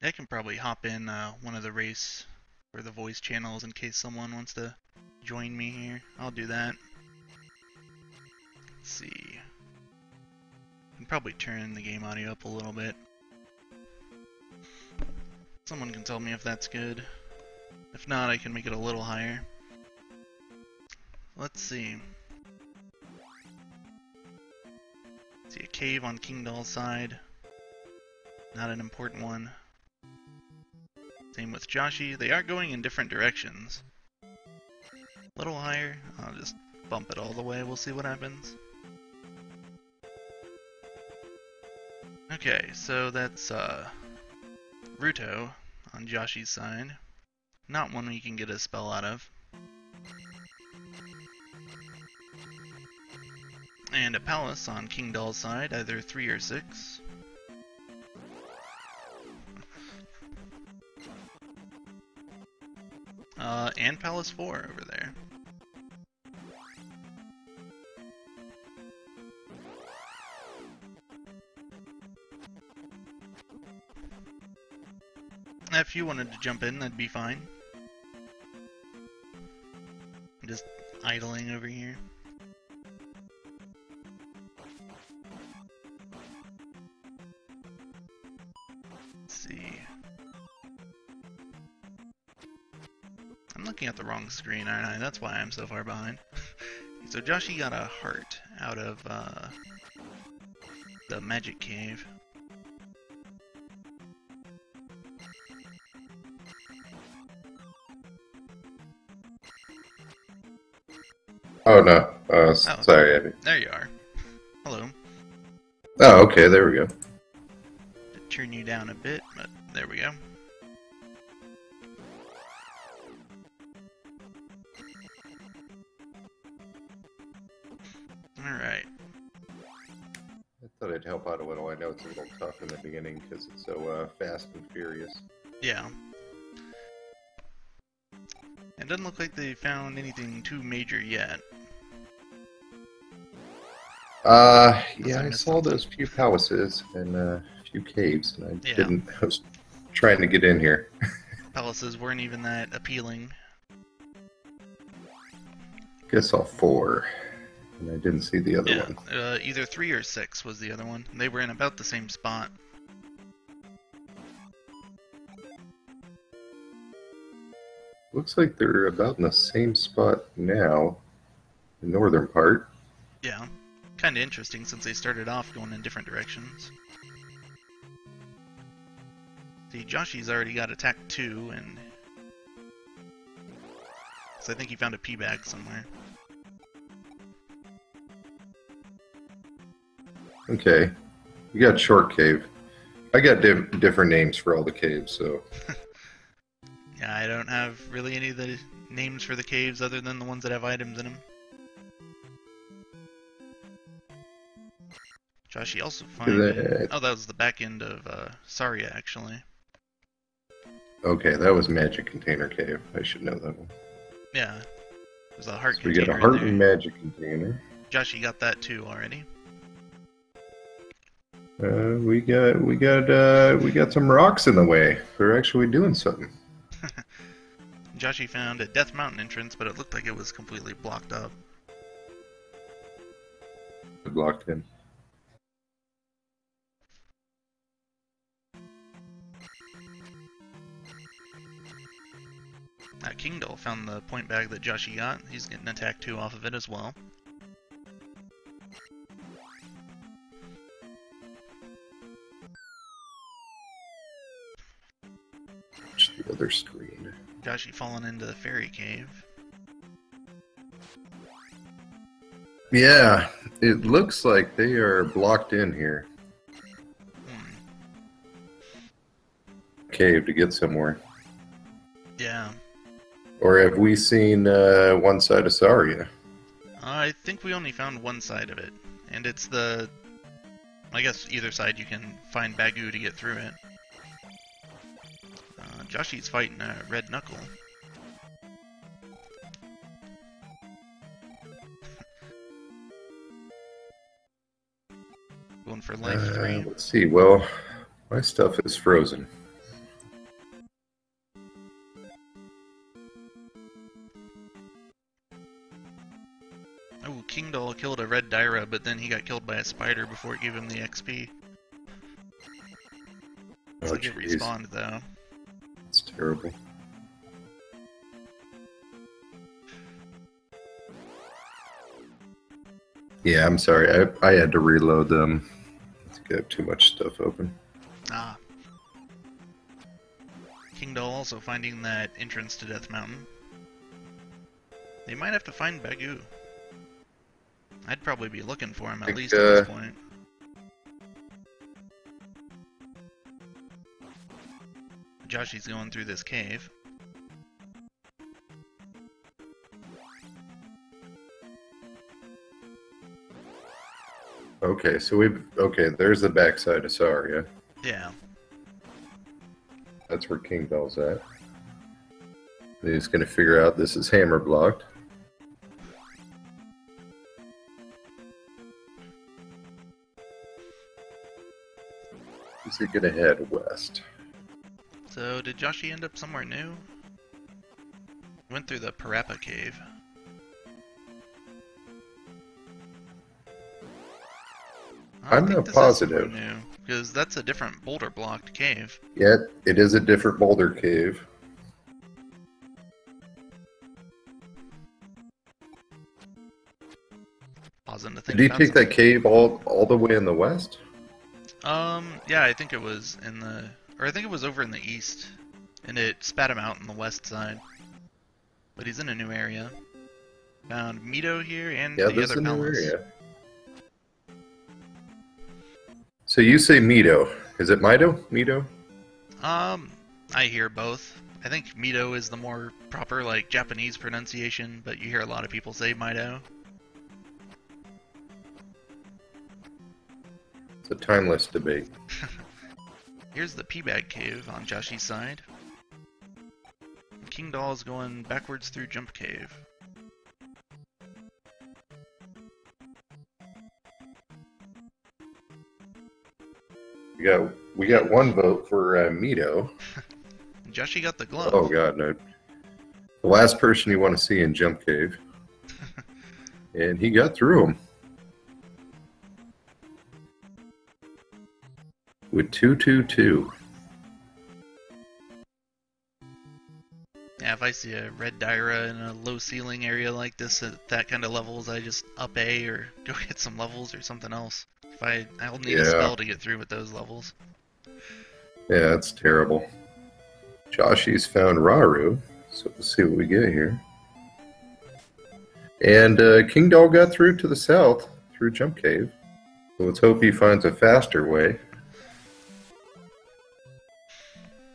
I can probably hop in uh, one of the race or the voice channels in case someone wants to join me here. I'll do that. Let's see. I can probably turn the game audio up a little bit. Someone can tell me if that's good. If not, I can make it a little higher. Let's see. See a cave on Kingdahl's side. Not an important one. Same with Joshy. They are going in different directions. A little higher. I'll just bump it all the way. We'll see what happens. Okay, so that's uh, Ruto on Joshy's side. Not one we can get a spell out of. And a palace on Kingdahl's side, either 3 or 6. Uh, and Palace 4 over there. If you wanted to jump in, that'd be fine. I'm just idling over here. Wrong screen, aren't I? That's why I'm so far behind. so Joshy got a heart out of uh, the magic cave. Oh no. Uh, Oh. Sorry, Abby. There you are. Hello. Oh, okay. There we go. Turn you down a bit, beginning because it's so uh, fast and furious. Yeah. It doesn't look like they found anything too major yet. Uh, yeah, I I saw something. those few palaces and uh, a few caves, and I Yeah. didn't. I was trying to get in here. Palaces weren't even that appealing. Guess all four, and I didn't see the other Yeah, one. uh, either three or six was the other one. They were in about the same spot. Looks like they're about in the same spot now, the northern part. Yeah, kind of interesting since they started off going in different directions. See, Joshy's already got attack two, and so I think he found a P bag somewhere. Okay, you got short cave. I got diff- different names for all the caves, so Yeah, I don't have really any of the names for the caves other than the ones that have items in them. Joshy also found. that- Oh, that was the back end of uh, Saria, actually. okay, that was magic container cave. I should know that one. Yeah, there's a heart So we got a heart and magic container. Joshy got that too already. Uh, we got we got uh, we got some rocks in the way. We're actually doing something. Joshy found a Death Mountain entrance, but it looked like it was completely blocked up. We're Locked in. Uh, Kingdahl found the point bag that Joshy got. He's getting attack 2 off of it as well. Watch the other screen. Joshy falling into the fairy cave. Yeah, it looks like they are blocked in here. Hmm. Cave to get somewhere. Yeah. Or have we seen uh, one side of Saria? I think we only found one side of it. And it's the... I guess either side you can find Bagu to get through it. Joshy's fighting a Red Knuckle. Going for life uh, three. Let's see. Well, my stuff is frozen. Oh, Kingdahl killed a red Daira, but then he got killed by a spider before it gave him the XP. Oh, so he respawned, though. Terrible. Yeah, I'm sorry. I, I had to reload them. I think I have too much stuff open. Ah. Kingdahl also finding that entrance to Death Mountain. They might have to find Bagu. I'd probably be looking for him at Think, least at this uh, point. Joshy's going through this cave. Okay, so we've okay. There's the backside of Saria. Yeah. That's where King Bell's at. He's going to figure out this is hammer blocked. Is he going to head west? So did Joshy end up somewhere new? Went through the Parapa cave. I'm not this is somewhere positive. Because that's a different boulder blocked cave. Yet it is a different boulder cave. Pausing to think Did he about take that cave all all the way in the west? Um, yeah, I think it was in the, or I think it was over in the east, and it spat him out in the west side. But he's in a new area. Found Mito here and Yeah, the this is other palace. area. So you say Mito. Is it Mito? Mito? Um, I hear both. I think Mito is the more proper, like, Japanese pronunciation, but you hear a lot of people say Mito. It's a timeless debate. Here's the Peabag Cave on Joshy's side. Kingdahl is going backwards through Jump Cave. We got we got one vote for uh, Mito. Joshy got the glove. Oh god, no. The last person you want to see in Jump Cave. and he got through him. With 222. Yeah, if I see a red Daira in a low ceiling area like this at that kind of levels, I just up A or go get some levels or something else. If I, I'll need a spell to get through with those levels. Yeah, that's terrible. Joshy's found Rauru, so let's see what we get here. And uh, Kingdahl got through to the south through Jump Cave. So let's hope he finds a faster way.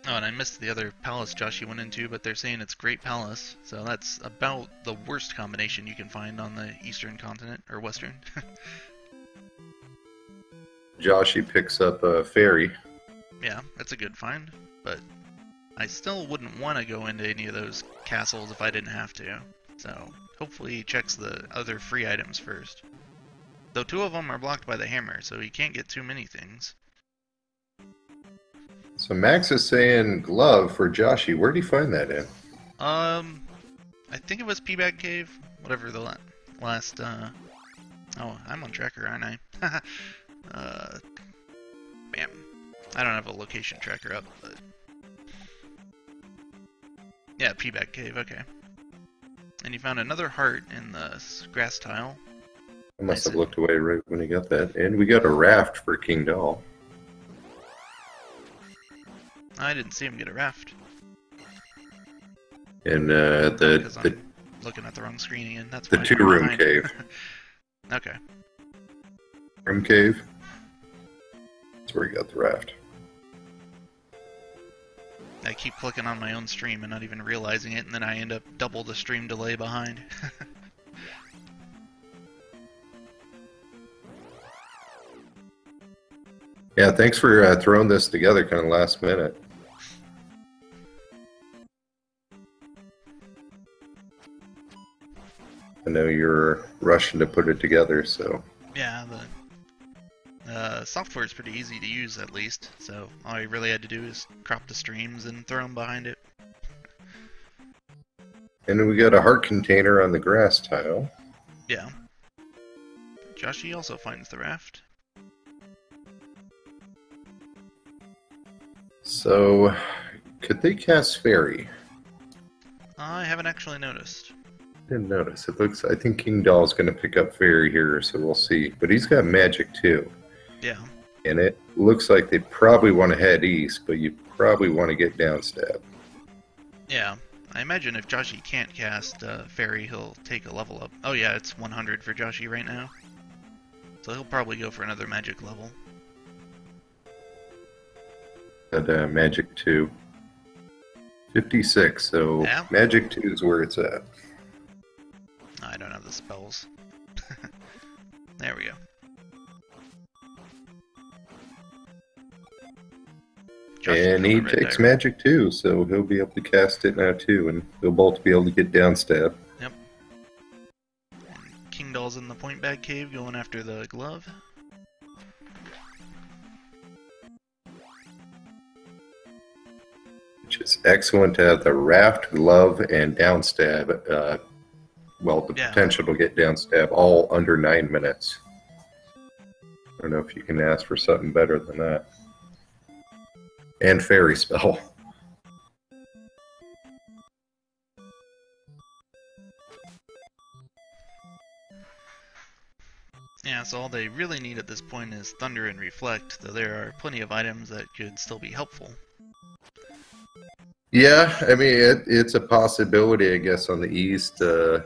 Oh, and I missed the other palace Joshy went into, but they're saying it's Great Palace, so that's about the worst combination you can find on the eastern continent, or western. Joshy picks up a fairy. yeah, that's a good find, but I still wouldn't want to go into any of those castles if I didn't have to. So hopefully he checks the other free items first. Though two of them are blocked by the hammer, so he can't get too many things. So Max is saying glove for Joshy. Where'd he find that in? Um, I think it was Peabag Cave, whatever the la- last. Uh, oh, I'm on tracker, aren't I? uh, bam. I don't have a location tracker up, but yeah, Peabag Cave. Okay. And you found another heart in the grass tile. I must I have looked away right when he got that. And we got a raft for Kingdahl. I didn't see him get a raft. And uh, the, the I'm looking at the wrong screen again. That's the two-room behind. cave. okay. Rim Cave. That's where he got the raft. I keep clicking on my own stream and not even realizing it, and then I end up double the stream delay behind. Yeah, thanks for uh, throwing this together kind of last minute. Know you're rushing to put it together, so yeah, the uh, software is pretty easy to use at least, so all I really had to do is crop the streams and throw them behind it. and we got a heart container on the grass tile. Yeah. Joshy also finds the raft. So, could they cast Fairy? I haven't actually noticed. Didn't notice. It looks. I think Kingdahl's going to pick up Fairy here, so we'll see. But he's got magic too, Yeah. and it looks like they probably want to head east, but you probably want to get down stab. Yeah. I imagine if Joshy can't cast uh, Fairy, he'll take a level up. Oh yeah, it's 100 for Joshy right now. So he'll probably go for another magic level. At uh, Magic two. 56. So Yeah. Magic two is where it's at. I don't have the spells. there we go. And he takes dagger. Magic too, so he'll be able to cast it now too, and they'll both be able to get down stab. Kingdahl's in the point bag cave going after the glove. which is excellent to have the raft, glove, and downstab. Uh, well, the Yeah. potential to get downstab all under nine minutes. I don't know if you can ask for something better than that. And fairy spell. Yeah, so all they really need at this point is Thunder and Reflect, though there are plenty of items that could still be helpful. Yeah, I mean it, it's a possibility, I guess, on the east. Uh,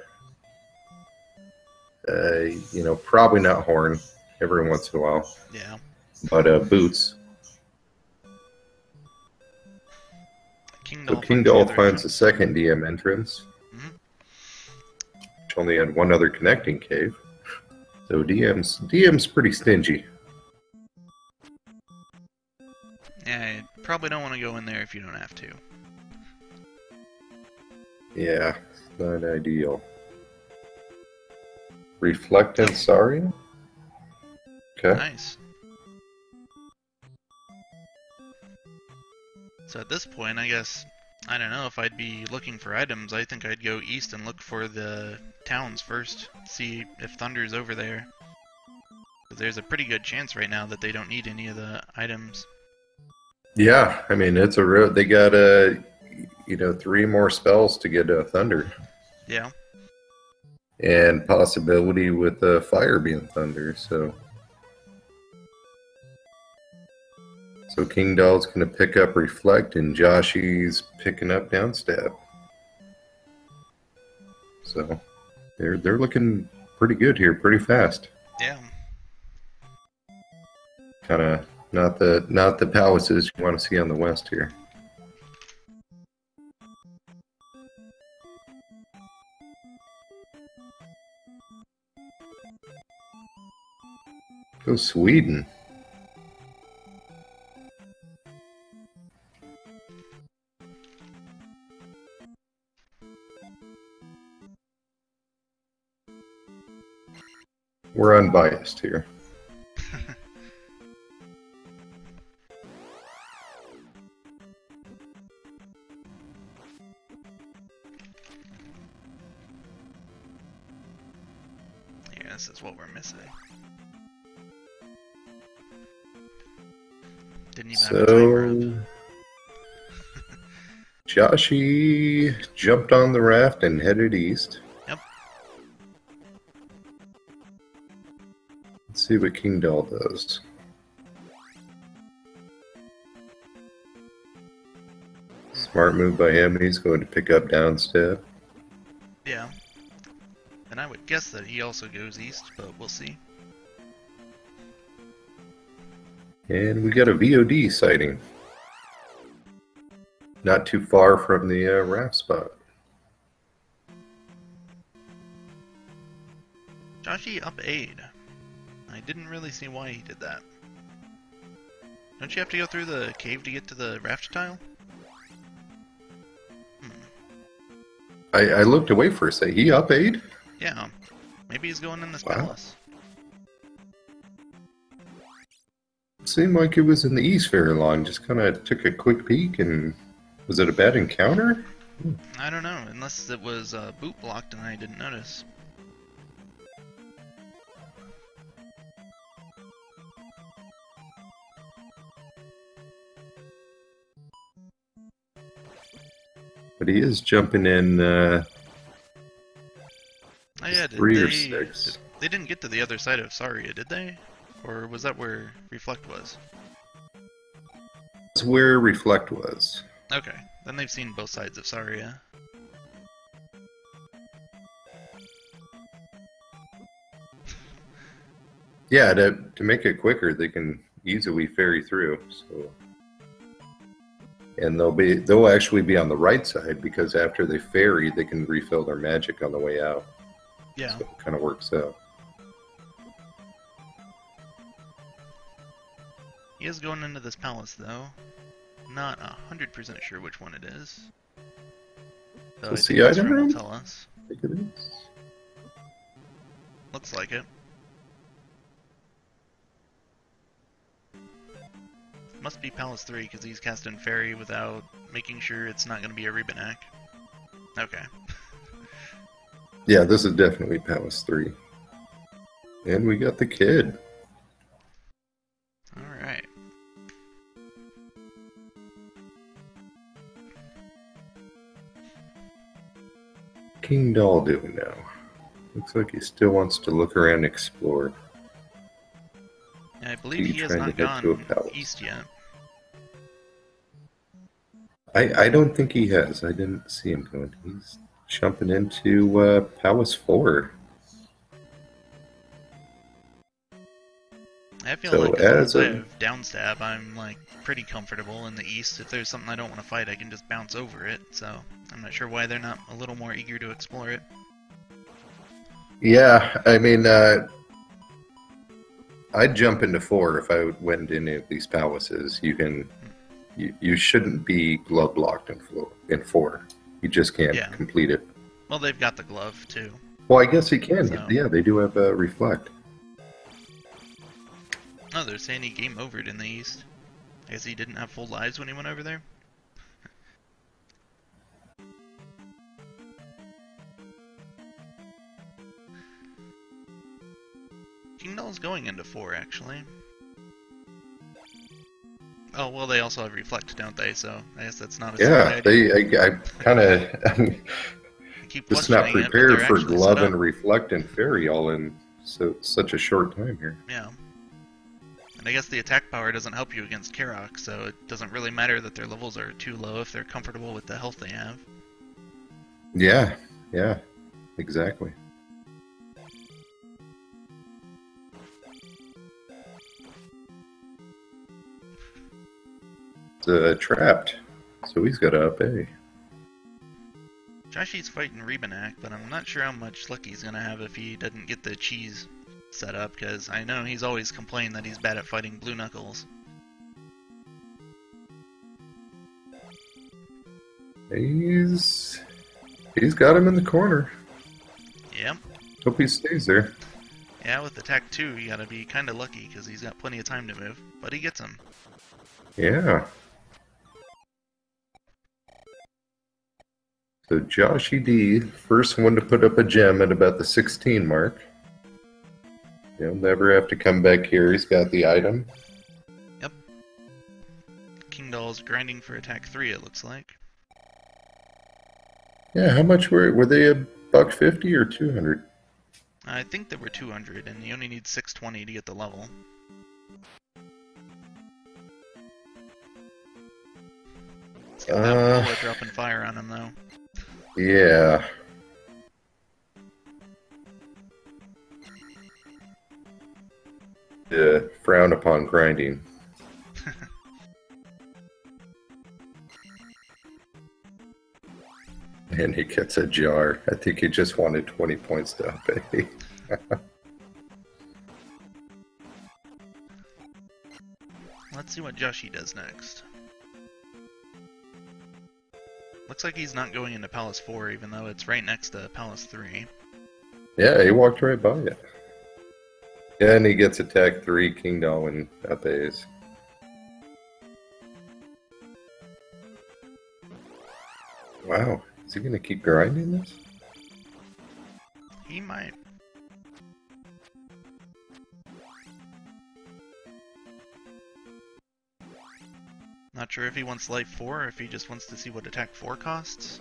uh, you know, probably not horn every once in a while, Yeah. but uh, boots. King So Kingdahl finds the second DM entrance, Mhm. which only had one other connecting cave. So DM's DM's pretty stingy. Yeah, you probably don't want to go in there if you don't have to. Yeah, not ideal. Reflectant Saria? Okay. Nice. So at this point, I guess, I don't know if I'd be looking for items. I think I'd go east and look for the towns first, see if Thunder's over there. 'Cause there's a pretty good chance right now that they don't need any of the items. Yeah, I mean it's a real. They got uh, you know, three more spells to get a thunder, Yeah, and possibility with uh, fire being thunder. So, so Kingdahl's gonna pick up reflect, and Joshy's picking up downstab. So, they're they're looking pretty good here, pretty fast. yeah. Kind of not the not the palaces you want to see on the west here. Go Sweden. We're unbiased here. Yeah, this is what we're missing. Didn't even have a timer. So, Joshy jumped on the raft and headed east. Yep. Let's see what Kingdahl does. Smart move by him. He's going to pick up downstep. Yeah. And I would guess that he also goes east, but we'll see. And we got a VOD sighting. Not too far from the uh, raft spot. Joshy up aid. I didn't really see why he did that. Don't you have to go through the cave to get to the raft tile? Hmm. I, I looked away for a second. He up aid? Yeah. Maybe he's going in this Wow. palace. seemed like it was in the east very long. Just kind of took a quick peek, and was it a bad encounter? Hmm. I don't know, unless it was uh, boot blocked and I didn't notice. But he is jumping in uh, oh, yeah, three they, or six. They didn't get to the other side of Saria, did they? Or was that where Reflect was? That's where Reflect was. Okay, then they've seen both sides of Saria. Yeah, to, to make it quicker, they can easily ferry through. So, and they'll be they'll actually be on the right side because after they ferry, they can refill their magic on the way out. Yeah. So it kind of works out. He is going into this palace though. Not a hundred percent sure which one it is. Though I Is think the this item room tell us. I think it is. Looks like it. Must be Palace 3 because he's casting Fairy without making sure it's not going to be a Rebonack. Okay. Yeah, this is definitely Palace Three. And we got the kid. Kingdahl doing now? Looks like he still wants to look around and explore. I believe he has not to head to a gone east yet. I, I don't think he has. I didn't see him going. He's jumping into uh, Palace 4. I feel So like as as long as I a- downstab, I'm like pretty comfortable in the east. If there's something I don't want to fight, I can just bounce over it. So I'm not sure why they're not a little more eager to explore it. Yeah, I mean, uh, I'd jump into 4 if I went into any of these palaces. You can. You, you shouldn't be glove blocked in, flo- in 4. You just can't Yeah. complete it. Well, they've got the glove too. Well, I guess he can. So- Yeah, they do have uh, Reflect. Oh, they're saying he game overed in the east. I guess he didn't have full lives when he went over there. King Null's going into four, actually. Oh, well, they also have Reflect, don't they? So I guess that's not a Yeah, they. I, I kind of. I keep Just not questioning it, prepared for glove and reflect and fairy all in so such a short time here. Yeah. I guess the attack power doesn't help you against Carock, so it doesn't really matter that their levels are too low if they're comfortable with the health they have. Yeah, yeah, exactly. It's uh, trapped, so he's got to up A. Joshy's fighting Rebonack, but I'm not sure how much luck he's gonna have if he doesn't get the cheese set up, because I know he's always complained that he's bad at fighting Blue Knuckles. He's he's got him in the corner. Yep. Hope he stays there. Yeah, with attack 2, you gotta be kinda lucky, because he's got plenty of time to move, but he gets him. Yeah. So Joshy D, first one to put up a gem at about the 16 mark. He'll never have to come back here. He's got the item. Yep. Kingdahl's grinding for attack 3, it looks like. Yeah, how much were were they a buck fifty or two hundred? I think they were 200, and you only need 620 to get the level. It's got that Uh. bullet dropping fire on him, though. Yeah. Yeah, frown upon grinding. and he gets a jar. I think he just wanted 20 points to up. Let's see what Joshy does next. Looks like he's not going into Palace 4, even though it's right next to Palace 3. Yeah, he walked right by it. Yeah, and he gets attack 3, King up A's. Wow, is he to keep grinding this? He might. Not sure if he wants life 4 or if he just wants to see what attack 4 costs.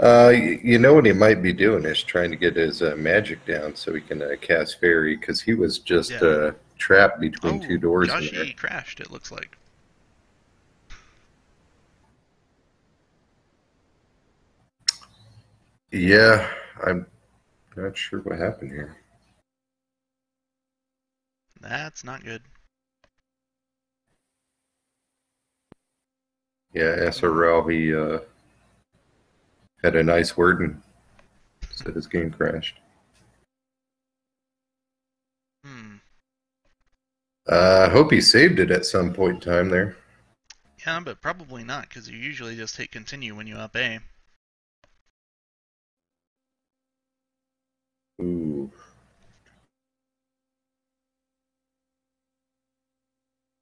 Uh, you know what he might be doing is trying to get his uh, magic down so he can uh, cast fairy because he was just Yeah. uh, trapped between oh, two doors. Joshi crashed, it looks like. Yeah, I'm not sure what happened here. That's not good. Yeah, SRL, he uh, had a nice word and said his game crashed. Hmm. Uh, I hope he saved it at some point in time there. Yeah, but probably not, because you usually just hit continue when you up A.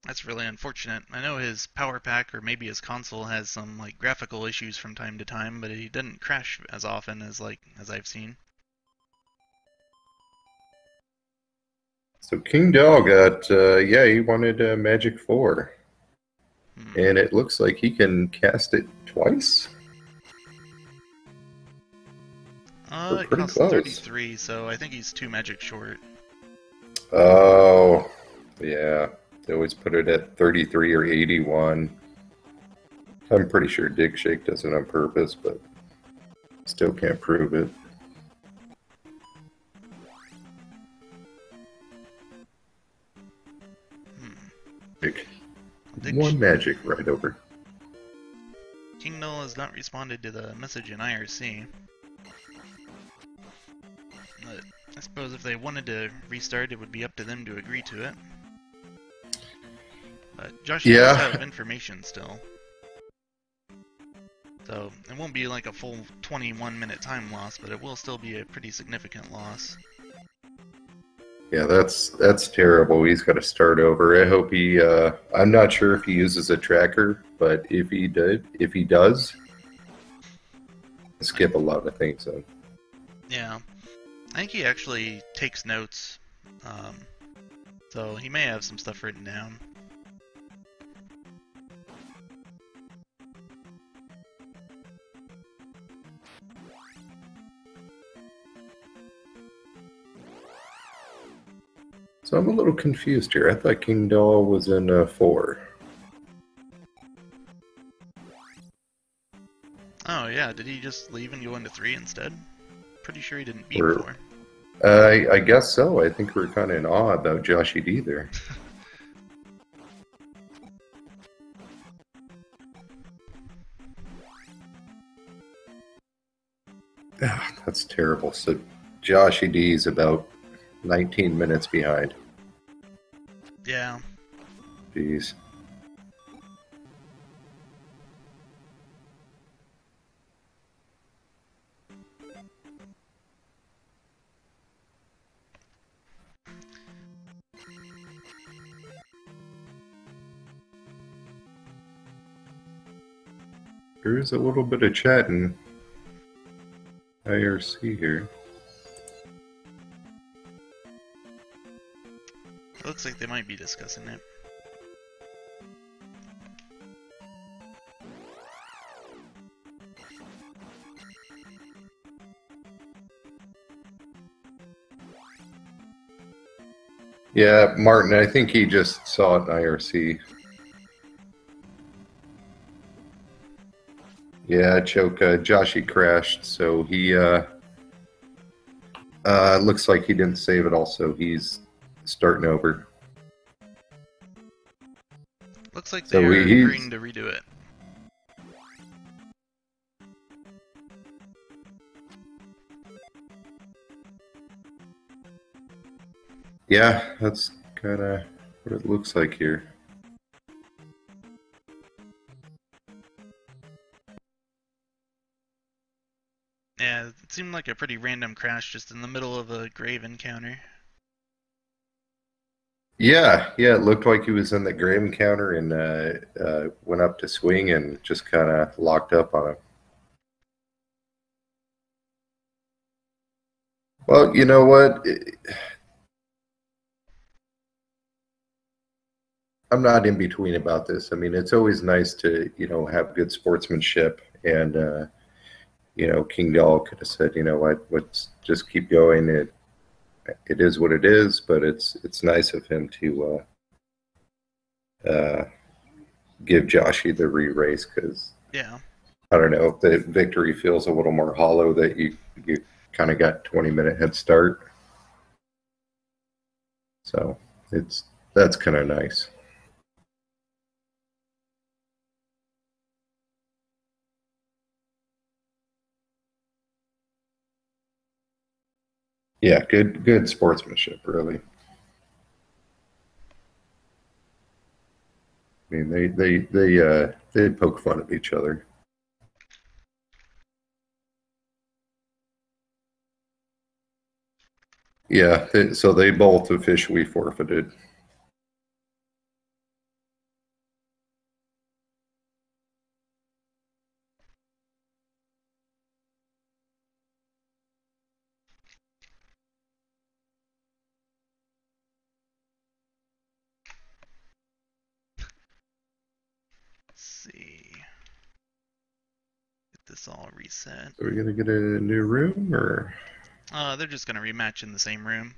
That's really unfortunate. I know his power pack or maybe his console has some like graphical issues from time to time, but he doesn't crash as often as like as I've seen. So Kingdahl got, uh, yeah, he wanted uh, Magic 4. Hmm. And it looks like he can cast it twice. Uh, it costs close. 33, so I think he's two magic short. Oh, yeah. They always put it at 33 or 81. I'm pretty sure Digshake does it on purpose, but still can't prove it. Hmm. Dick. Dick One magic right over. King Null has not responded to the message in IRC. But I suppose if they wanted to restart, it would be up to them to agree to it. But Josh Yeah. does have information still. So it won't be like a full 21 minute time loss, but it will still be a pretty significant loss. Yeah, that's that's terrible. He's got to start over. I hope he. Uh, I'm not sure if he uses a tracker, but if he did, if he does, skip a lot of things. Then. Yeah, I think he actually takes notes. Um, so he may have some stuff written down. So I'm a little confused here. I thought Kingdahl was in uh, four. Oh yeah, did he just leave and go into three instead? Pretty sure he didn't beat four. Uh, I, I guess so. I think we're kind of in awe about Joshy D there. Ah, That's terrible. So Joshy D is about 19 minutes behind. Yeah, Jeez. There is a little bit of chat in IRC here. Looks like they might be discussing it. Yeah, Martin, I think he just saw it in IRC. Yeah, Choke, uh, Joshy crashed, so he, uh, uh, looks like he didn't save it also. He's starting over. Looks like So they're we- agreeing to redo it. Yeah, that's kind of what it looks like here. Yeah, it seemed like a pretty random crash just in the middle of a grave encounter. Yeah, yeah, it looked like he was in the Graham counter and uh, uh, went up to swing and just kind of locked up on him. Well, you know what? I'm not in between about this. I mean, it's always nice to you know have good sportsmanship, and uh, you know Kingdahl could have said, you know what, let's just keep going. It it is what it is, but it's it's nice of him to uh, uh, give Joshy the re-race because Yeah. I don't know the victory feels a little more hollow that you you kind of got 20 minute head start. So it's that's kind of nice. Yeah, good good sportsmanship, really. I mean, they they they uh, they poke fun at each other. Yeah, they, so they both officially forfeited. Let's see. Get this all reset. Are we gonna get a new room or? Uh, they're just gonna rematch in the same room.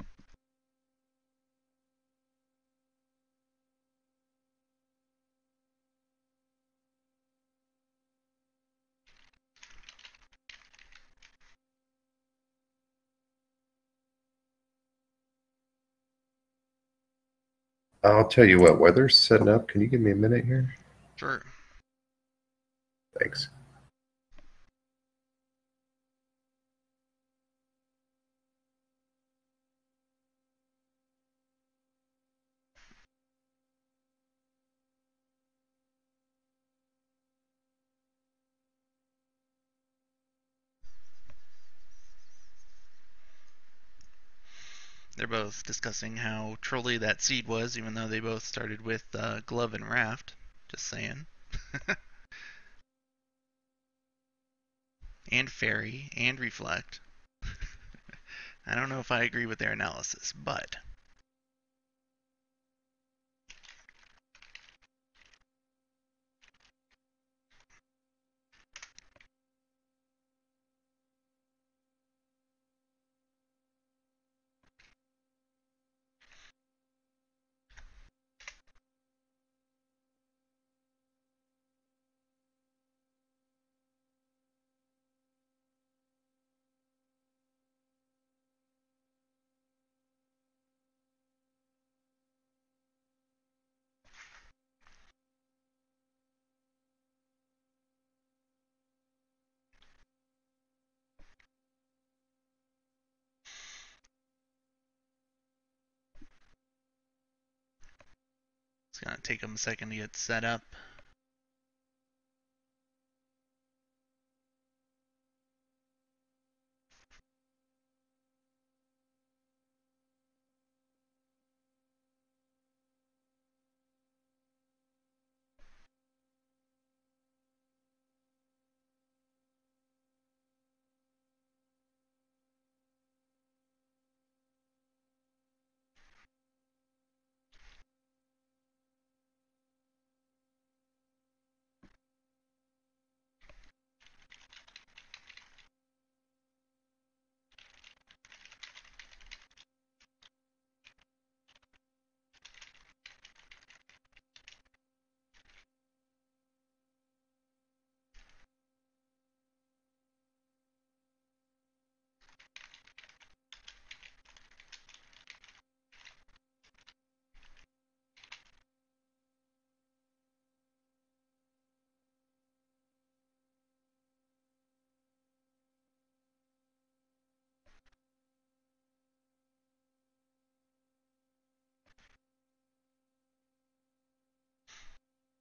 I'll tell you what, weather's setting up. Can you give me a minute here? Sure. Thanks. They're both discussing how trolly that seed was, even though they both started with uh, glove and raft. Just saying. and fairy and reflect. I don't know if I agree with their analysis, but it's gonna take them a second to get set up.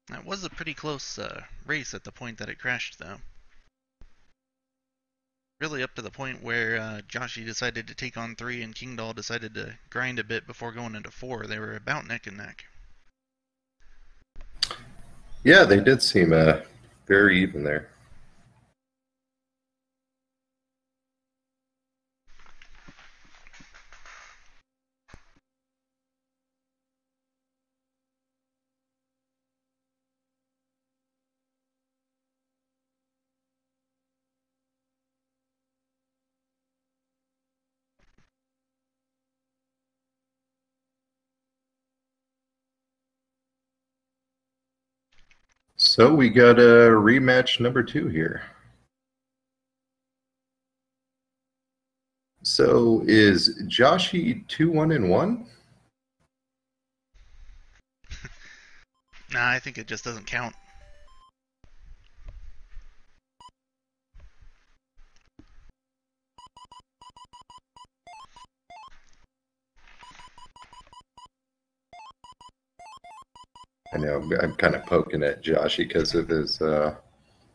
That was a pretty close uh, race at the point that it crashed, though. Really up to the point where uh, Joshy decided to take on three and Kingdahl decided to grind a bit before going into four. They were about neck and neck. Yeah, they did seem uh, very even there. So we got a rematch number two here. So is Joshy two one and one? Nah, I think it just doesn't count. I know I'm, kind of poking at Joshy because of his uh,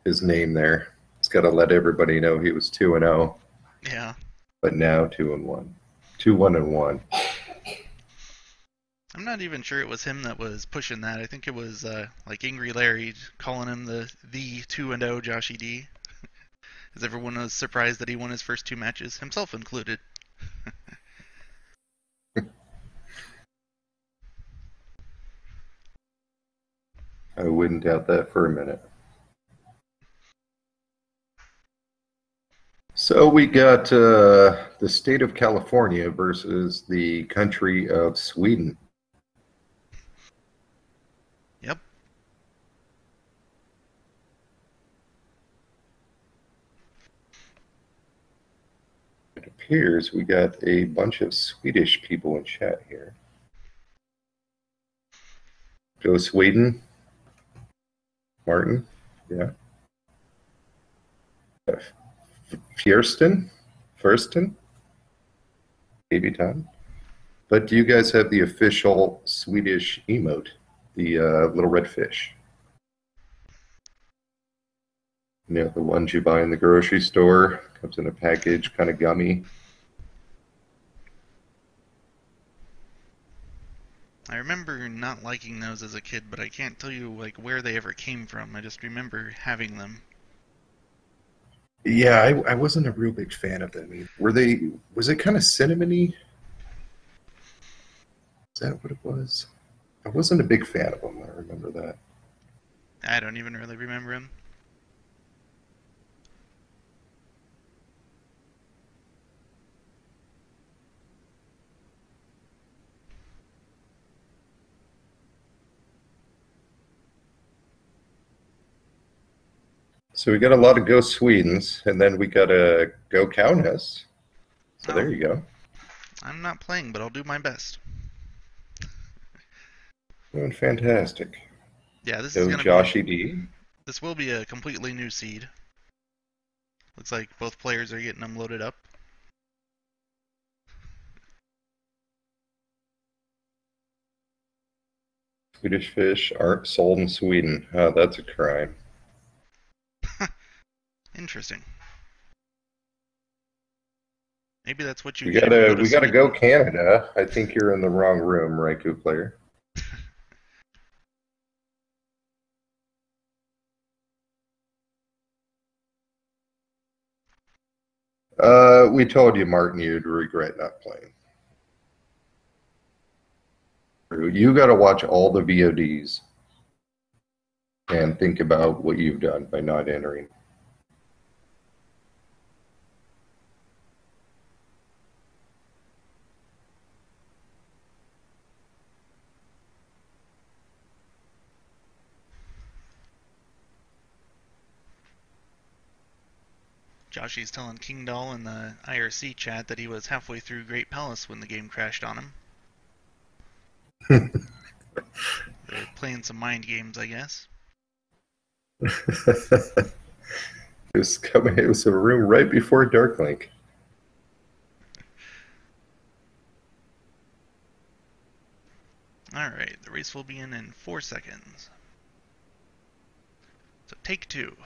his name there. He's got to let everybody know he was two and zero, Yeah. but now two and one, two one and one. I'm not even sure it was him that was pushing that. I think it was uh, like Angry Larry calling him the the two and zero Joshy D. As everyone was surprised that he won his first two matches, himself included. I wouldn't doubt that for a minute. So we got uh, the state of California versus the country of Sweden. Yep. It appears we got a bunch of Swedish people in chat here. Go Sweden. Martin, yeah. F- Fiersten, Fursten, maybe Tom. But do you guys have the official Swedish emote, the uh, little red fish? You know, the ones you buy in the grocery store, comes in a package, kind of gummy. I remember not liking those as a kid, but I can't tell you like where they ever came from. I just remember having them. Yeah, I, I wasn't a real big fan of them. either. Were they? Was it kind of cinnamony? Is that what it was? I wasn't a big fan of them. I remember that. I don't even really remember them. So we got a lot of Go Swedens, and then we got a Go Cowness. So there you go. I'm not playing, but I'll do my best. Doing fantastic. Yeah, this Go is gonna Joshy be D. this will be a completely new seed. Looks like both players are getting them loaded up. Swedish fish aren't sold in Sweden. Oh, that's a crime. Interesting. Maybe that's what you We gotta we gotta go Canada. I think you're in the wrong room, Raikou player. Uh, we told you, Martin, you'd regret not playing. You got to watch all the VODs and think about what you've done by not entering. Joshy's telling Kingdahl in the IRC chat that he was halfway through Great Palace when the game crashed on him. They're playing some mind games, I guess. it was coming. It was a room right before dark. Darklink. Alright, the race will begin in four seconds. So take two.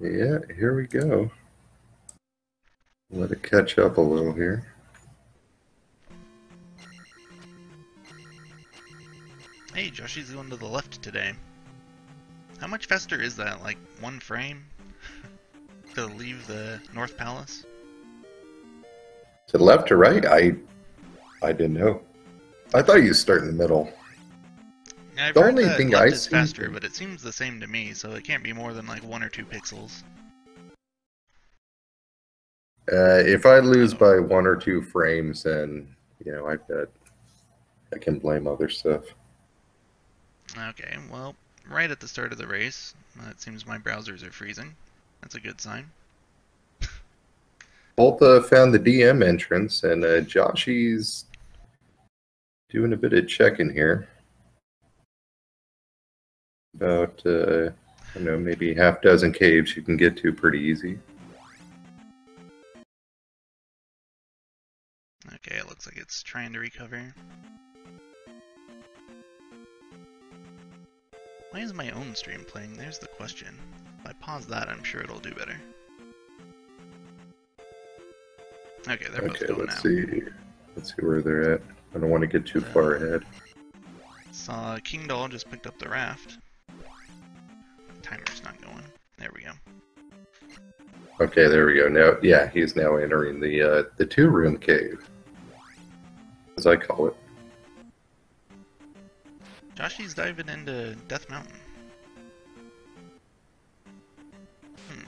Yeah, here we go. Let it catch up a little here. Hey, Joshy's going to the left today. How much faster is that? Like one frame? to leave the North Palace? To the left or right? I I didn't know. I thought you start in the middle. I've The only thing I is see- faster, but it seems the same to me, so it can't be more than like one or two pixels. Uh, if I lose by one or two frames, then you know I bet I can blame other stuff. Okay, well, right at the start of the race, it seems my browsers are freezing. That's a good sign. Bolt uh, found the DM entrance, and uh, Joshy's doing a bit of checking here. About, uh, I don't know, maybe half dozen caves you can get to pretty easy. Okay, it looks like it's trying to recover. Why is my own stream playing? There's the question. If I pause that, I'm sure it'll do better. Okay, they're both Okay, going let's now. see. Let's see where they're at. I don't want to get too far ahead. Saw Kingdahl just picked up the raft. Not going. There we go. Okay, there we go. Now, yeah, he's now entering the uh, the two room cave, as I call it. Joshy's diving into Death Mountain. Hmm.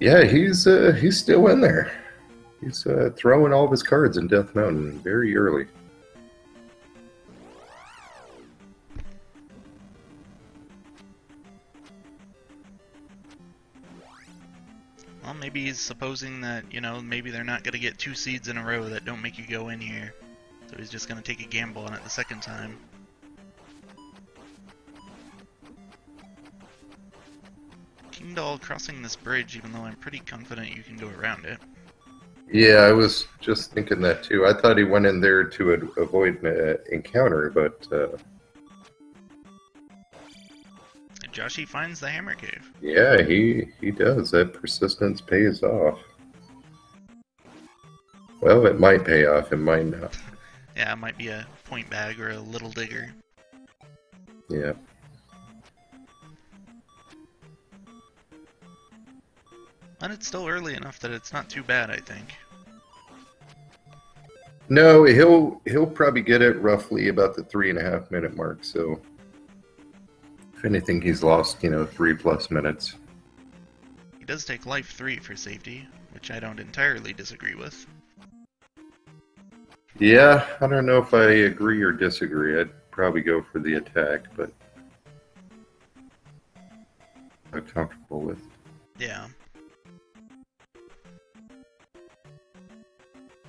Yeah, he's uh, he's still in there. He's uh, throwing all of his cards in Death Mountain very early. Maybe he's supposing that, you know, maybe they're not going to get two seeds in a row that don't make you go in here. So he's just going to take a gamble on it the second time. Kingdahl crossing this bridge, even though I'm pretty confident you can go around it. Yeah, I was just thinking that too. I thought he went in there to avoid an encounter, but uh, Joshy finds the Hammer Cave. yeah, he he does. That persistence pays off. Well, it might pay off. It might not. Yeah, it might be a point bag or a little digger. Yeah. And it's still early enough that it's not too bad, I think. No, he'll he'll probably get it roughly about the three and a half minute mark. So, if anything, he's lost you know three plus minutes. He does take life 3 for safety, which I don't entirely disagree with. Yeah, I don't know if I agree or disagree. I'd probably go for the attack, but I'm comfortable with. Yeah.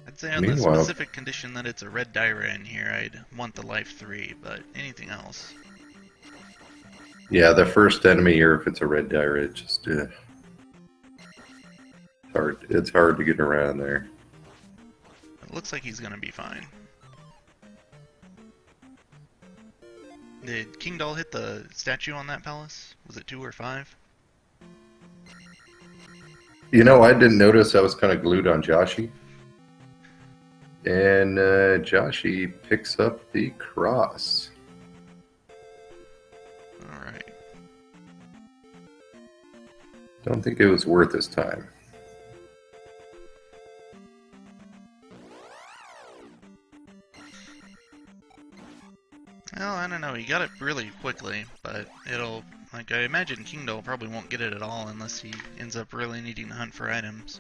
I'd say on the specific condition that it's a red Daira in here, I'd want the life 3, but anything else. Yeah, the first enemy, or if it's a red Daira, it just uh, it's hard. It's hard to get around there. It looks like he's gonna be fine. Did Kingdahl hit the statue on that palace? Was it 2 or 5? You know, I didn't notice. I was kind of glued on Joshy, and uh, Joshy picks up the cross. Don't think it was worth his time. Well, I don't know. He got it really quickly, but it'll like I imagine Kingdahl probably won't get it at all unless he ends up really needing to hunt for items.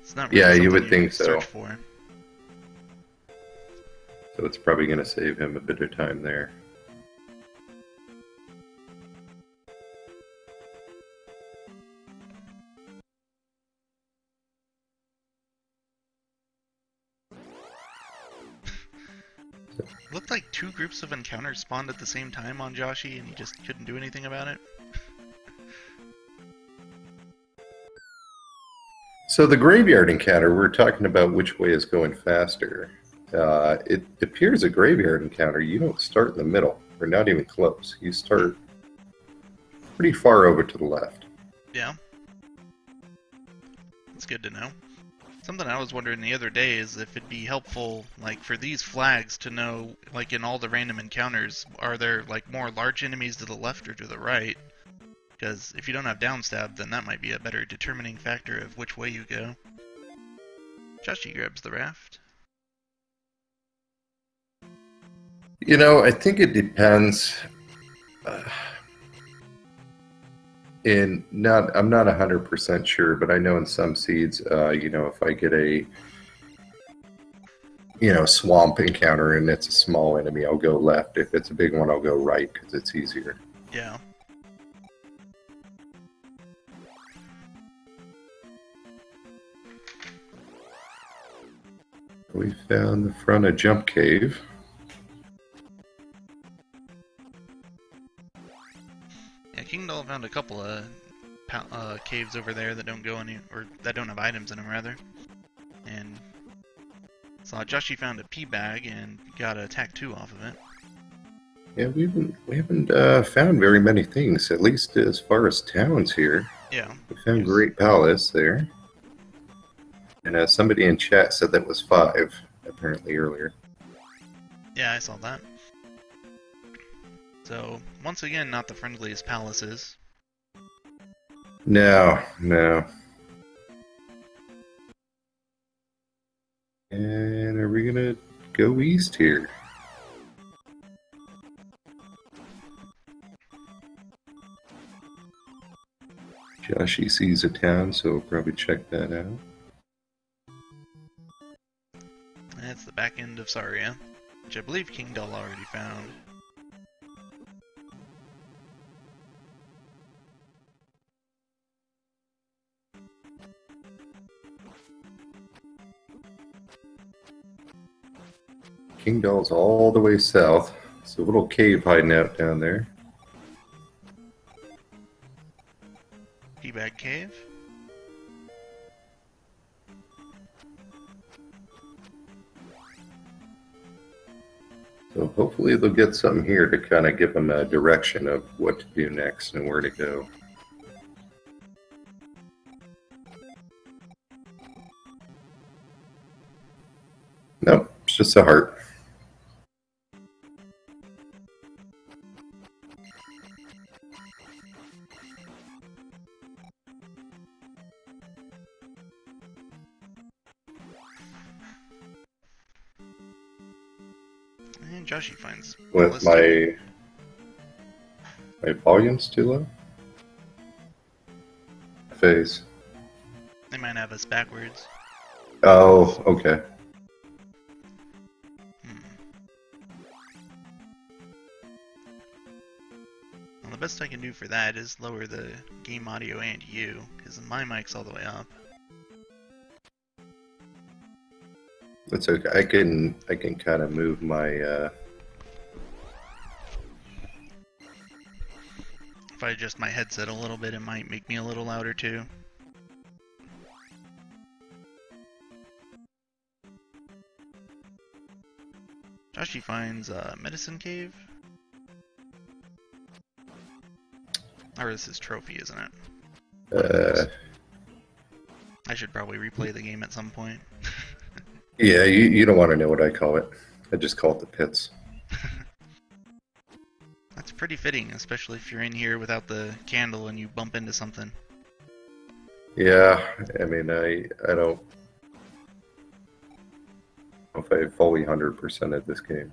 It's not really Yeah, you would think so. For. So it's probably going to save him a bit of time there. Groups of encounters spawned at the same time on Joshy, and he just couldn't do anything about it. So the graveyard encounter, we're talking about which way is going faster. Uh, it appears a graveyard encounter. You don't start in the middle, or not even close. You start pretty far over to the left. Yeah. That's good to know. Something I was wondering the other day is if it'd be helpful, like, for these flags to know, like, in all the random encounters, are there, like, more large enemies to the left or to the right? Because if you don't have downstab, then that might be a better determining factor of which way you go. Joshy grabs the raft. You know, I think it depends. Uh, in not I'm not hundred percent sure, but I know in some seeds, uh, you know, if I get a you know swamp encounter and it's a small enemy, I'll go left. If it's a big one, I'll go right because it's easier. Yeah. We found the front of Jump Cave. Yeah, King found a couple of uh, caves over there that don't go any, or that don't have items in them rather. And saw Joshy found a pea bag and got a tack two off of it. Yeah, we haven't we haven't uh, found very many things, at least as far as towns here. Yeah. We found Great Palace there, and uh, somebody in chat said that was five apparently earlier. Yeah, I saw that. So, once again, not the friendliest palaces. No, no. And are we gonna go east here? Joshy sees a town, so we'll probably check that out. That's the back end of Saria, which I believe Kingdahl already found. Kingdahl's all the way south. It's a little cave hiding out down there. Teabag Cave. So hopefully they'll get something here to kind of give them a direction of what to do next and where to go. Nope, it's just a heart. Finds With my my volume's too low. Phase. They might have us backwards. Oh, okay. Hmm. Well, the best I can do for that is lower the game audio and you, because my mic's all the way up. That's okay. I can I can kind of move my uh If I adjust my headset a little bit, it might make me a little louder too. Joshy finds a medicine cave. Or this is trophy, isn't it? uh I should probably replay the game at some point. yeah, you, you don't want to know what I call it. I just call it the pits. Pretty fitting, especially if you're in here without the candle and you bump into something. Yeah, I mean I I don't know if I fully hundred percent at this game.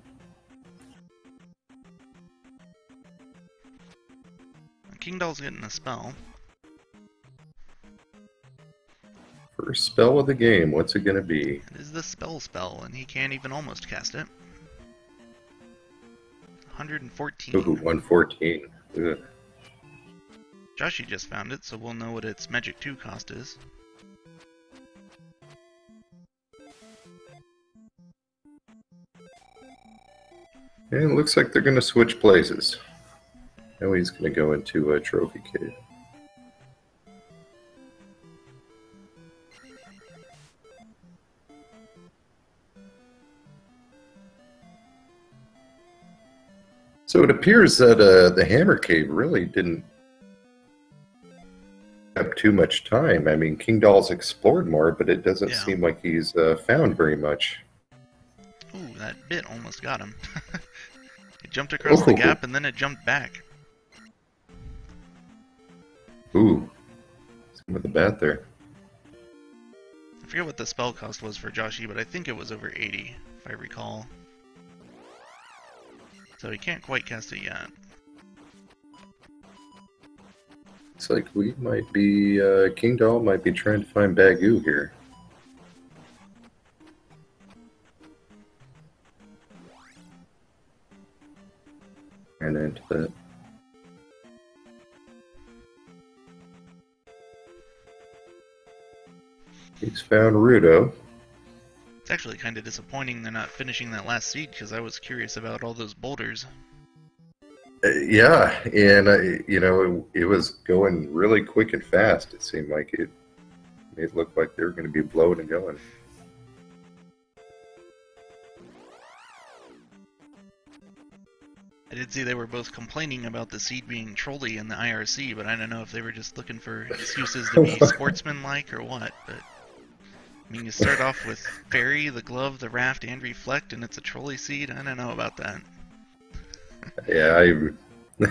King Doll's getting a spell. First spell of the game, what's it gonna be? It is the spell spell, and he can't even almost cast it. 114. Ooh, 114. Ugh. Joshy just found it, so we'll know what its Magic 2 cost is. And it looks like they're gonna switch places. Now he's gonna go into a trophy cave. So it appears that uh, the Hammer Cave really didn't have too much time. I mean, Kingdahl's explored more, but it doesn't Yeah. seem like he's uh, found very much. Ooh, that bit almost got him. it jumped across the gap and then it jumped back. Ooh, some of the bat there. I forget what the spell cost was for Joshy, but I think it was over 80, if I recall. So he can't quite cast it yet. Looks like we might be, uh, Kingdahl might be trying to find Bagu here. Ran into that. He's found Ruto. Actually kind of disappointing they're not finishing that last seed because I was curious about all those boulders. Uh, yeah, and uh, you know it, it was going really quick and fast. It seemed like it. It looked like they were going to be blowing and going. I did see they were both complaining about the seed being trolly in the IRC, but I don't know if they were just looking for excuses to be sportsmanlike or what. But I mean, you start off with fairy, the glove, the raft, and reflect, and it's a trolley seed. I don't know about that. Yeah, I.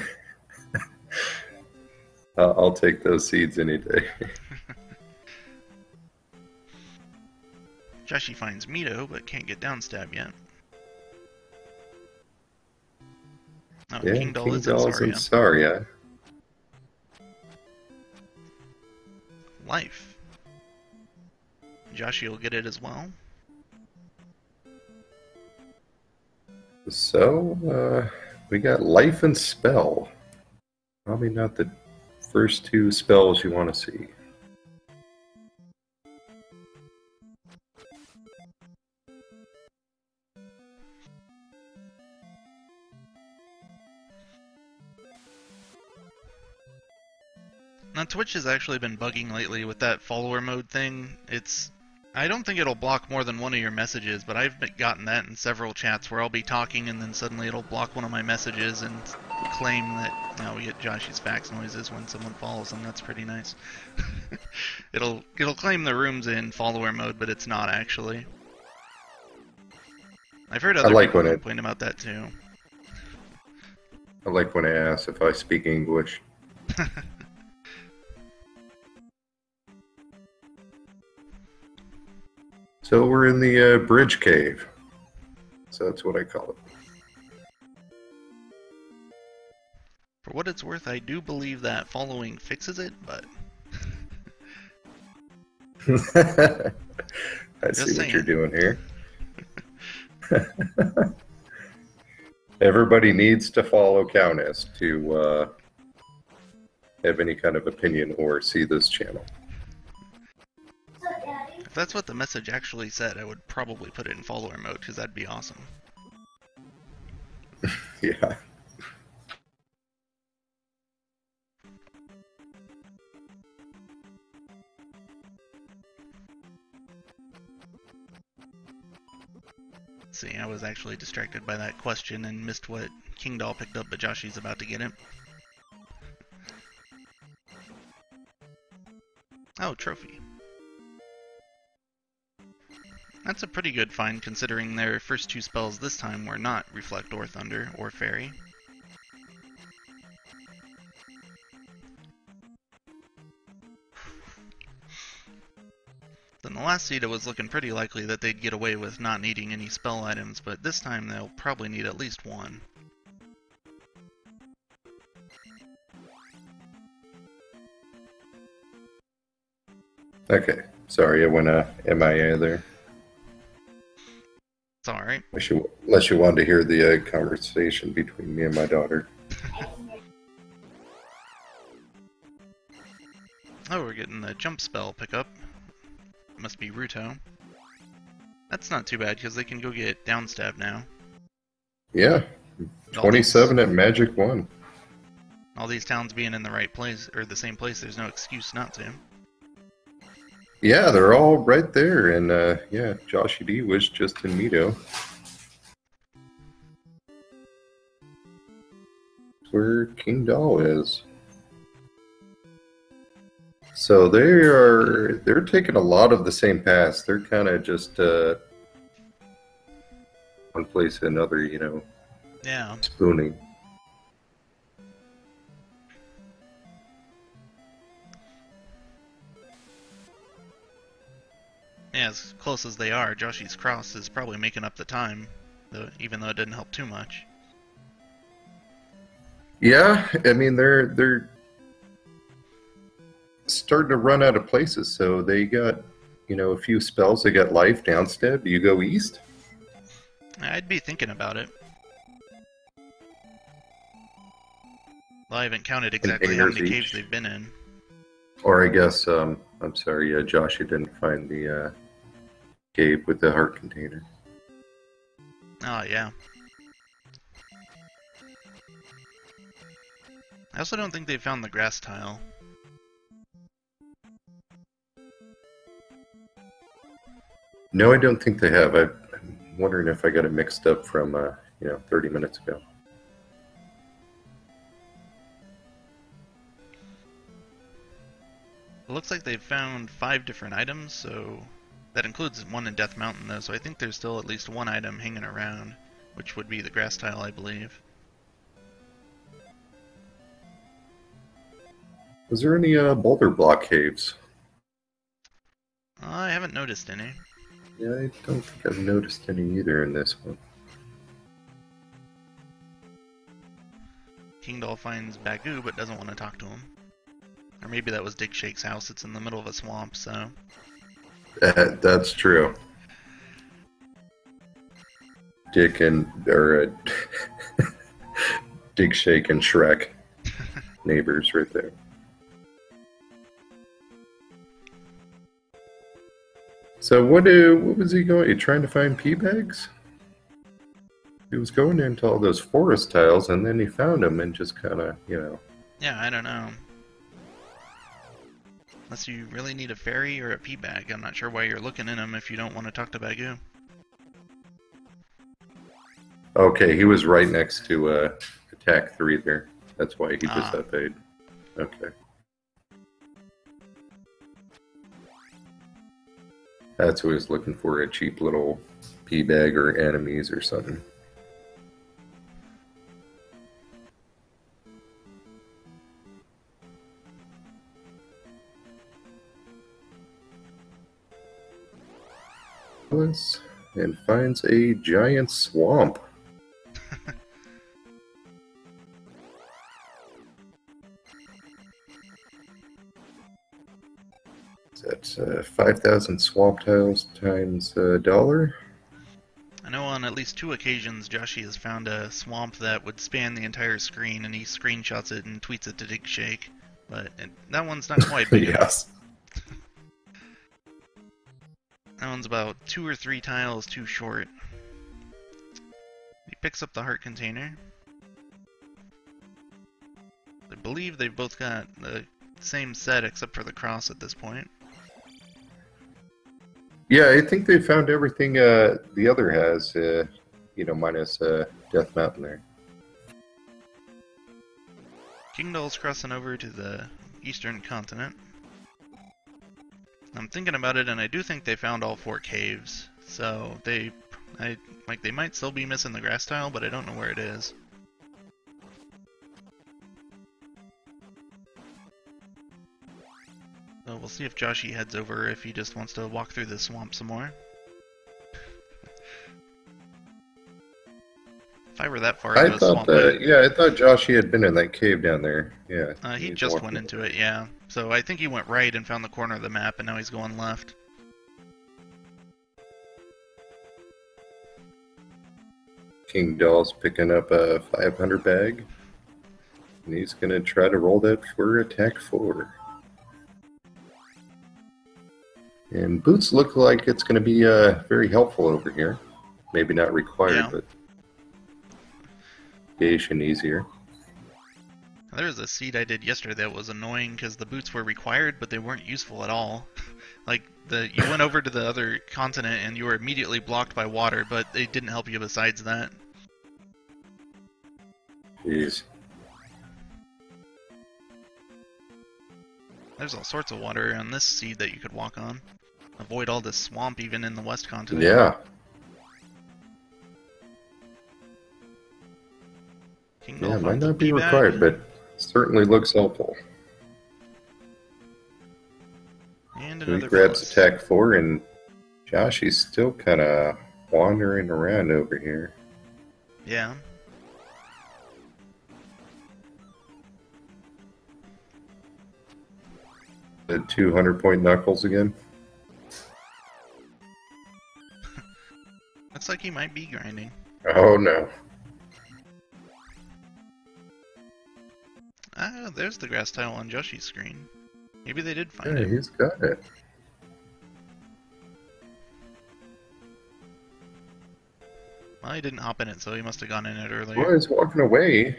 I'll take those seeds any day. Joshy finds Mido, but can't get down stab yet. Oh, yeah, Kingdahl is in Doll's in Saria. Saria. Life. Joshy will get it as well. So, uh, we got life and spell. Probably not the first two spells you want to see. Now Twitch has actually been bugging lately with that follower mode thing. It's I don't think it'll block more than one of your messages, but I've gotten that in several chats where I'll be talking and then suddenly it'll block one of my messages and claim that you know we get Joshy's fax noises when someone follows him. That's pretty nice. it'll it'll claim the room's in follower mode, but it's not actually. I've heard other like people when it- complain about that too. I like when I ask if I speak English. So we're in the uh, bridge cave. So that's what I call it. For what it's worth, I do believe that following fixes it, but. I Just see what you're doing here. Everybody needs to follow Cowness to uh, have any kind of opinion or see this channel. If that's what the message actually said, I would probably put it in follower mode because that'd be awesome. Yeah. See, I was actually distracted by that question and missed what Kingdahl picked up, but Joshy's about to get it. Oh, trophy. That's a pretty good find considering their first two spells this time were not Reflect or Thunder or Fairy. Then the last seed it was looking pretty likely that they'd get away with not needing any spell items, but this time they'll probably need at least one. Okay. Sorry, I went uh, MIA there. It's alright. Unless you, unless you wanted to hear the uh, conversation between me and my daughter. Oh, we're getting the jump spell pickup. Must be Ruto. That's not too bad because they can go get downstab now. Yeah. All 27 at Magic 1. All these towns being in the right place or the same place, there's no excuse not to. Yeah, they're all right there. And uh, yeah, Joshy D was just in Mido. Where Kingdahl is. So they are they're taking a lot of the same paths. They're kind of just uh, one place to another, you know, Yeah. spooning. Yeah, as close as they are, Joshy's cross is probably making up the time, though, even though it didn't help too much. Yeah, I mean they're they're starting to run out of places, so they got, you know, a few spells. They got life downstep. Do you go east? I'd be thinking about it. Well, I haven't counted exactly how many each. caves they've been in. Or I guess, um, I'm sorry, uh, Josh, you didn't find the uh, cave with the heart container. Oh, yeah. I also don't think they found the grass tile. No, I don't think they have. I, I'm wondering if I got it mixed up from, uh, you know, 30 minutes ago. It looks like they've found five different items, so that includes one in Death Mountain, though, so I think there's still at least one item hanging around, which would be the grass tile, I believe. Was there any uh, boulder block caves? I haven't noticed any. Yeah, I don't think I've noticed any either in this one. Kingdahl finds Bagu but doesn't want to talk to him. Or maybe that was Digshake's house, it's in the middle of a swamp, so. Uh, that's true. Dick and or uh, Digshake and Shrek, neighbors right there. So what? Uh, what was he going? He trying to find pea bags? He was going into all those forest tiles, and then he found them and just kind of, you know. Yeah, I don't know. Unless you really need a fairy or a pea bag, I'm not sure why you're looking in them if you don't want to talk to Bagu. Okay, he was right next to uh, attack three there. That's why he just Ah. upade. Okay. That's what he was looking for, a cheap little pea bag or enemies or something. And finds a giant swamp. That's uh, 5,000 swamp tiles times a dollar. I know on at least two occasions Joshy has found a swamp that would span the entire screen and he screenshots it and tweets it to Digshake. But it, that one's not quite big enough. That one's about two or three tiles too short. He picks up the heart container. I believe they've both got the same set except for the cross at this point. Yeah, I think they found everything uh, the other has, uh, you know, minus uh, Death Mountain there. Kingdahl's crossing over to the eastern continent. I'm thinking about it, and I do think they found all four caves. So they, I like they might still be missing the grass tile, but I don't know where it is. So we'll see if Joshy heads over if he just wants to walk through the swamp some more. If I were that far I thought swamp, that, yeah, I thought Joshy had been in that cave down there. Yeah. Uh, he just went into it, yeah. So I think he went right and found the corner of the map, and now he's going left. Kingdahl's picking up a 500 bag. And he's going to try to roll that for attack four. And boots look like it's going to be uh, very helpful over here. Maybe not required, Yeah. but occasion easier. There was a seed I did yesterday that was annoying because the boots were required, but they weren't useful at all. like the you went over to the other continent and you were immediately blocked by water, but they didn't help you besides that. Jeez. There's all sorts of water on this seed that you could walk on. Avoid all this swamp even in the west continent. Yeah. King Yeah, might not be required, but certainly looks helpful. And So he another grabs attack four, and Josh, he's still kind of wandering around over here. Yeah. the 200 point knuckles again. Looks like he might be grinding. Oh no. Ah, there's the grass tile on Joshy's screen. Maybe they did find it. Yeah, it. he's got it. Well, he didn't hop in it, so he must have gone in it earlier. Well, he's walking away.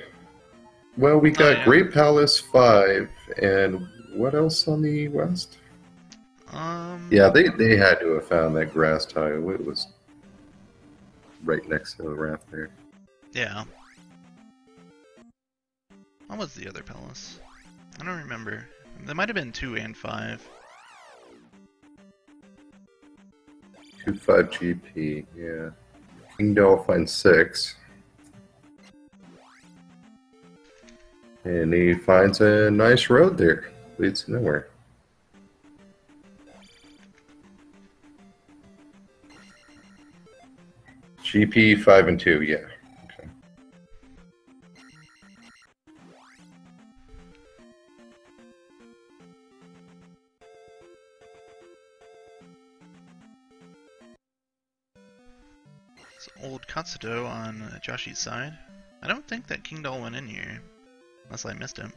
Well, we got yeah. Great Palace 5, and what else on the west? Um, Yeah, they, they had to have found that grass tile. It was right next to the raft there. Yeah. What was the other palace? I don't remember. There might have been two and five. 2 5 GP, yeah. Kingdahl finds 6. And he finds a nice road there. Leads nowhere. GP 5 and 2, yeah. Kasuto on Joshy's side. I don't think that Kingdahl went in here. Unless I missed him.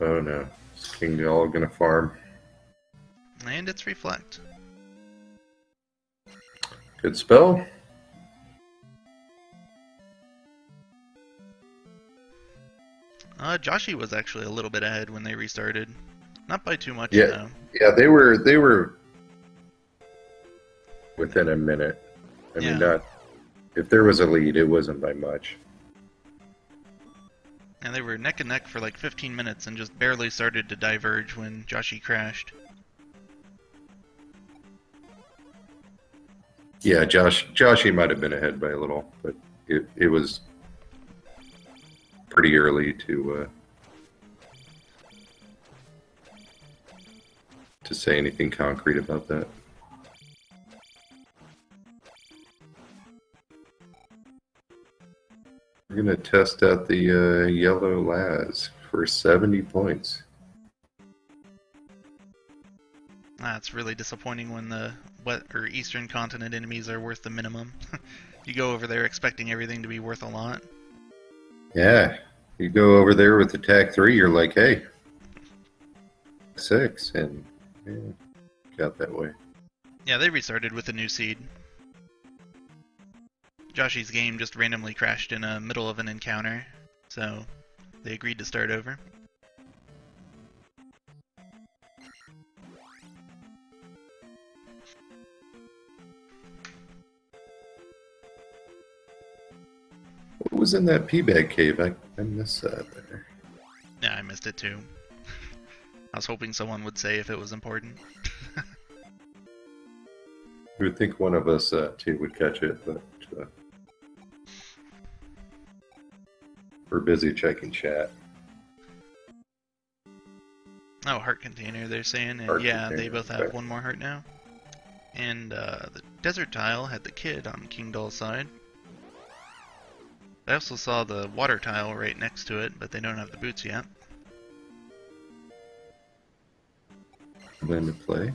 Oh no. Is Kingdahl gonna farm? And it's Reflect. Good spell. Uh, Joshy was actually a little bit ahead when they restarted. Not by too much, Yeah. though. Yeah, they were they were within a minute. I Yeah. mean, not if there was a lead, it wasn't by much. And they were neck and neck for like 15 minutes and just barely started to diverge when Joshy crashed. Yeah, Josh Joshy might have been ahead by a little, but it it was pretty early to uh, to say anything concrete about that. We're gonna test out the uh, yellow las for seventy points. That's really disappointing when the wet or eastern continent enemies are worth the minimum. you go over there expecting everything to be worth a lot. Yeah, you go over there with attack three, you're like, hey, six, and yeah, got that way. Yeah, they restarted with a new seed. Joshy's game just randomly crashed in the middle of an encounter, so they agreed to start over. What was in that pea bag cave? I, I missed that there. Yeah, I missed it too. I was hoping someone would say if it was important. You would think one of us uh, two would catch it, but uh, we're busy checking chat. Oh, heart container, they're saying, and Heart yeah, they both have okay. one more heart now. And uh, the desert tile had the kid on Kingdahl's side. I also saw the water tile right next to it, but they don't have the boots yet. Then to play.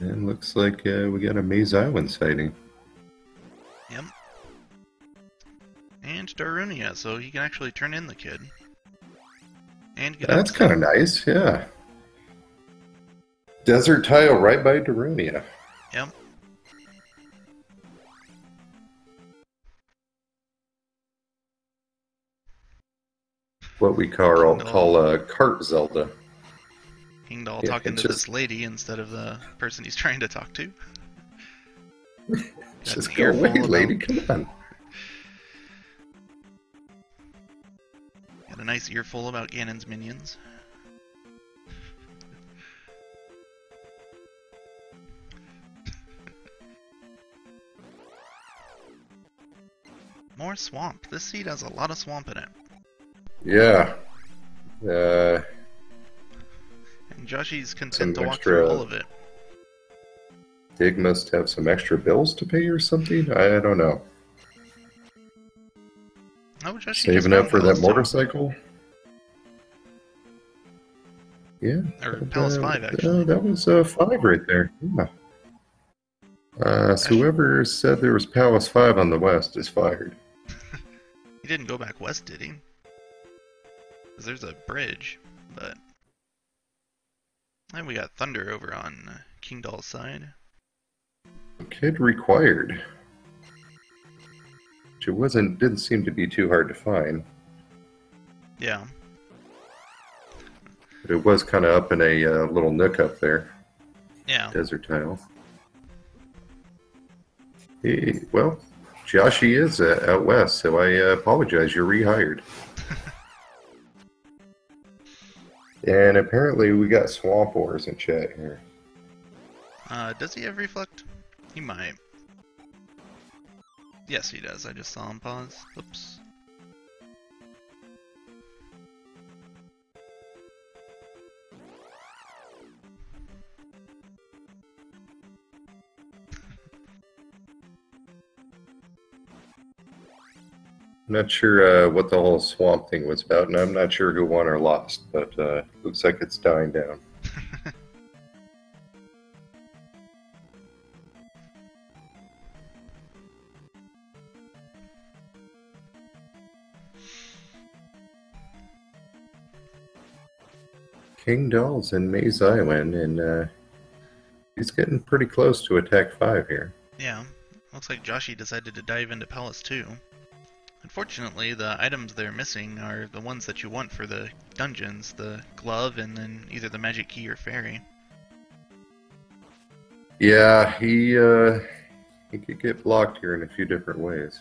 And looks like uh, we got a Maze Island sighting. And Darunia, so he can actually turn in the kid. And get That's kind of nice, yeah. Desert tile right by Darunia. Yep. What we call call a cart Zelda. Kingdahl Yeah, talking to just- this lady instead of the person he's trying to talk to. Just go away, lady. Come on. A nice earful about Ganon's minions. More swamp. This seed has a lot of swamp in it. Yeah. Uh, And Joshy's Some content to walk extra- through all of it. Dig must have some extra bills to pay or something. I don't know. Joshy just Saving up for that motorcycle. Yeah. Or Palace uh, 5, uh, that was uh, five right there. Yeah. Uh, so whoever said there was Palace 5 on the west is fired. He didn't go back west, did he? 'Cause there's a bridge, but. And we got Thunder over on uh, Kingdahl's side. Kid required. Which it wasn't, didn't seem to be too hard to find. Yeah. But it was kind of up in a uh, little nook up there, Yeah. desert tile. He, well, Joshy is uh, out west, so I uh, apologize. You're rehired. and apparently we got swamp wars in chat here. Uh, does he have reflect? He might. Yes, he does. I just saw him pause. Oops. I'm not sure uh, what the whole swamp thing was about, and I'm not sure who won or lost, but uh, looks like it's dying down. Kingdahl's in Maze Island, and uh, he's getting pretty close to attack five here. Yeah. Looks like Joshy decided to dive into Palace 2. Unfortunately, the items they're missing are the ones that you want for the dungeons the glove and then either the magic key or fairy. Yeah, he uh, he could get blocked here in a few different ways.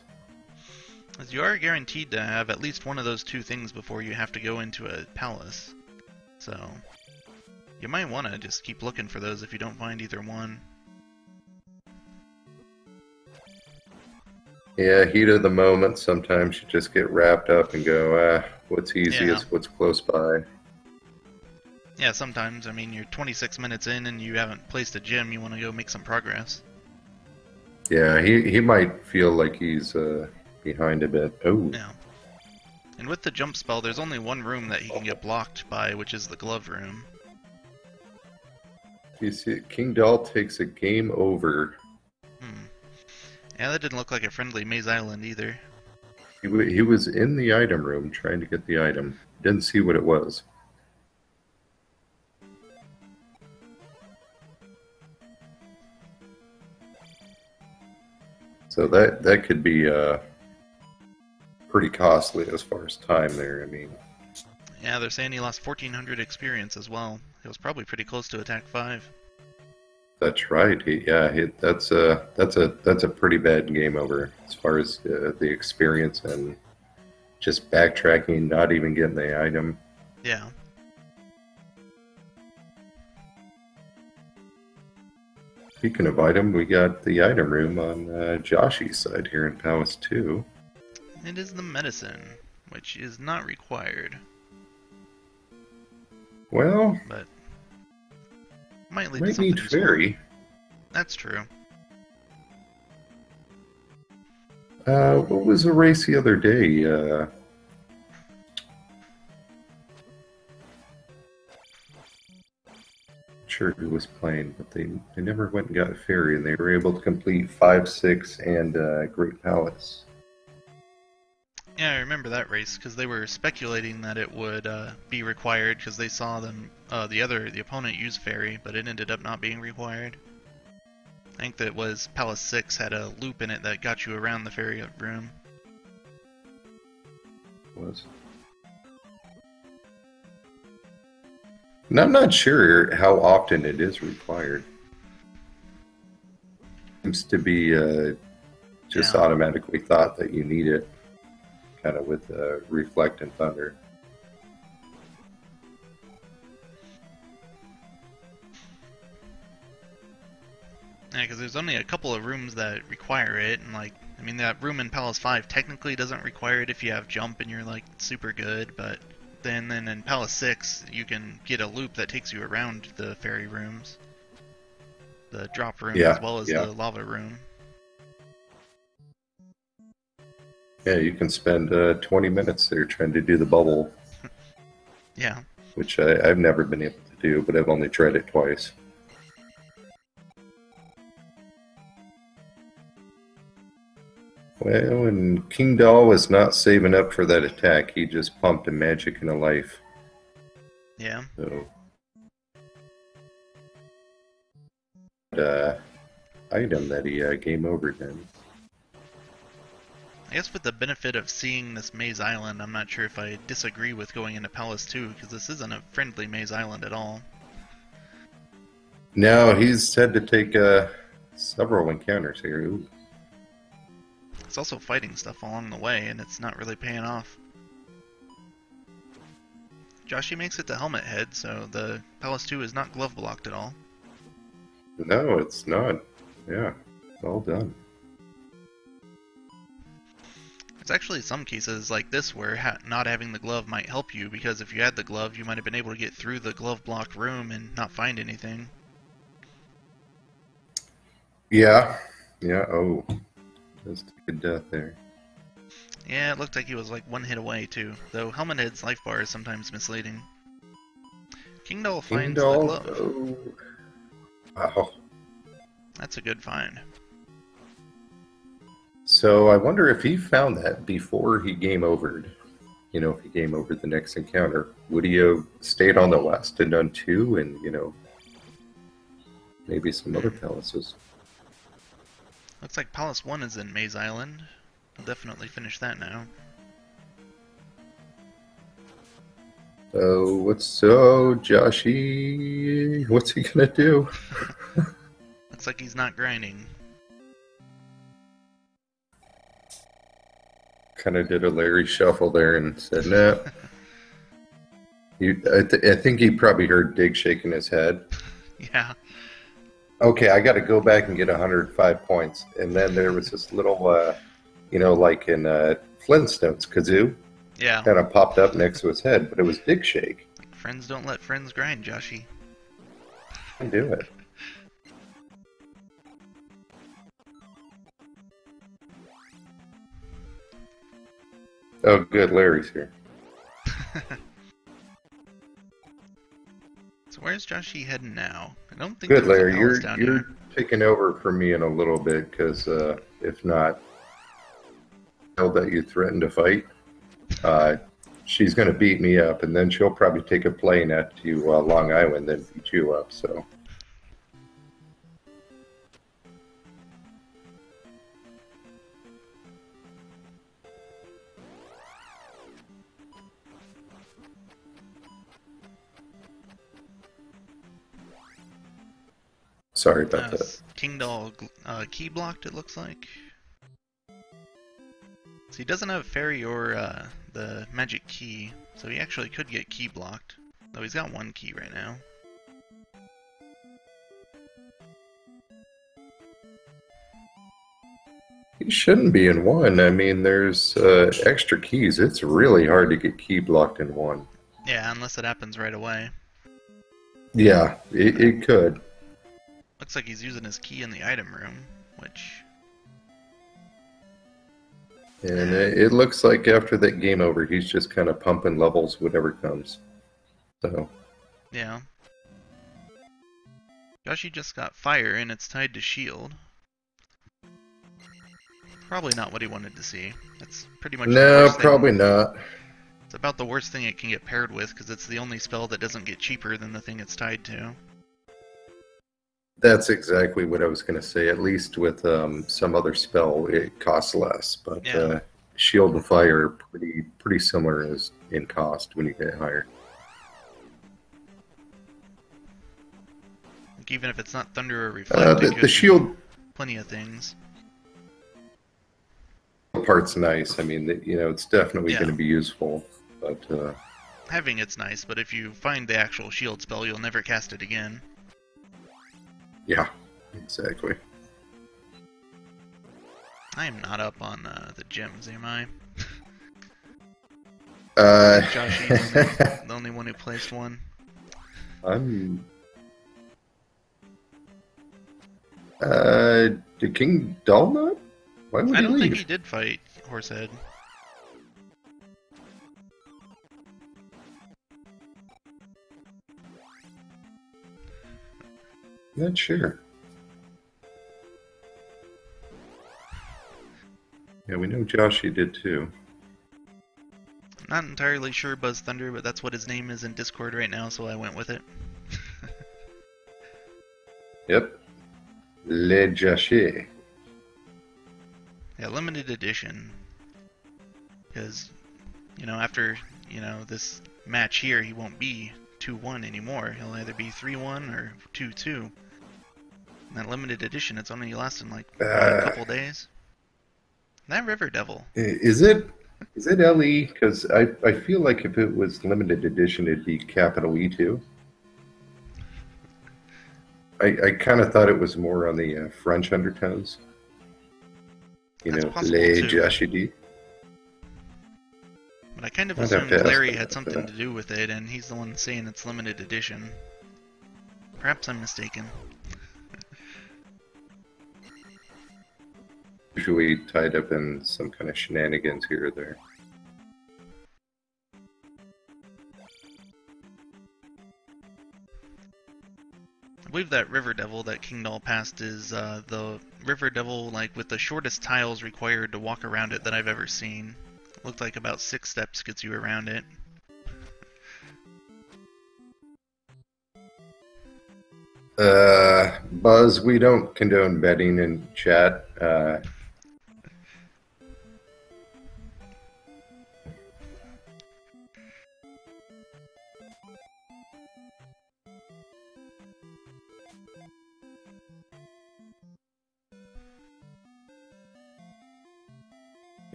As you are guaranteed to have at least one of those two things before you have to go into a palace. So, you might want to just keep looking for those if you don't find either one. Yeah, heat of the moment. Sometimes you just get wrapped up and go, ah, what's easiest, what's close by. Yeah, sometimes, I mean, you're 26 minutes in and you haven't placed a gym, you want to go make some progress. Yeah, he, he might feel like he's uh, behind a bit. Oh, Yeah. And with the jump spell, there's only one room that he can get blocked by, which is the glove room. you see, Kingdahl takes a game over. Hmm. Yeah, that didn't look like a friendly Maze Island either. He, wa- he was in the item room trying to get the item. Didn't see what it was. So that that could be uh, pretty costly as far as time there. I mean, Yeah, they're saying he lost 1400 experience as well. It was probably pretty close to attack 5. that's right. He, yeah, he, that's a that's a that's a pretty bad game over as far as uh, the experience and just backtracking, not even getting the item. Yeah. Speaking of item, we got the item room on uh, Joshy's side here in Palace 2. It is the medicine, which is not required, Well, but might lead to might something need useful. fairy. That's true. Uh, what was the race the other day? Uh, sure who was playing, but they, they never went and got a fairy, and they were able to complete 5, 6, and uh, Great Palace. Yeah, I remember that race because they were speculating that it would uh, be required because they saw them, uh, the other, the opponent use fairy, but it ended up not being required. I think that was Palace 6 had a loop in it that got you around the fairy room. was. And I'm not sure how often it is required. Seems to be uh, just Yeah. automatically thought that you need it, kind of with uh, reflect and thunder. Yeah, because there's only a couple of rooms that require it, and like, I mean, that room in Palace 5 technically doesn't require it if you have jump and you're like super good, but then, then in Palace 6, you can get a loop that takes you around the fairy rooms. The drop room Yeah, as well as yeah. the lava room. Yeah, you can spend uh, 20 minutes there trying to do the bubble, Yeah. which I, I've never been able to do, but I've only tried it twice. Well, when Kingdahl was not saving up for that attack, he just pumped a magic and a life. Yeah. So, uh, item that he uh, game over then. I guess with the benefit of seeing this Maze Island, I'm not sure if I disagree with going into Palace 2, because this isn't a friendly Maze Island at all. No, he's had to take uh, several encounters here. Ooh. It's also fighting stuff along the way, and it's not really paying off. Joshy makes it to Helmet Head, so the Palace 2 is not glove blocked at all. No, it's not. Yeah, it's all done. There's actually some cases like this where ha not having the glove might help you, because if you had the glove, you might have been able to get through the glove block room and not find anything. Yeah, yeah, oh. Just a good death there. Yeah, it looked like he was like one hit away too, though Helmet Head's life bar is sometimes misleading. Kingdahl finds Doll, the glove. oh. Wow. That's a good find. So I wonder if he found that before he game overed. You know, if he game over the next encounter, would he have stayed on the west and done two, and you know, maybe some other palaces? Looks like Palace 1 is in Maze Island. I'll definitely finish that now. Oh, what's so Joshy? What's he gonna do? Looks like he's not grinding. Kind of did a Larry shuffle there and said, "No." You, I, th- I think he probably heard Dig shaking his head. Yeah. Okay, I got to go back and get 105 points. And then there was this little, uh, you know, like in uh, Flintstones, kazoo, Yeah. kind of popped up next to his head, but it was Digshake. Friends don't let friends grind, Joshy. I do it. Oh, good. Larry's here. So where's Joshy heading now? I don't think Good, Larry. You're you're here. taking over for me in a little bit because uh, if not, know that you threatened to fight. Uh, she's going to beat me up, and then she'll probably take a plane at you uh, Long Island and beat you up. So sorry about Uh, that. Kingdahl uh, key blocked, it looks like. So he doesn't have fairy or uh, the magic key, so he actually could get key blocked. Though he's got one key right now. He shouldn't be in one. I mean, there's uh, extra keys. It's really hard to get key blocked in one. Yeah, unless it happens right away. Yeah, it, it could. Looks like he's using his key in the item room, which And it, looks like after that game over, he's just kind of pumping levels, whatever comes. So, Yeah. Joshy just got fire and it's tied to shield. Probably not what he wanted to see. That's pretty much no, worst thing- probably not. It's about the worst thing it can get paired with because it's the only spell that doesn't get cheaper than the thing it's tied to. That's exactly what I was going to say. At least with um, some other spell, it costs less. But Yeah. uh, shield and fire are pretty pretty similar as in cost when you get higher. Like even if it's not thunder or reflect, Uh, the, the shield plenty of things. part's nice. I mean, the, you know, it's definitely Yeah. going to be useful. But uh, Having it's nice, but if you find the actual shield spell, you'll never cast it again. Yeah, exactly. I am not up on uh, the gems, am I? Uh, Josh, you the the only one who placed one. I'm. Uh, did King Dalnut? Why would I he don't leave? think he did fight Horsehead. Not sure. Yeah, we know Joshy did too. Not entirely sure Buzz Thunder, but that's what his name is in Discord right now, so I went with it. Yep. Le Joshy. Yeah, limited edition. Because, you know, after, you know, this match here, he won't be 2-1 anymore. He'll either be 3-1 or 2-2. That limited edition, it's only lasting like what, a Uh. couple days. That River Devil. Is it is it LE? Because I, I feel like if it was limited edition, it'd be capital E2. I, I kind of thought it was more on the uh, French undertones. You That's know, possible, Le. Jashidi. But I kind of I'd assumed Larry had something that. to do with it, and he's the one saying it's limited edition. Perhaps I'm mistaken. Usually tied up in some kind of shenanigans here or there. I believe that River Devil that Kingdahl passed is uh, the River Devil like with the shortest tiles required to walk around it that I've ever seen. Looked like about six steps gets you around it. Uh, Buzz, we don't condone betting in chat. Uh,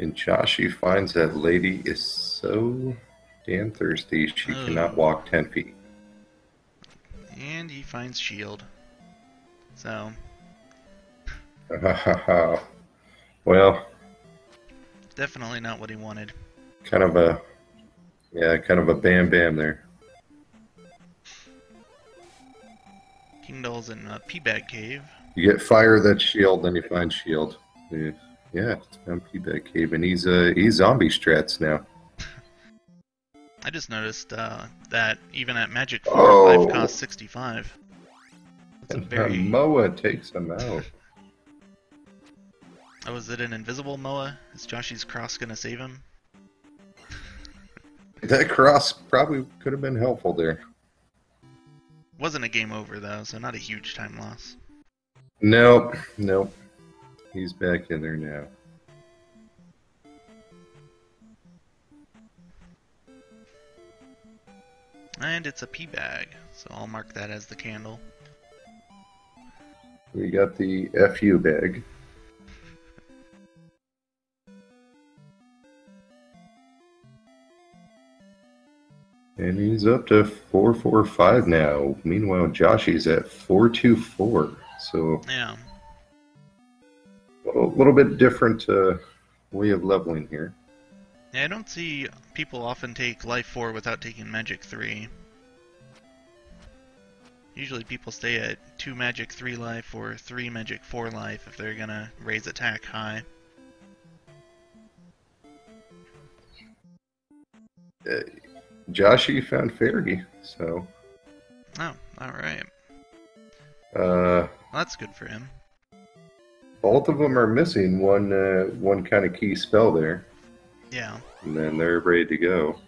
and Joshy finds that lady is so damn thirsty she Oh. cannot walk 10 feet. And he finds Shield. So, well, definitely not what he wanted. kind of a yeah, kind of a bam bam there. Kingdahl's in a P-Bag Cave. You get fire that shield, then you find shield. Yeah, yeah it's found P-Bag Cave, and he's uh he's zombie strats now. I just noticed uh, that even at Magic 4, Oh. life costs 65. That's a And very... Moa takes him out. Oh, is it an invisible Moa? Is Joshy's cross gonna save him? That cross probably could have been helpful there. Wasn't a game over though, so not a huge time loss. Nope, nope. He's back in there now. And it's a a P bag, so I'll mark that as the candle. We got the FU bag. And he's up to 445 now. Meanwhile, Joshy's at 424. So Yeah, a little bit different uh, way of leveling here. yeah. I don't see people often take Life 4 without taking Magic 3. Usually people stay at 2 Magic 3 life or 3 Magic 4 life if they're gonna raise attack high. Joshy found Fairy, so Oh, alright. uh, Well, that's good for him. Both of them are missing one uh, one kind of key spell there, Yeah. and then they're ready to go.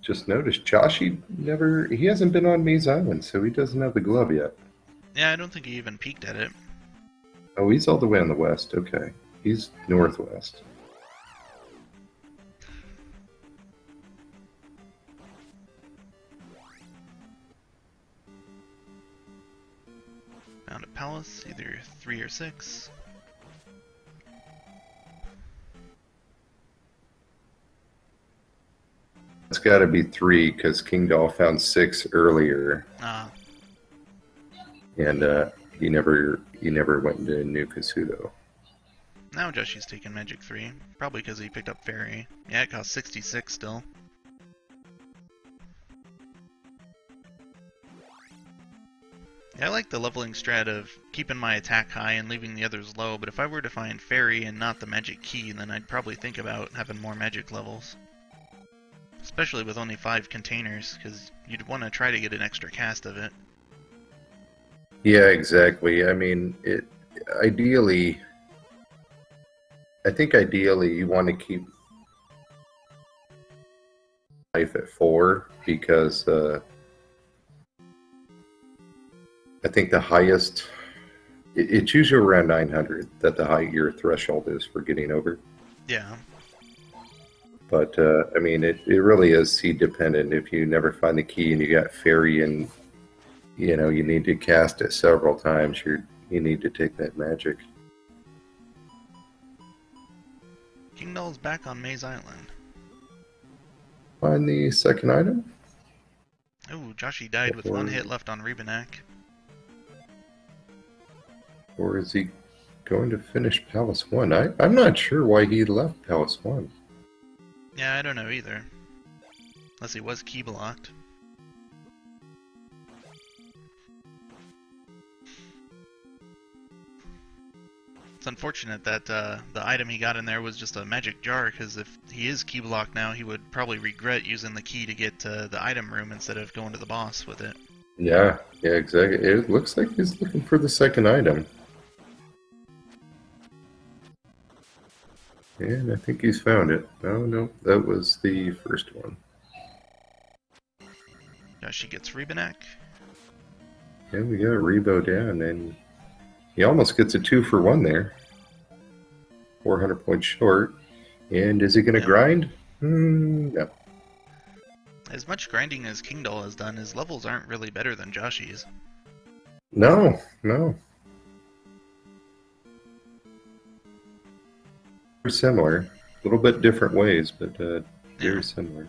Just noticed Joshy never he hasn't been on Maze Island, so he doesn't have the glove yet. Yeah, I don't think he even peeked at it. Oh, he's all the way on the west. Okay, he's northwest. A palace, either 3 or 6. It's got to be three because Kingdahl found six earlier, Ah, and uh, he never he never went into New Kasuto. now Joshy's taking Magic 3. Probably because he picked up Fairy. Yeah, it costs 66 still. I like the leveling strat of keeping my attack high and leaving the others low, but if I were to find Fairy and not the magic key, then I'd probably think about having more magic levels. especially with only five containers, because you'd want to try to get an extra cast of it. Yeah, exactly. I mean, it ideally, I think ideally you want to keep life at four because uh, I think the highest it, it's usually around 900 that the high your threshold is for getting over. Yeah. But uh, I mean, it, it really is seed dependent. If you never find the key and you got fairy and you know you need to cast it several times, you you need to take that magic. Kingdahl's back on Maze Island. Find the second item. Oh, Joshy died with one hit left on Rebonack. Or is he going to finish Palace 1? I, I'm not sure why he left Palace 1. Yeah, I don't know either. Unless he was key blocked. It's unfortunate that uh, the item he got in there was just a magic jar, because if he is key blocked now, he would probably regret using the key to get to the item room instead of going to the boss with it. Yeah, yeah, exactly. It looks like he's looking for the second item. And I think he's found it. No, no, that was the first one. Now she gets Rebonack. Yeah, we got Rebo down, and he almost gets a two for one there. 400 points short. And is he going to Yeah. grind? Hmm, no. As much grinding as Kingdahl has done, his levels aren't really better than Joshy's. No, no. Similar. A little bit different ways, but uh, very Yeah. similar.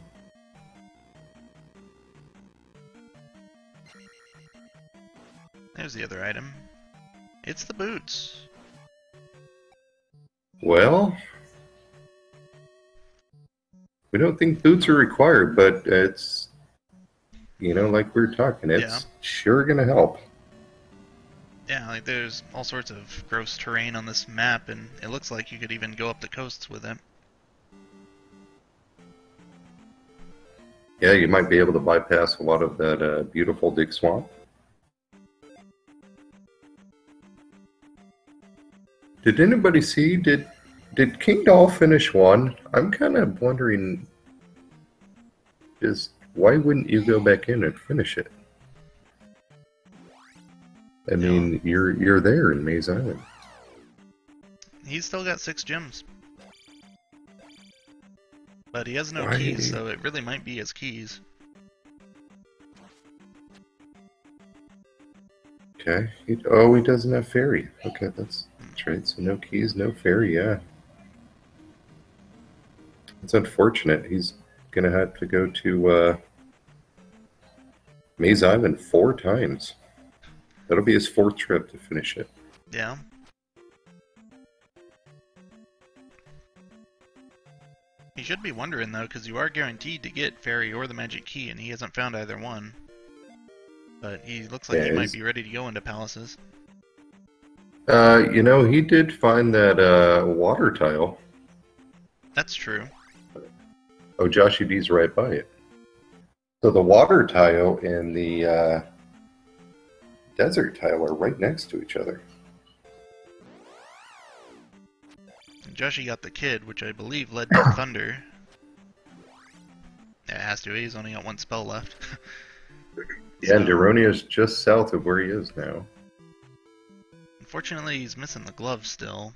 There's the other item. It's the boots. Well, we don't think boots are required, but it's, you know, like we were talking, it's Yeah. sure going to help. Yeah, like there's all sorts of gross terrain on this map, and it looks like you could even go up the coasts with it. Yeah, you might be able to bypass a lot of that uh, beautiful dig swamp. Did anybody see? Did did Kingdahl finish one? I'm kind of wondering. Just why wouldn't you go back in and finish it? I mean, you're you're there in Maze Island. He's still got six gems. But he has no Why- keys, so it really might be his keys. Okay. He, oh, he doesn't have fairy. Okay, that's, that's right. So no keys, no fairy. Yeah. It's unfortunate. He's gonna have to go to uh, Maze Island four times. That'll be his fourth trip to finish it. Yeah. He should be wondering though, because you are guaranteed to get Fairy or the Magic Key, and he hasn't found either one. But he looks like Yeah, he might be ready to go into palaces. Uh, you know, he did find that uh, water tile. That's true. Oh, Joshy D's right by it. So the water tile and the uh, desert tile are right next to each other. And Joshy got the kid, which I believe led to Thunder. Yeah, it has to. Be, he's only got one spell left. Yeah, and So, Darunia's just south of where he is now. Unfortunately, he's missing the glove still.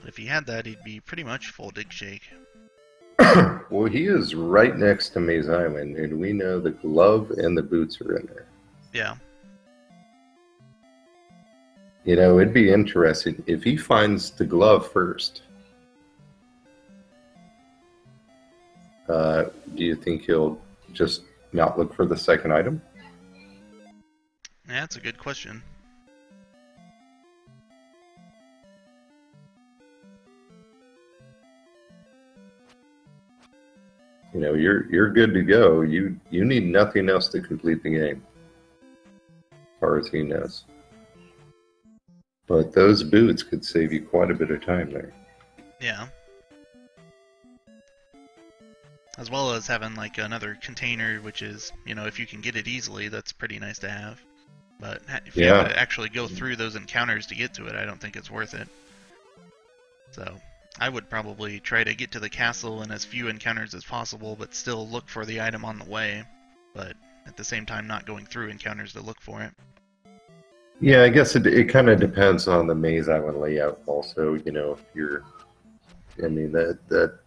But if he had that, he'd be pretty much full Digshake. well, he is right next to Maze Island, and we know the glove and the boots are in there. Yeah. You know, it'd be interesting if he finds the glove first. Uh, do you think he'll just not look for the second item? Yeah, that's a good question. You know, you're you're good to go. You you need nothing else to complete the game, as far as he knows. But those boots could save you quite a bit of time there. Yeah. as well as having like another container, which is you know if you can get it easily, that's pretty nice to have. But if you have to actually go through those encounters to get to it, I don't think it's worth it. So I would probably try to get to the castle in as few encounters as possible, but still look for the item on the way. But at the same time, not going through encounters to look for it. Yeah, I guess it it kind of depends on the maze island layout. Also, you know, if you're, I mean, that that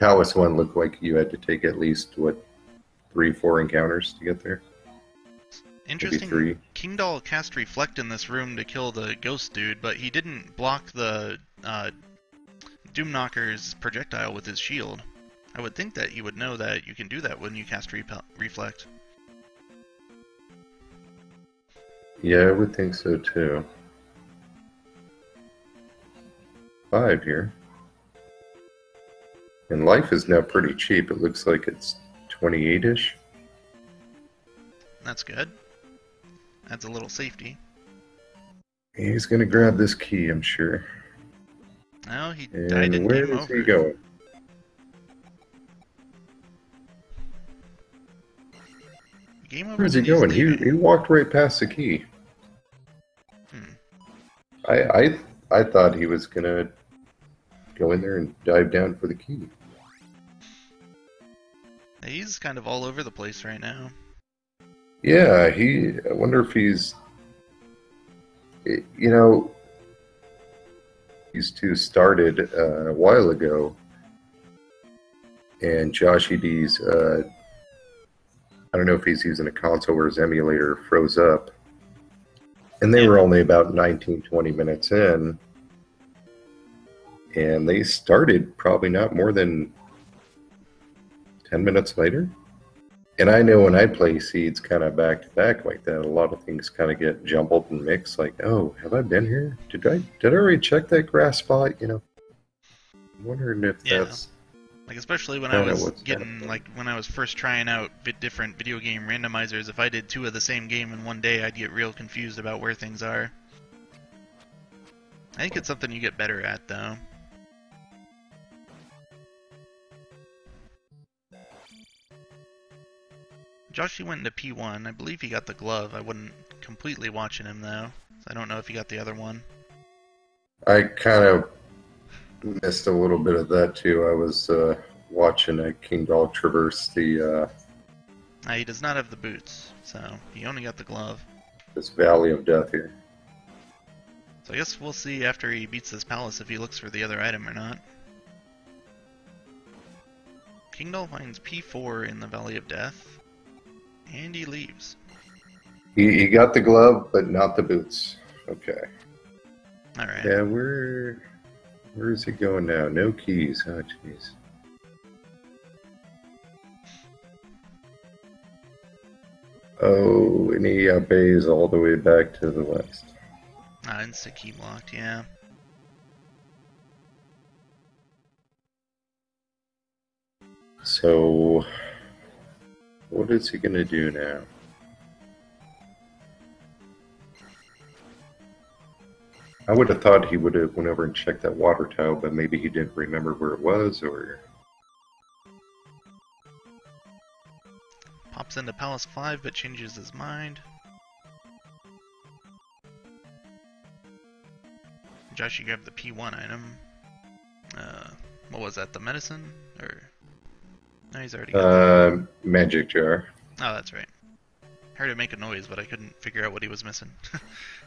palace one looked like you had to take at least what three, four encounters to get there. Interesting. three. Kingdahl cast Reflect in this room to kill the ghost dude, but he didn't block the uh, Doomknocker's projectile with his shield. I would think that he would know that you can do that when you cast Repel- Reflect. Yeah, I would think so too. Five here. And life is now pretty cheap. It looks like it's 28 ish. That's good. Adds a little safety. He's going to grab this key, I'm sure. No, he died in And where is he going? Game over. Where's he going? He, he walked right past the key. Hmm. I, I I thought he was gonna go in there and dive down for the key. He's kind of all over the place right now. Yeah, he. I wonder if he's. You know, these two started uh, a while ago, and Joshy D's. Uh, I don't know if he's using a console or his emulator froze up, and they were only about 19, 20 minutes in, and they started probably not more than 10 minutes later. And I know when I play seeds kind of back to back like that, a lot of things kind of get jumbled and mixed. Like, oh, have I been here? Did I did I already check that grass spot? You know, I'm wondering if Yeah. that's Like especially when I Kinda was getting like when I was first trying out different video game randomizers, if I did two of the same game in one day, I'd get real confused about where things are. I think it's something you get better at though. Joshy went into P1. I believe he got the glove. I wasn't completely watching him though. So I don't know if he got the other one. I kind of missed a little bit of that too. I was uh, watching a Kingdahl traverse the uh, he does not have the boots, so he only got the glove. this Valley of Death here. So I guess we'll see after he beats this palace if he looks for the other item or not. Kingdahl finds P4 in the Valley of Death, and he leaves. He, he got the glove, but not the boots. Okay. Alright. Yeah, where where is he going now? No keys. Oh, jeez. Oh, and he obeys all the way back to the west. Ah, insta key blocked, yeah. So, what is he going to do now? I would have thought he would have went over and checked that water tower, but maybe he didn't remember where it was, or Pops into Palace 5 but changes his mind. Josh, you grabbed the P1 item. Uh, what was that, the medicine? Or. No, he's already uh, magic jar. Oh, that's right. Heard it make a noise, but I couldn't figure out what he was missing.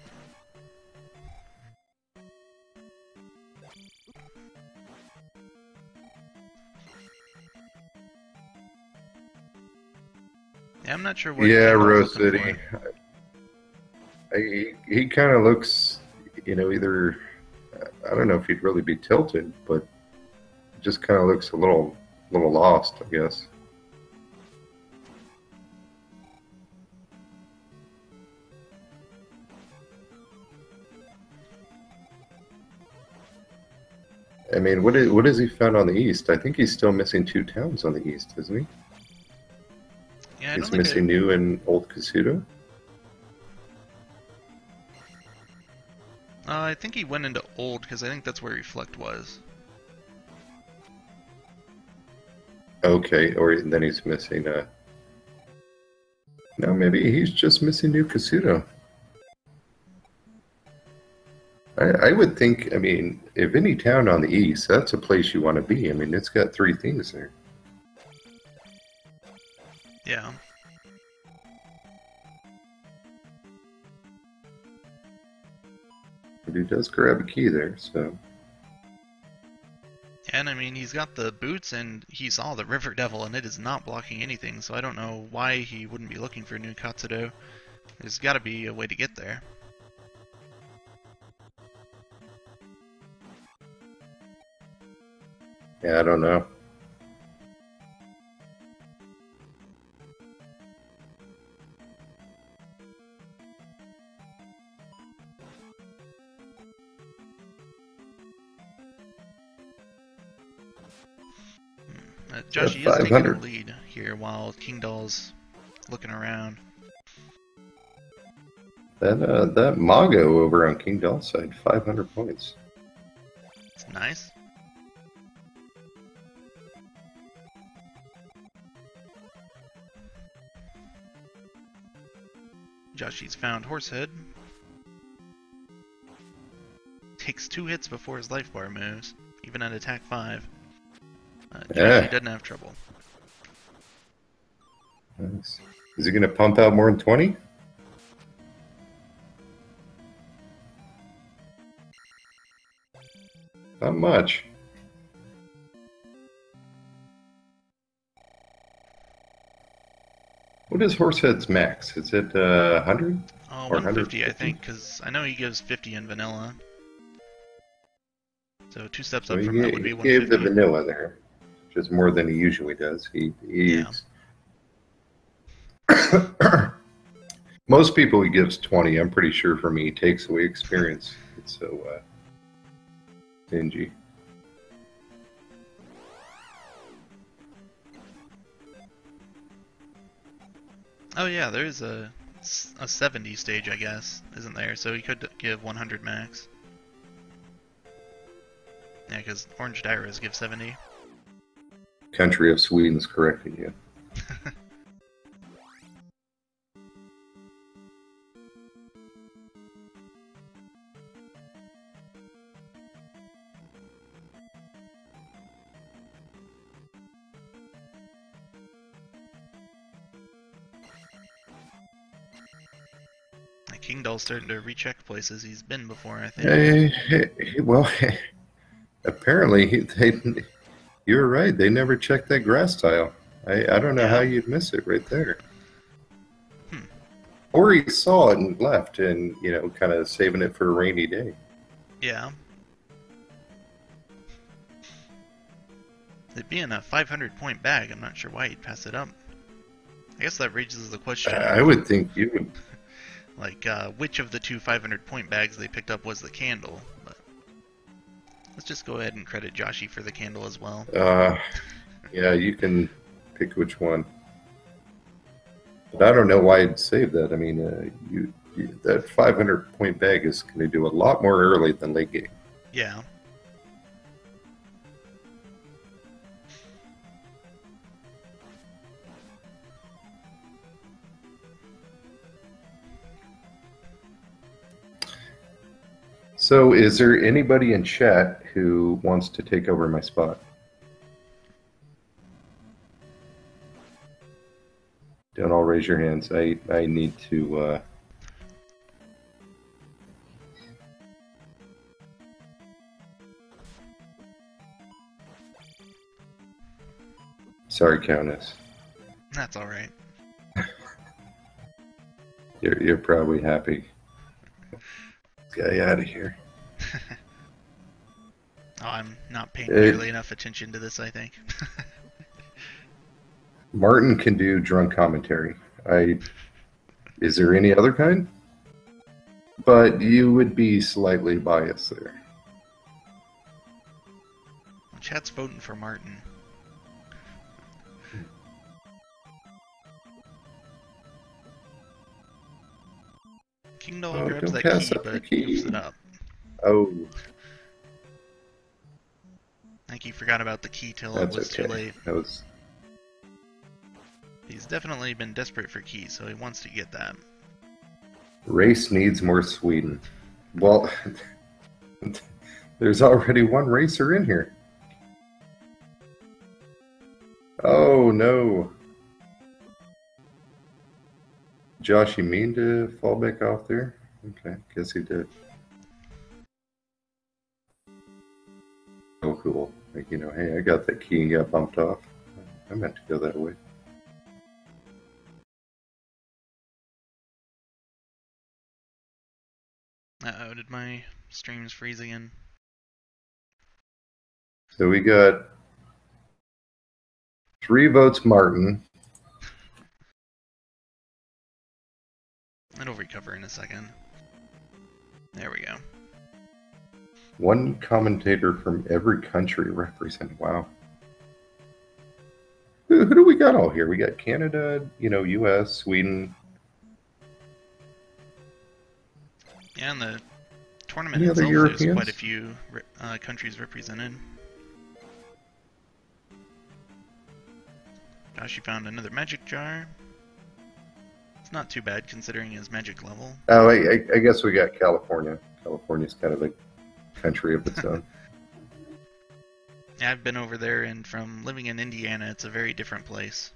yeah, I'm not sure what. yeah, Rose City. for. He, he kind of looks, you know, either I don't know if he'd really be tilted, but just kind of looks a little, little lost, I guess. I mean, what is what has he found on the east? I think he's still missing two towns on the east, isn't he? Yeah, I missing New and Old Kasuto. I, uh, I think he went into old because I think that's where Reflect was. Okay, or then he's missing a. No, maybe he's just missing New Kasuto. I, I would think, I mean, if any town on the east, that's a place you want to be. I mean, it's got three things there. Yeah. But he does grab a key there, so. And I mean, he's got the boots and he saw the River Devil and it is not blocking anything, so I don't know why he wouldn't be looking for a New Kasuto. There's gotta be a way to get there. Yeah, I don't know. Uh, Josh, is taking a 500. lead here while Kingdahl's looking around. That uh, that Mago over on Kingdahl side, 500 points. It's nice. Joshy's found Horsehead. Takes two hits before his life bar moves, even at attack 5. Uh, Yeah. doesn't have trouble. Nice. Is he going to pump out more than 20? Not much. What is Horsehead's max? Is it uh, 100? Oh, Or 150, I think, because I know he gives 50 in vanilla. So two steps So up he, from that would be he gave the vanilla there, which is more than he usually does. He, he's most people he gives 20. I'm pretty sure for me, he takes away experience. It's so uh, stingy. Oh yeah, there's a a 70 stage, I guess, isn't there? So he could give 100 max. Yeah, because Orange Dairas give 70. Country of Sweden's correcting you. Like Kingdahl's starting to recheck places he's been before, I think. Hey, well, apparently he, they, you were right. They never checked that grass tile. I, I don't know how you'd miss it right there. Hmm. Or he saw it and left, and you know, kind of saving it for a rainy day. Yeah. It being a 500 point bag, I'm not sure why he'd pass it up. I guess that raises the question. I would think you would. like uh, which of the two 500 point bags they picked up was the candle. But let's just go ahead and credit Joshy for the candle as well. Uh, yeah, you can pick which one. But I don't know why I'd save that. I mean, uh, you, you that 500 point bag is going to do a lot more early than late game. Yeah. So, is there anybody in chat who wants to take over my spot? Don't all raise your hands. I, I need to. Uh... Sorry, Cowness. That's all right. You're, you're probably happy. Guy out of here. Oh, I'm not paying Uh, nearly enough attention to this, I think. Martin can do drunk commentary. I is there any other kind? But you would be slightly biased there. Chat's voting for Martin. Oh, grabs that key, but key. gives it up. Oh, I think he forgot about the key till it was okay. too late. That was He's definitely been desperate for keys, so he wants to get that. Race needs more Sweden. Well, there's already one racer in here. Oh no. Josh, you mean to fall back off there? Okay, guess he did. Oh, cool. Like, you know, hey, I got that key and got bumped off. I meant to go that way. Uh-oh, did my streams freeze again? So we got three votes Martin, It'll recover in a second. There we go. one commentator from every country represented. Wow. Who, who do we got all here? We got Canada, you know, U.S., Sweden. Yeah, and the tournament Any itself, there's quite a few uh, countries represented. Gosh, you found another magic jar. It's not too bad considering his magic level. Oh, I, I, I guess we got California. California's kind of a country of its own. Yeah, I've been over there, and from living in Indiana, it's a very different place.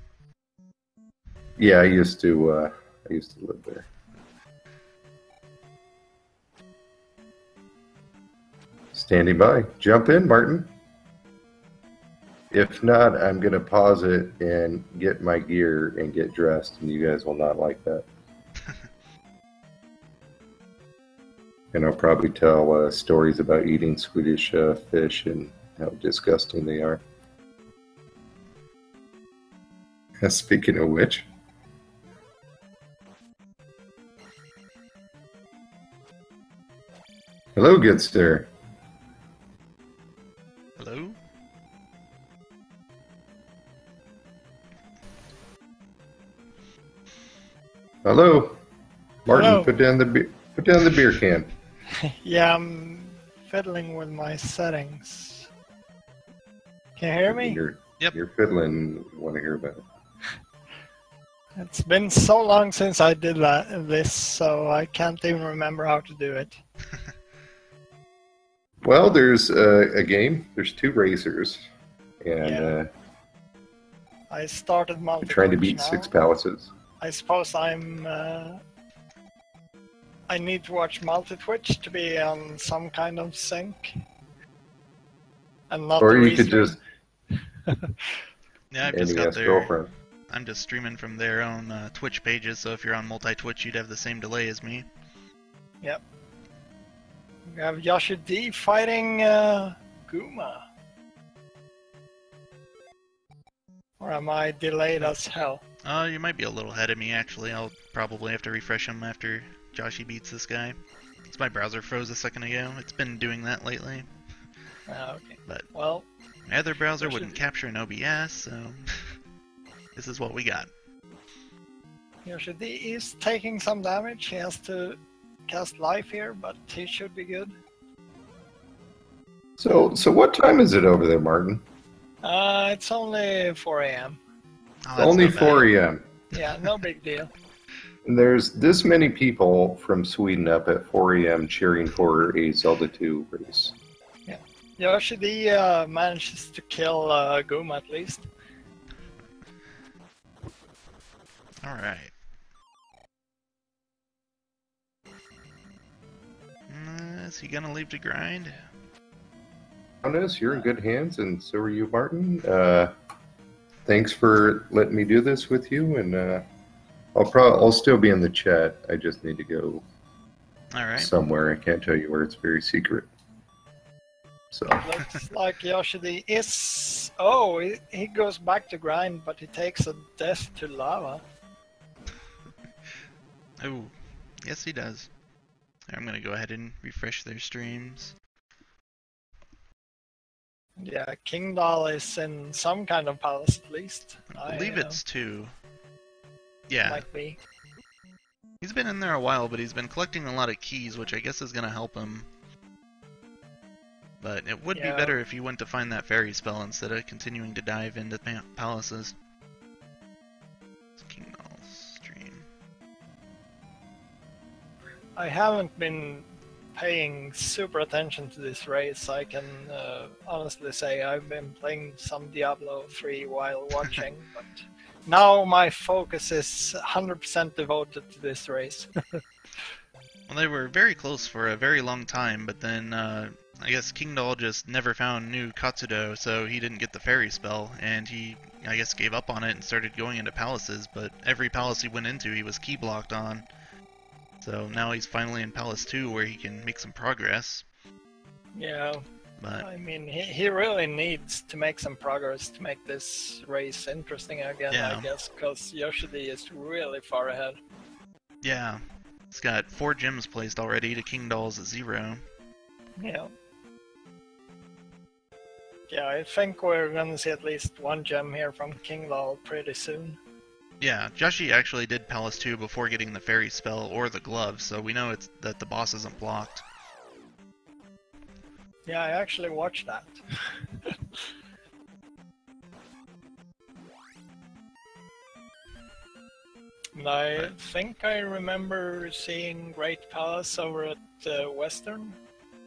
yeah, I used to. Uh, I used to live there. Standing by. Jump in, Martin. If not, I'm going to pause it and get my gear and get dressed, and you guys will not like that. and I'll probably tell uh, stories about eating Swedish uh, fish and how disgusting they are. Speaking of which, hello, good sir. Hello, Martin. Hello. Put down the beer. Put down the beer can. Yeah, I'm fiddling with my settings. Can you hear me? You're, Yep. you're fiddling. Want to hear about it? It's been so long since I did that this, so I can't even remember how to do it. Well, there's uh, a game. There's two racers, and Yeah. uh, I started you're trying to beat six palaces. I suppose I'm. Uh, I need to watch multi Twitch to be on some kind of sync. And not Or you could just Yeah, I've just got their. Girlfriend. I'm just streaming from their own uh, Twitch pages, so if you're on multi-Twitch, you'd have the same delay as me. Yep. We have Yasha D fighting uh, Gooma. Or am I delayed as hell? Uh, you might be a little ahead of me, actually. I'll probably have to refresh him after Joshy beats this guy. It's my browser froze a second ago. It's been doing that lately. Ah, okay. But- well, My other browser wouldn't capture an OBS, so this is what we got. Yoshi D is taking some damage. He has to cast life here, but he should be good. So, so what time is it over there, Martin? Uh, it's only 4 a.m. Oh, Only 4 a.m. Yeah, no big deal. And there's this many people from Sweden up at 4 a.m. cheering for a Zelda 2 race. Yeah. Yoshi D uh, manages to kill uh, Gooma at least. Alright. Mm, is he gonna leave to grind? Honest, you're in good hands, and so are you, Martin. Uh, thanks for letting me do this with you, and uh, I'll probably I'll still be in the chat. I just need to go Alright. somewhere. I can't tell you where. It's very secret. So Looks like Yoshi D is. Oh, he, he goes back to grind, but he takes a death to lava. Oh, yes he does. I'm gonna go ahead and refresh their streams. Yeah, Kingdahl is in some kind of palace at least. I believe I, uh, it's two. Yeah. Might be. He's been in there a while, but he's been collecting a lot of keys, which I guess is going to help him. But it would yeah. be better if you went to find that fairy spell instead of continuing to dive into palaces. Stream. I haven't been paying super attention to this race. I can uh, honestly say I've been playing some Diablo 3 while watching, but now my focus is 100% devoted to this race. Well, they were very close for a very long time, but then uh, I guess Kingdahl just never found New Kasuto, so he didn't get the fairy spell, and he, I guess, gave up on it and started going into palaces, but every palace he went into, he was key blocked on. So now he's finally in Palace 2 where he can make some progress. yeah, But I mean, he, he really needs to make some progress to make this race interesting again, Yeah. I guess, because Yoshidi is really far ahead. yeah, he's got four gems placed already to at zero. Yeah. Yeah, I think we're gonna see at least one gem here from Kingdahl pretty soon. Yeah, Joshy actually did Palace 2 before getting the fairy spell or the glove, so we know it's that the boss isn't blocked. Yeah, I actually watched that. and I Right. think I remember seeing Great Palace over at uh, Western,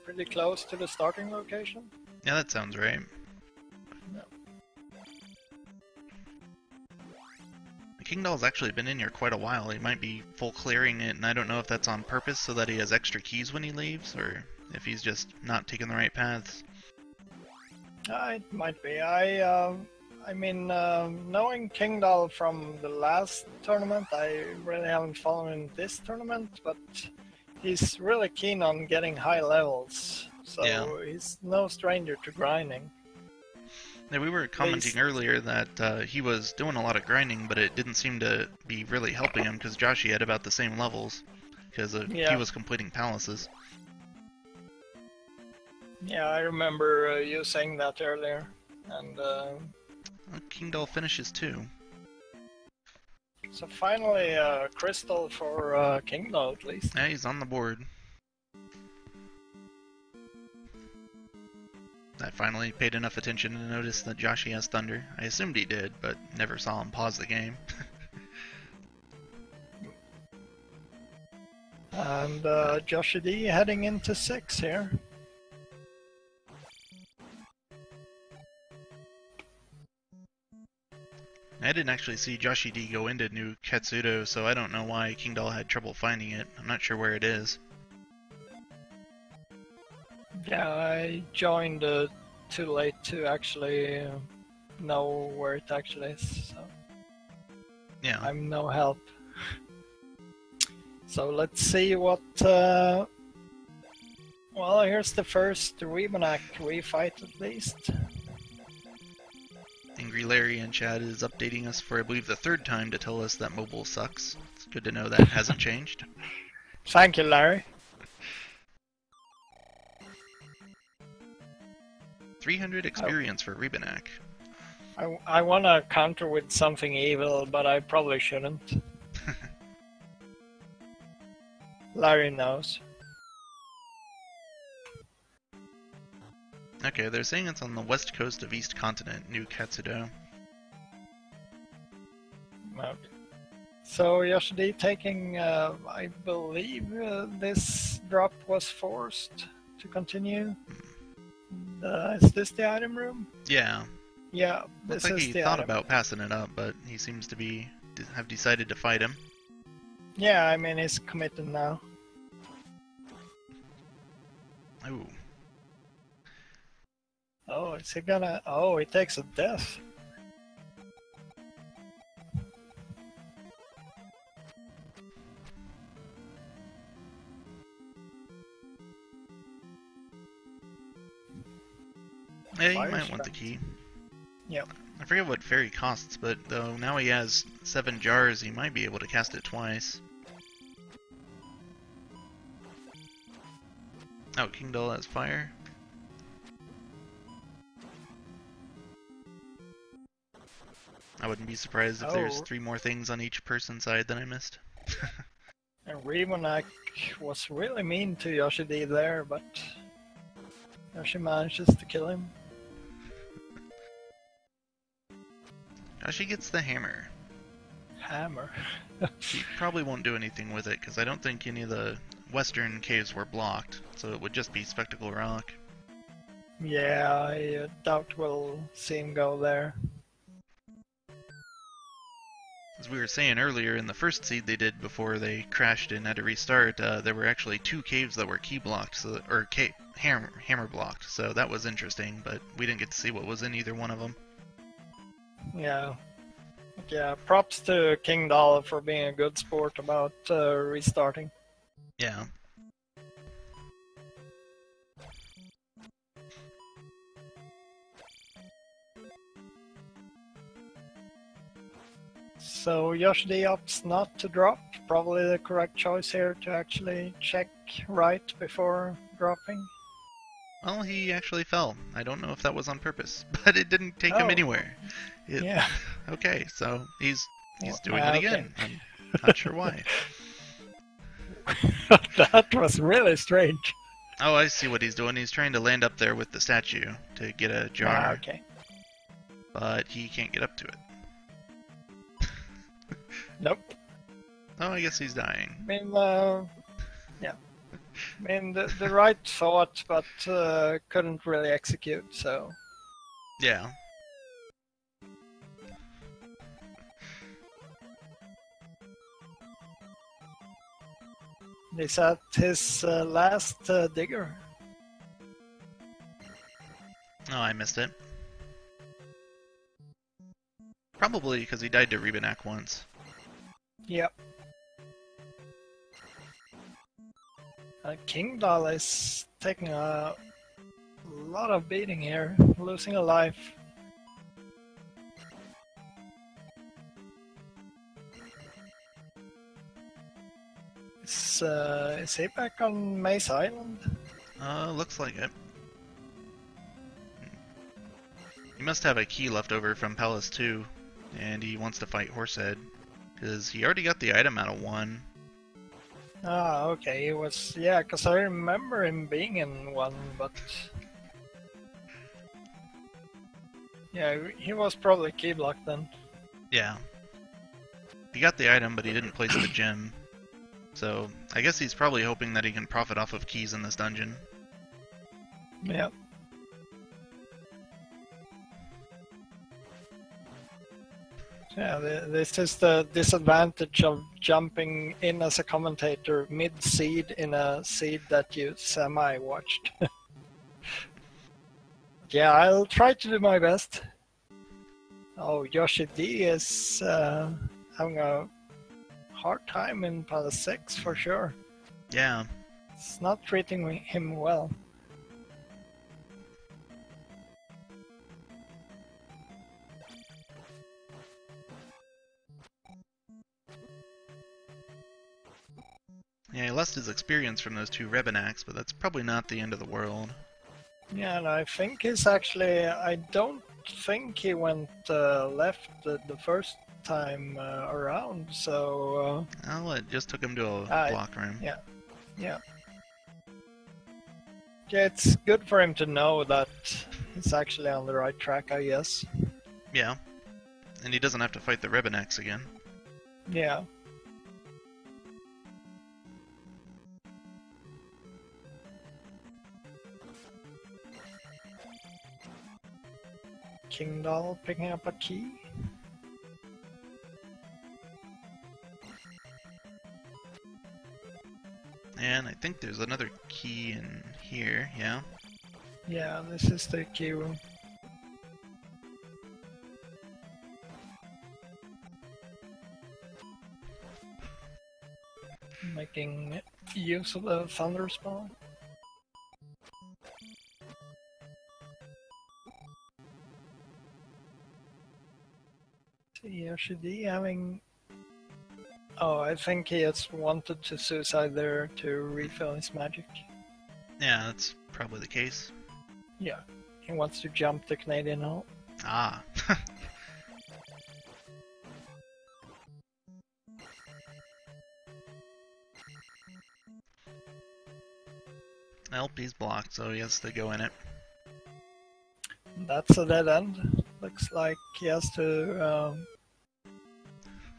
pretty close to the starting location. Yeah, that sounds right. Kingdahl's actually been in here quite a while. He might be full clearing it, and I don't know if that's on purpose so that he has extra keys when he leaves, or if he's just not taking the right paths. Uh, it might be. I, um, I mean, um, knowing Kingdahl from the last tournament, I really haven't followed him this tournament, but he's really keen on getting high levels. So Yeah. he's no stranger to grinding. Yeah, we were commenting Please. earlier that uh, he was doing a lot of grinding, but it didn't seem to be really helping him because Joshy had about the same levels because he Yeah. was completing palaces. Yeah, I remember uh, you saying that earlier. And uh, Well, Kingdahl finishes too. so finally, uh, Crystal for uh, Kingdahl at least. Yeah, he's on the board. I finally paid enough attention to notice that Joshy has Thunder. I assumed he did, but never saw him pause the game. And uh, Joshua D heading into six here. I didn't actually see Joshy D go into New Kasuto, so I don't know why Kingdahl had trouble finding it. I'm not sure where it is. Yeah, I joined uh, too late to actually uh, know where it actually is, so Yeah. I'm no help. So let's see what. Uh... Well, here's the first Rebonack we fight at least. Angry Larry in chat is updating us for I believe the third time to tell us that mobile sucks. It's good to know that hasn't changed. Thank you, Larry. 300 experience for Rebonack. I, I want to counter with something evil, but I probably shouldn't. Larry knows. Okay, they're saying it's on the west coast of East Continent, New Kasuto. Okay. So Yoshidi taking, uh, I believe uh, this drop was forced to continue. Uh, is this the item room? Yeah, Yeah, this looks like is he the thought about passing it up, but he seems to be have decided to fight him. Yeah, I mean he's committed now. Ooh, Oh, is he gonna? Oh, he takes a death. Yeah, you might want the key. Yep. I forget what fairy costs, but though now he has seven jars, he might be able to cast it twice. Oh, Kingdahl has fire. I wouldn't be surprised if there's Oh. three more things on each person's side that I missed. And Rebonack was really mean to Yoshidi there, but Yoshi manages to kill him. Joshy gets the hammer. Hammer. she probably won't do anything with it because I don't think any of the western caves were blocked, so it would just be Spectacle Rock. Yeah, I uh, doubt we'll see him go there. As we were saying earlier, in the first seed they did before they crashed and had to restart, uh, there were actually two caves that were key blocked, so or hammer hammer blocked. So that was interesting, but we didn't get to see what was in either one of them. Yeah. Yeah, props to Kingdahl for being a good sport about uh, restarting. Yeah. So Yoshi opts not to drop. Probably the correct choice here to actually check right before dropping. Well, he actually fell. I don't know if that was on purpose, but it didn't take him Oh. anywhere. It- Yeah. Okay, so he's he's doing ah, it okay. again. I'm not sure why. that was really strange. Oh, I see what he's doing. He's trying to land up there with the statue to get a jar, Ah, okay. but he can't get up to it. Nope. Oh, I guess he's dying. I mean, uh. I mean, the, the right thought, but uh, couldn't really execute, so. Yeah. Is that his uh, last uh, digger? Oh, I missed it. Probably because he died to Rebonack once. Yep. Uh, Kingdahl is taking a lot of beating here, losing a life. Is, uh, is he back on Maze Island? Uh, looks like it. He must have a key left over from Palace 2, and he wants to fight Horsehead. Because he already got the item out of 1. Ah, okay, he was, yeah, because I remember him being in one, but. Yeah, he was probably key blocked then. Yeah. He got the item, but he didn't place the gem. So, I guess he's probably hoping that he can profit off of keys in this dungeon. Yeah. Yeah, this is the disadvantage of jumping in as a commentator mid seed in a seed that you semi watched. yeah, I'll try to do my best. Oh, Yoshi D is uh, having a hard time in Palace 6 for sure. Yeah. It's not treating him well. Yeah, he lost his experience from those two Rebonacks, but that's probably not the end of the world. Yeah, and I think he's actually. I don't think he went uh, left the, the first time uh, around, so Oh, it just took him to a block room. yeah. uh, yeah. Yeah, it's good for him to know that he's actually on the right track, I guess. Yeah. And he doesn't have to fight the Rebonacks again. Yeah. Kingdahl picking up a key. And I think there's another key in here, yeah. Yeah, this is the key room. Making use of the thunder spawn. Yoshidi having. Oh, I think he has wanted to suicide there to refill his magic. Yeah, that's probably the case. Yeah, he wants to jump the Canadian Hall. Ah. LP's blocked, so he has to go in it. That's a dead end. Looks like he has to um,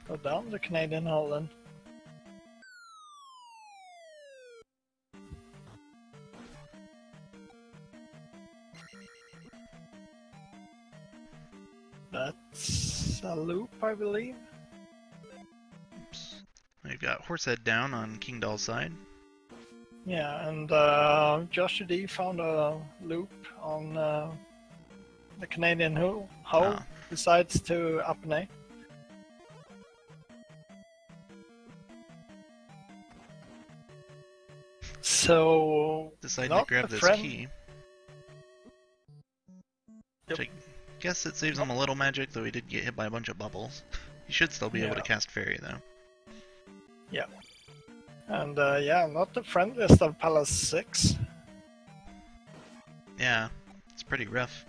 well, that was a Canadian Holland. That's a loop, I believe. Oops. We've got Horsehead down on Kingdahl's side. Yeah, and uh, Joshua D found a loop on uh, the Canadian hole. Hole ah. decides to up an So Decided to grab this friend. key. Yep. Which I guess it saves him a little magic, though he did get hit by a bunch of bubbles. he should still be able to cast Fairy, though. Yeah. And uh, yeah, not the friendliest of Palace Six. Yeah, it's pretty rough.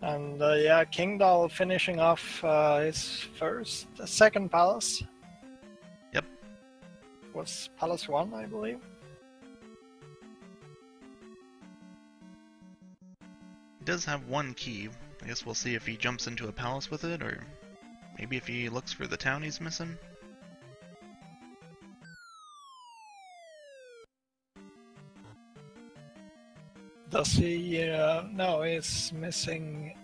And uh, yeah, Kingdahl finishing off uh, his first, second palace. Was Palace One, I believe. He does have one key. I guess we'll see if he jumps into a palace with it, or maybe if he looks for the town he's missing. Does he? Uh, no, he's missing.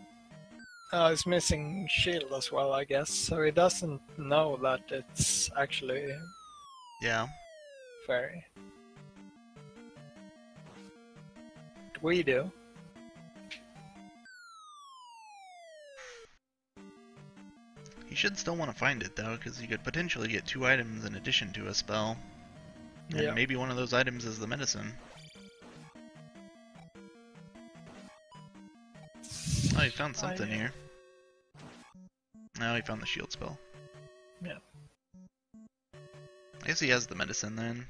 Uh, he's missing shield as well, I guess. So he doesn't know that it's actually Yeah, fairy. We do. You should still want to find it, though, because you could potentially get two items in addition to a spell. And Yeah. maybe one of those items is the medicine. Oh, he found something I- here. Oh, no, he found the shield spell. Yeah. I guess he has the medicine then.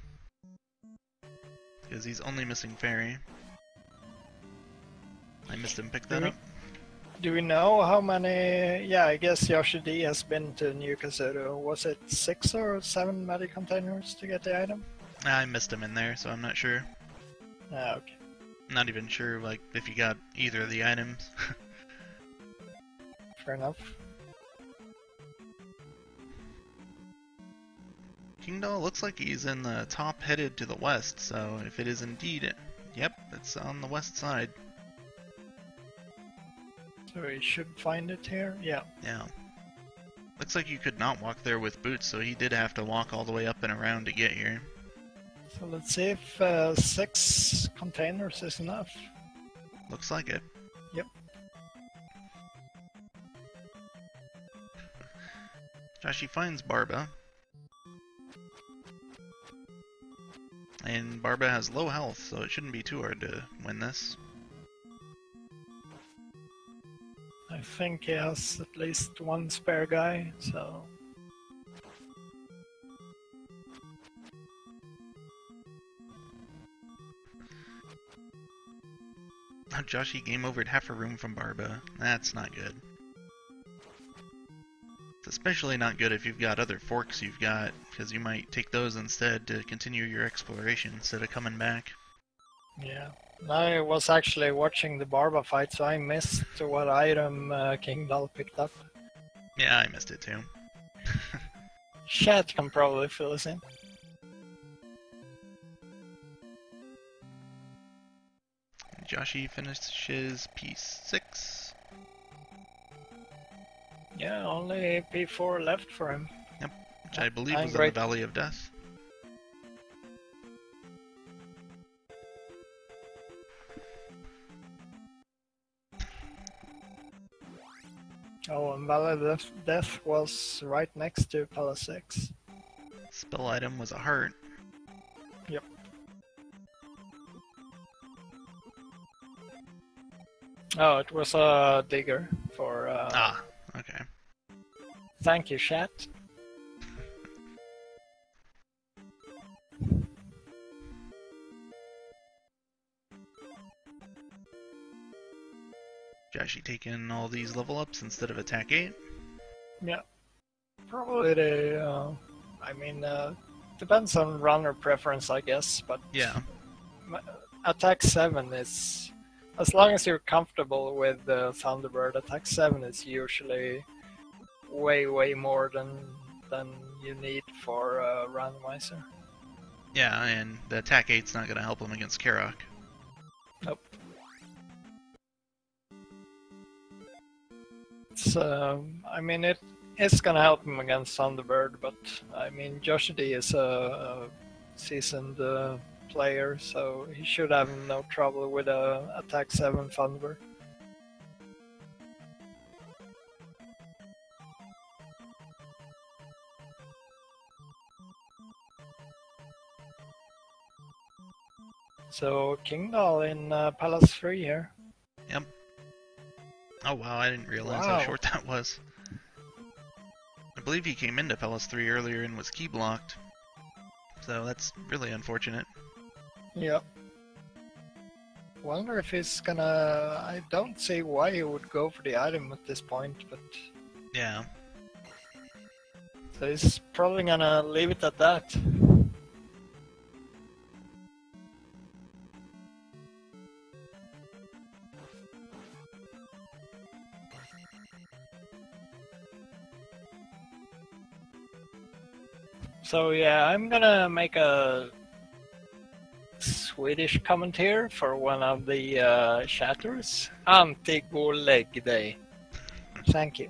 Because he's only missing fairy. I missed him pick that Mhm. up. Do we know how many? Yeah, I guess Yoshi D has been to New Kasuto. Was it six or seven magic containers to get the item? I missed him in there, so I'm not sure. Ah, okay. Not even sure, like, if you got either of the items. Fair enough. Kingdahl looks like he's in the top headed to the west, so if it is indeed it, yep, it's on the west side. So we should find it here. Yeah. Yeah. Looks like you could not walk there with boots, so he did have to walk all the way up and around to get here. So let's see if uh, six containers is enough. Looks like it. Yep. Joshy finds Barba. And Barba has low health, so it shouldn't be too hard to win this. I think he has at least one spare guy, so Joshy game overed half a room from Barba. That's not good. It's especially not good if you've got other forks you've got, because you might take those instead to continue your exploration instead of coming back. yeah. I was actually watching the Barba fight, so I missed what item uh, Kingdahl picked up. Yeah, I missed it too. Chat can probably fill us in. Joshy finishes piece 6. Yeah, only P4 left for him. Yep, which I believe I'm was great. in the Valley of Death. Oh, and Valid Death- Death was right next to Palace 6. Spell item was a heart. Yep. Oh, it was a digger for. Uh, Ah, okay. Thank you, chat. Joshy taking all these level ups instead of attack 8. Yeah. Probably the. Uh, I mean, uh, depends on runner preference, I guess, but Yeah, attack 7 is. As long as you're comfortable with uh, Thunderbird, attack 7 is usually way, way more than than you need for a randomizer. yeah, and the attack 8's not going to help him against Carock. Nope. it's. Um, I mean, it is gonna help him against Thunderbird, but I mean, Josh D is a, a seasoned uh, player, so he should have no trouble with a attack seven Thunderbird. So Kingdall in uh, Palace 3 here. Yep. Oh wow, I didn't realize Wow. how short that was. I believe he came into Palace 3 earlier and was key blocked. So that's really unfortunate. Yep. Wonder if he's gonna. I don't see why he would go for the item at this point, but Yeah. so he's probably gonna leave it at that. So yeah, I'm gonna make a Swedish comment here for one of the uh, chatters. Anti-Goleg Day. Thank you.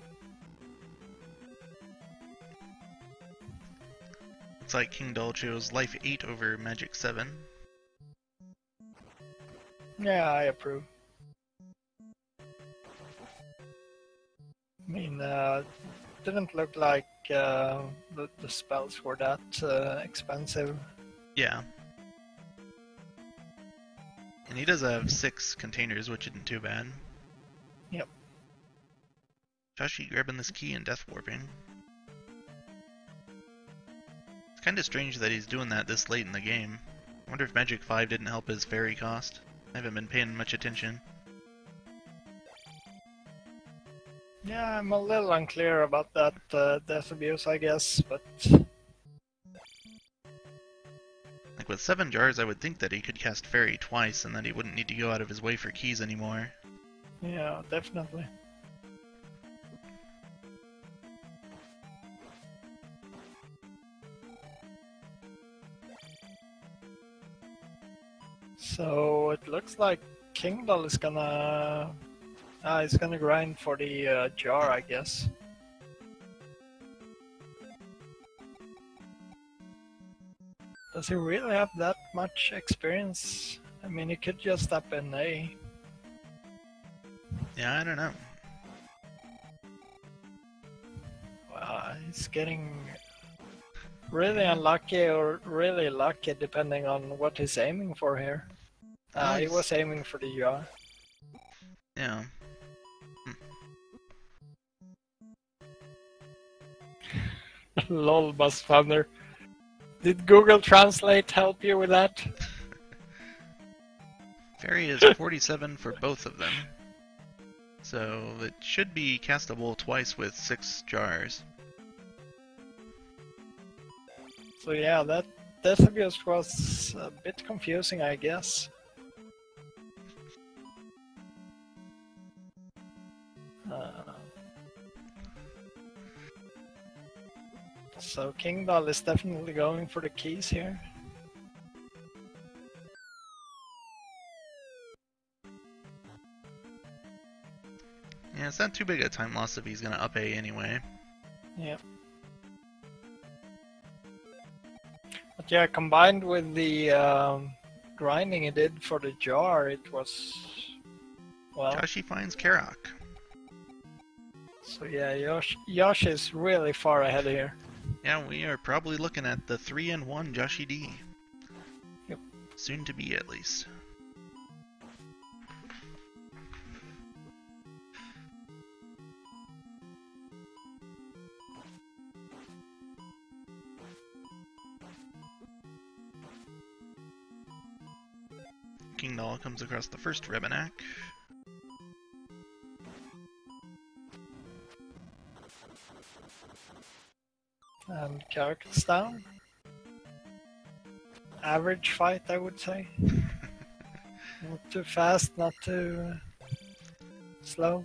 Looks like Kingdahl chose Life 8 over Magic 7. Yeah, I approve. I mean, uh, didn't look like uh, the, the spells were that uh, expensive. Yeah. And he does have six containers, which isn't too bad. Yep. Joshy grabbing this key and death warping. It's kind of strange that he's doing that this late in the game. I wonder if Magic 5 didn't help his fairy cost. I haven't been paying much attention. Yeah, I'm a little unclear about that uh, death abuse, I guess, but Like with seven jars, I would think that he could cast fairy twice and that he wouldn't need to go out of his way for keys anymore. yeah, definitely. So it looks like Kingdahl is gonna. Ah, he's gonna grind for the uh, jar, I guess. Does he really have that much experience? I mean, he could just up in A. Yeah, I don't know. Uh, he's getting really unlucky or really lucky depending on what he's aiming for here. Uh, he was aiming for the jar. Yeah. Lol, Buzz Thunder. Did Google Translate help you with that? Fairy is 47 for both of them. So it should be castable twice with six jars. So yeah, that death abuse was a bit confusing, I guess. Uh, so Kingdahl is definitely going for the keys here. Yeah, it's not too big a time loss if he's gonna up A anyway. Yep. But yeah, combined with the um, grinding he did for the jar, it was well. Joshy finds Carock. So yeah, Yosh, Yosh is really far ahead here. Yeah, we are probably looking at the 3 and 1 Joshy D. Yep. Soon to be, at least. Kingdahl comes across the first Rebonack. And characters down. Average fight, I would say. not too fast, not too uh, slow.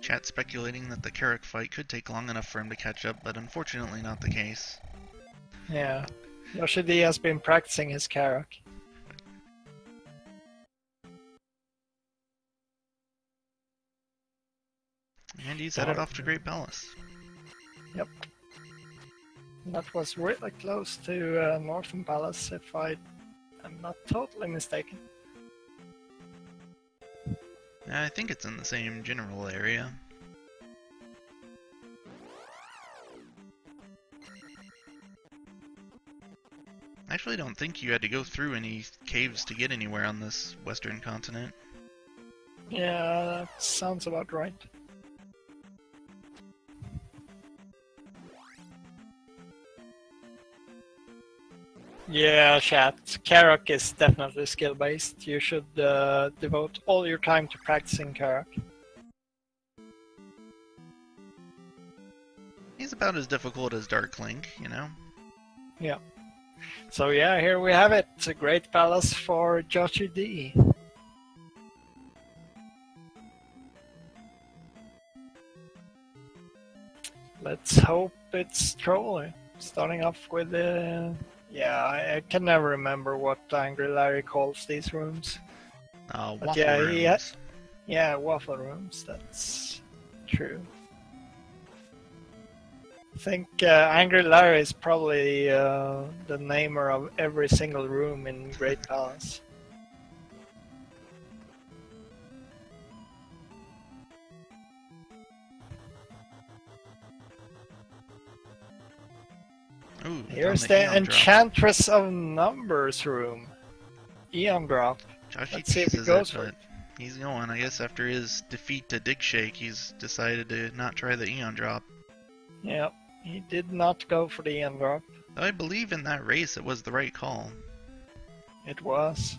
Chat speculating that the Carock fight could take long enough for him to catch up, but unfortunately not the case. Yeah. Yoshidi has been practicing his Carock. And he's headed off to Great Palace. That was really close to uh, Northern Palace, if I am not totally mistaken. I think it's in the same general area. I actually don't think you had to go through any caves to get anywhere on this western continent. Yeah, that sounds about right. Yeah, chat. Carock is definitely skill based. You should uh, devote all your time to practicing Carock. He's about as difficult as Dark Link, you know? Yeah. So yeah, here we have it. It's A great palace for Joshy D. Let's hope it's trolling. Starting off with the. Yeah, I, I can never remember what Angry Larry calls these rooms. Uh, waffle yeah, rooms. ha- Yeah, waffle rooms, that's true. I think uh, Angry Larry is probably uh, the namer of every single room in Great Palace. Ooh, Here's down the Eon Drop. Enchantress of Numbers room. Eon Drop. Joshy Let's see if he goes it, for but he's going. I guess after his defeat to Digshake, he's decided to not try the Eon Drop. Yep, he did not go for the Eon Drop. I believe in that race it was the right call. It was.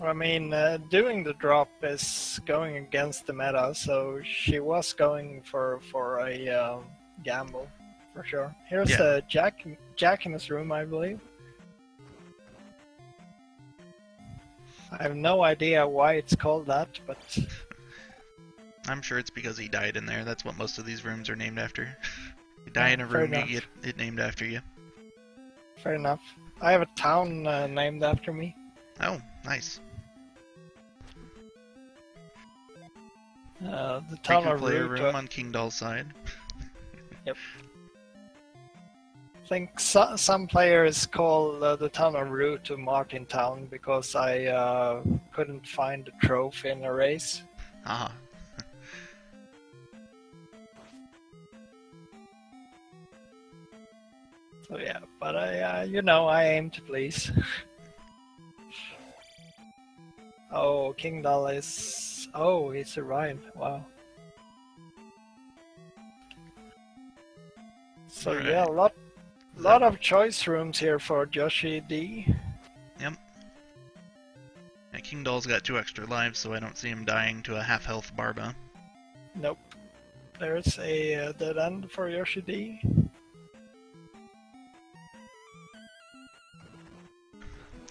I mean, uh, doing the drop is going against the meta, so she was going for for a um, gamble, for sure. Here's Yeah. the Jack Jackimus room, I believe. I have no idea why it's called that, but I'm sure it's because he died in there. That's what most of these rooms are named after. you die Yeah, in a room, you get it named after you. fair enough. I have a town uh, named after me. Oh, nice. Uh, the town Frequent of player Root, room uh, on Kingdahl's side. I think so, some players call uh, the tunnel of Root to Martin Town because I uh, couldn't find a trophy in a race. Ah, So yeah, but I, uh, you know, I aim to please. oh, Kingdahl is. Oh, it's a rhyme. Wow. So Alright. yeah, a lot, lot of choice rooms here for Joshy D. yeah, Kingdahl's got two extra lives, so I don't see him dying to a half health Barba. Nope. There's a uh, dead end for Yoshi D.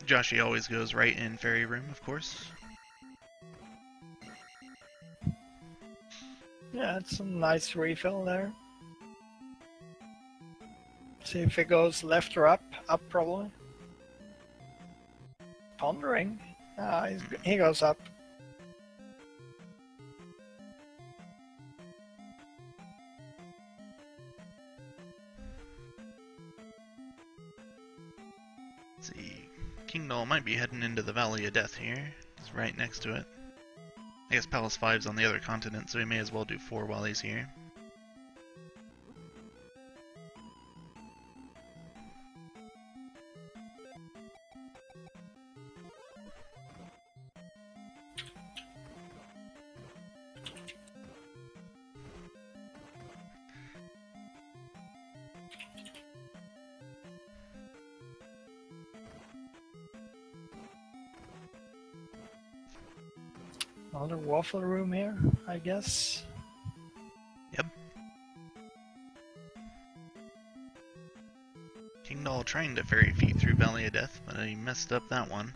Joshy always goes right in fairy room, of course. Yeah, it's a nice refill there. See if it goes left or up. Up probably. Pondering. Ah, he goes up. Let's see. Kingdahl might be heading into the Valley of Death here. He's right next to it. I guess Palace 5's on the other continent, so he may as well do 4 while he's here. Waffle room here, I guess. Kingdahl trying to fairy feet through Valley of Death, but he messed up that one.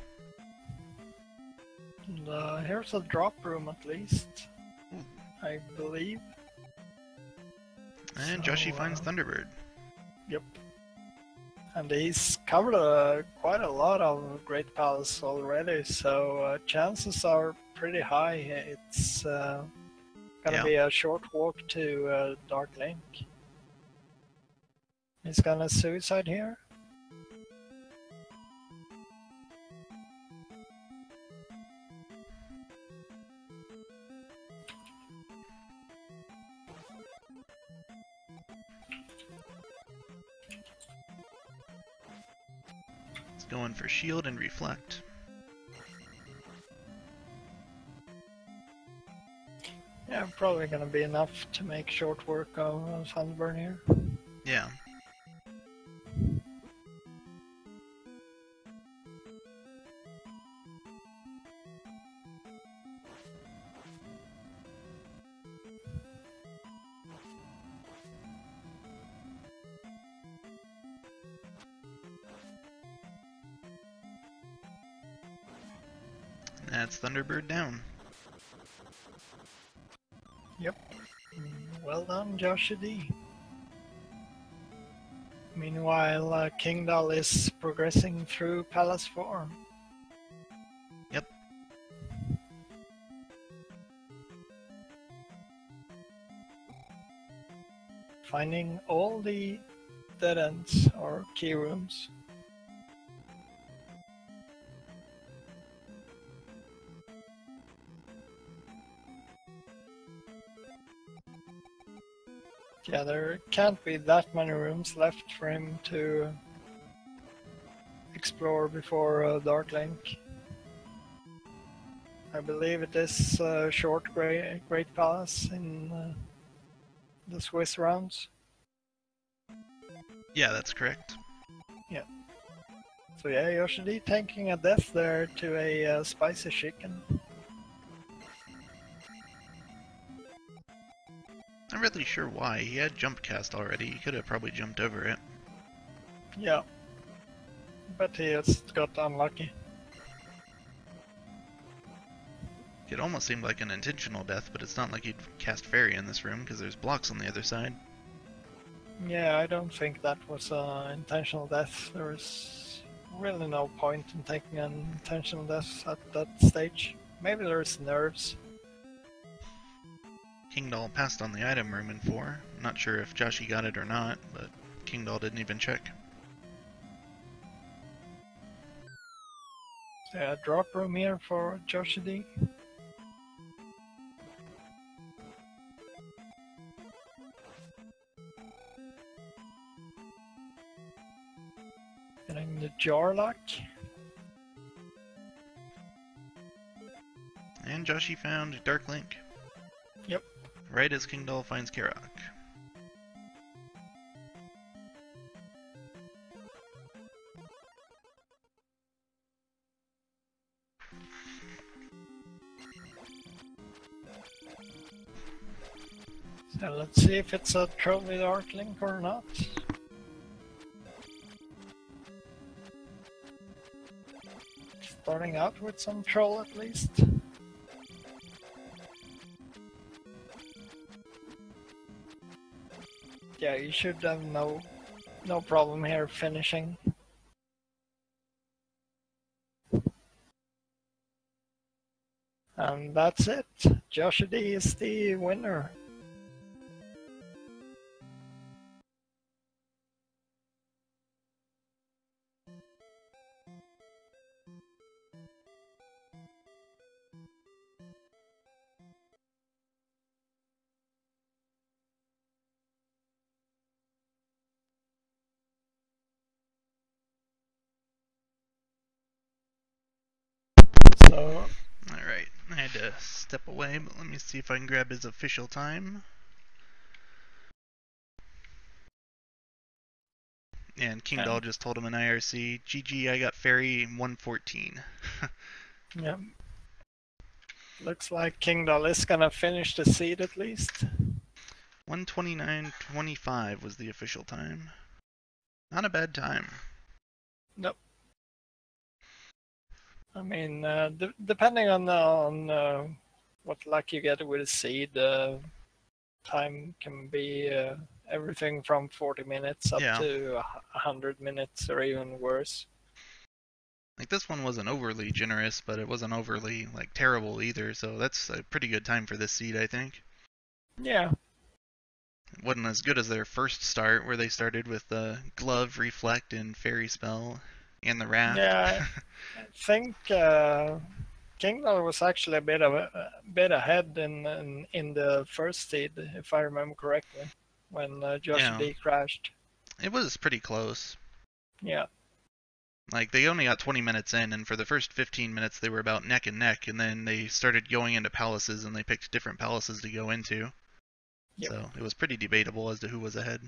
And, uh, here's a drop room at least. Ooh. I believe. And So, Joshy finds uh, Thunderbird. Yep. And he's covered uh, quite a lot of Great Palace already, so uh, chances are pretty high. It's uh, gonna Yeah. be a short walk to uh, Dark Link. He's gonna suicide here. Shield and reflect. Yeah, probably gonna be enough to make short work of uh, Sunburn here. Yeah. Thunderbird down. Yep. Well done, Joshy D. Meanwhile, uh, Kingdahl is progressing through Palace 4. Yep. Finding all the dead ends or key rooms. Yeah, there can't be that many rooms left for him to explore before uh, Dark Link. I believe it is uh, short Great, Great Palace in uh, the Swiss rounds. Yeah, that's correct. Yeah. So yeah, Yoshidi taking a death there to a uh, spicy chicken. Really sure why. He had jump cast already. He could have probably jumped over it. Yeah. But he has got unlucky. It almost seemed like an intentional death, but it's not like he'd cast fairy in this room because there's blocks on the other side. Yeah, I don't think that was an intentional death. There is really no point in taking an intentional death at that stage. Maybe there's nerves. Kingdahl passed on the item room in 4. I'm not sure if Joshy got it or not, but Kingdahl didn't even check. Yeah, drop room here for Joshy D. Getting the jar lock. And Joshy found Dark Link. Right as Kingdahl finds Carock. So let's see if it's a troll with Dark Link or not. Starting out with some troll at least. Yeah, you should have no no problem here finishing. And that's it. Joshy D is the winner. So Alright, I had to step away, but let me see if I can grab his official time. And King Okay. Doll just told him in IRC, GG, I got Fairy 114. Yeah. Looks like Kingdahl is gonna finish the seed at least. 129.25 was the official time. Not a bad time. I mean, uh, de- depending on on uh, what luck you get with a seed, uh, time can be uh, everything from 40 minutes up Yeah. to a 100 minutes or even worse. Like this one wasn't overly generous, but it wasn't overly like terrible either. So that's a pretty good time for this seed, I think. Yeah, It wasn't as good as their first start, where they started with the glove, reflect, and fairy spell, and the raft. Yeah. I think uh, Kingdahl was actually a bit of a, a bit ahead in, in in the first seed, if I remember correctly, when uh, Josh Yeah. D crashed. it was pretty close. Yeah, Like they only got 20 minutes in, and for the first 15 minutes they were about neck and neck, and then they started going into palaces, and they picked different palaces to go into. Yep. So it was pretty debatable as to who was ahead.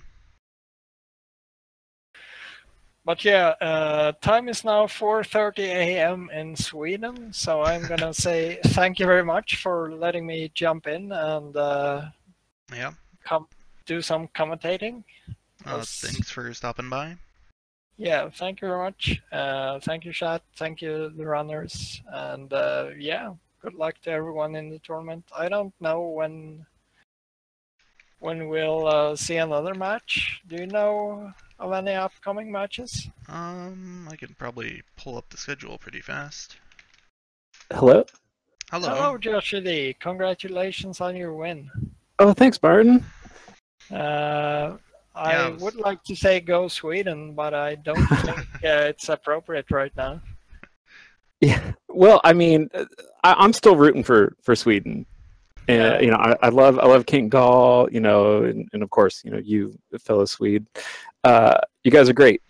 But yeah, uh, time is now 4:30 a.m. in Sweden, so I'm gonna say thank you very much for letting me jump in and uh, Yeah. come do some commentating. Uh, thanks for stopping by. Yeah, thank you very much. Uh, thank you, chat. Thank you, the runners. And uh, yeah, good luck to everyone in the tournament. I don't know when when we'll uh, see another match. Do you know of any upcoming matches? Um, I can probably pull up the schedule pretty fast. Hello. Hello. Hello, Joshy D. Congratulations on your win. Oh, thanks, Martin. Uh, I Yeah, was- would like to say go Sweden, but I don't think uh, it's appropriate right now. Yeah. Well, I mean, uh, I, I'm still rooting for for Sweden. And Yeah. you know, I, I love I love Kingdahl. You know, and, and of course, you know, you fellow Swede. Uh, you guys are great.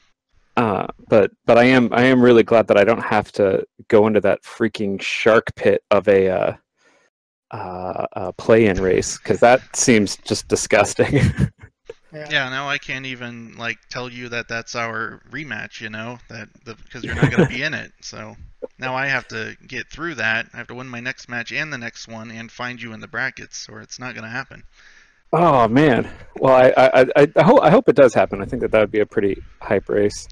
Uh, but but I am I am really glad that I don't have to go into that freaking shark pit of a uh, uh, uh, play-in race because that seems just disgusting. Yeah, now I can't even like tell you that that's our rematch, you know, that the because you're not going to be in it. So now I have to get through that. I have to win my next match and the next one and find you in the brackets, or it's not going to happen. Oh man. Well, I I, I, I hope I hope it does happen. I think that that would be a pretty hype race.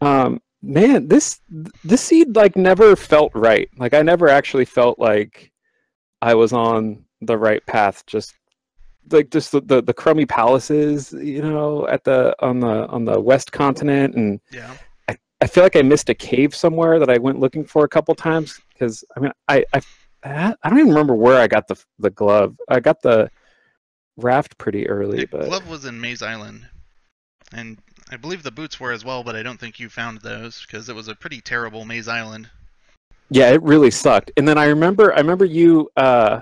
Um, man, this this seed like never felt right. Like I never actually felt like I was on the right path. Just like just the, the, the crummy palaces, you know, at the on the on the west continent, and Yeah. I feel like I missed a cave somewhere that I went looking for a couple times. Because I mean, I, I I don't even remember where I got the the glove. I got the raft pretty early, The but glove was in Maze Island, and I believe the boots were as well, but I don't think you found those because it was a pretty terrible Maze Island. yeah, it really sucked. And then I remember, I remember you uh,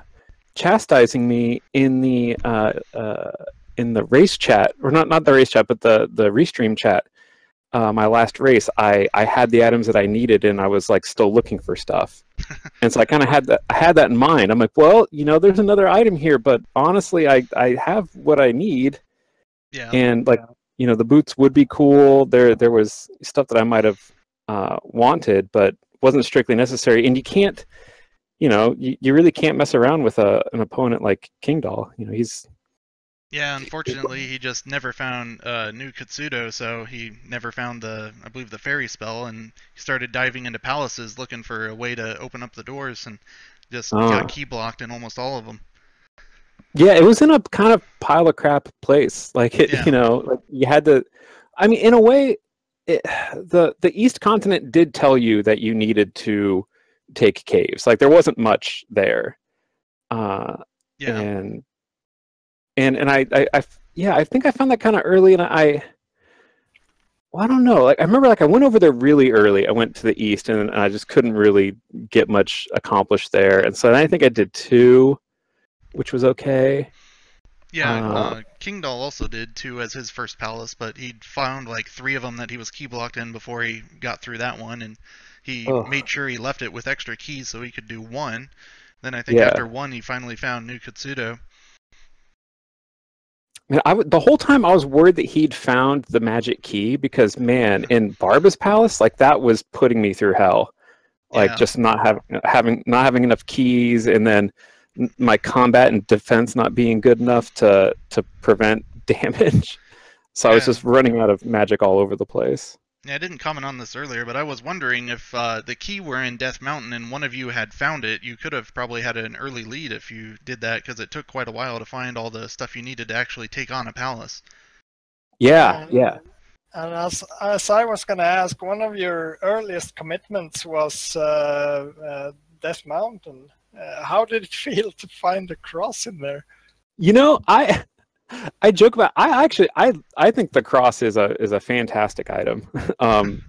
chastising me in the uh, uh, in the race chat, or not not the race chat, but the the restream chat. Uh, my last race, I I had the items that I needed, and I was like still looking for stuff. and so I kind of had that I had that in mind. I'm like, well, you know, there's another item here, but honestly, I I have what I need. Yeah. and like you know the boots would be cool there there was stuff that i might have uh, wanted but wasn't strictly necessary and you can't you know you, you really can't mess around with a, an opponent like Kingdahl you know he's Yeah, unfortunately, he just never found uh, new Kasuto, so he never found the, I believe, the fairy spell, and he started diving into palaces looking for a way to open up the doors, and just Oh. got key blocked in almost all of them. yeah it was in a kind of pile of crap place like it Yeah. you know like you had to i mean in a way it, the the east continent did tell you that you needed to take caves like there wasn't much there uh Yeah, and and and I, I, I yeah i think i found that kind of early and i well, i don't know like i remember like i went over there really early i went to the east and, i just couldn't really get much accomplished there and so i think i did two which was okay yeah. uh, Uh, Kingdahl also did too as his first palace, but he'd found like three of them that he was key blocked in before he got through that one, and he made sure he left it with extra keys so he could do one. Then I think Yeah. after one, he finally found new Kasuto. Man i w- the whole time i was worried that he'd found the magic key because man in barba's palace like that was putting me through hell. Like Yeah. just not having having not having enough keys and then my combat and defense not being good enough to to prevent damage. So i was just running out of magic all over the place Yeah, I didn't comment on this earlier, but I was wondering if uh, the key were in Death Mountain and one of you had found it, you could have probably had an early lead if you did that, because it took quite a while to find all the stuff you needed to actually take on a palace. Yeah, Um, yeah. And as, as I was going to ask, one of your earliest commitments was uh, uh, Death Mountain. Uh, how did it feel to find the cross in there? You know, I I joke about I actually I I think the cross is a is a fantastic item. um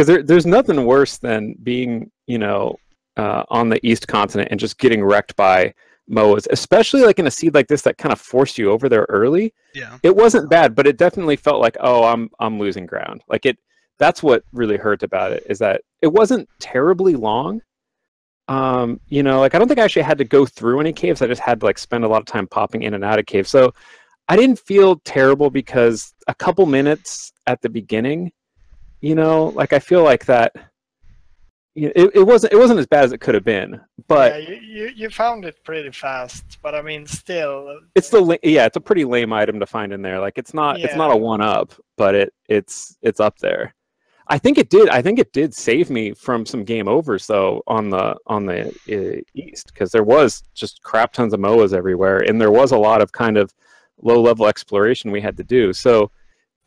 because there, there's nothing worse than being, you know, uh, on the east continent and just getting wrecked by MOAs, especially like in a seed like this that kind of forced you over there early. Yeah. It wasn't bad, but it definitely felt like, oh, I'm I'm losing ground. Like it that's what really hurt about it is that it wasn't terribly long. Um, you know, like I don't think I actually had to go through any caves. I just had to like spend a lot of time popping in and out of caves. So I didn't feel terrible because a couple minutes at the beginning, you know, like I feel like that you know, it, it wasn't it wasn't as bad as it could have been. But yeah, you, you, you found it pretty fast, but I mean, still. it's the yeah, it's a pretty lame item to find in there. Like it's not it's not a one up, but it it's it's up there. I think it did. I think it did save me from some game overs though on the on the uh, east because there was just crap tons of moas everywhere, and there was a lot of kind of low level exploration we had to do. So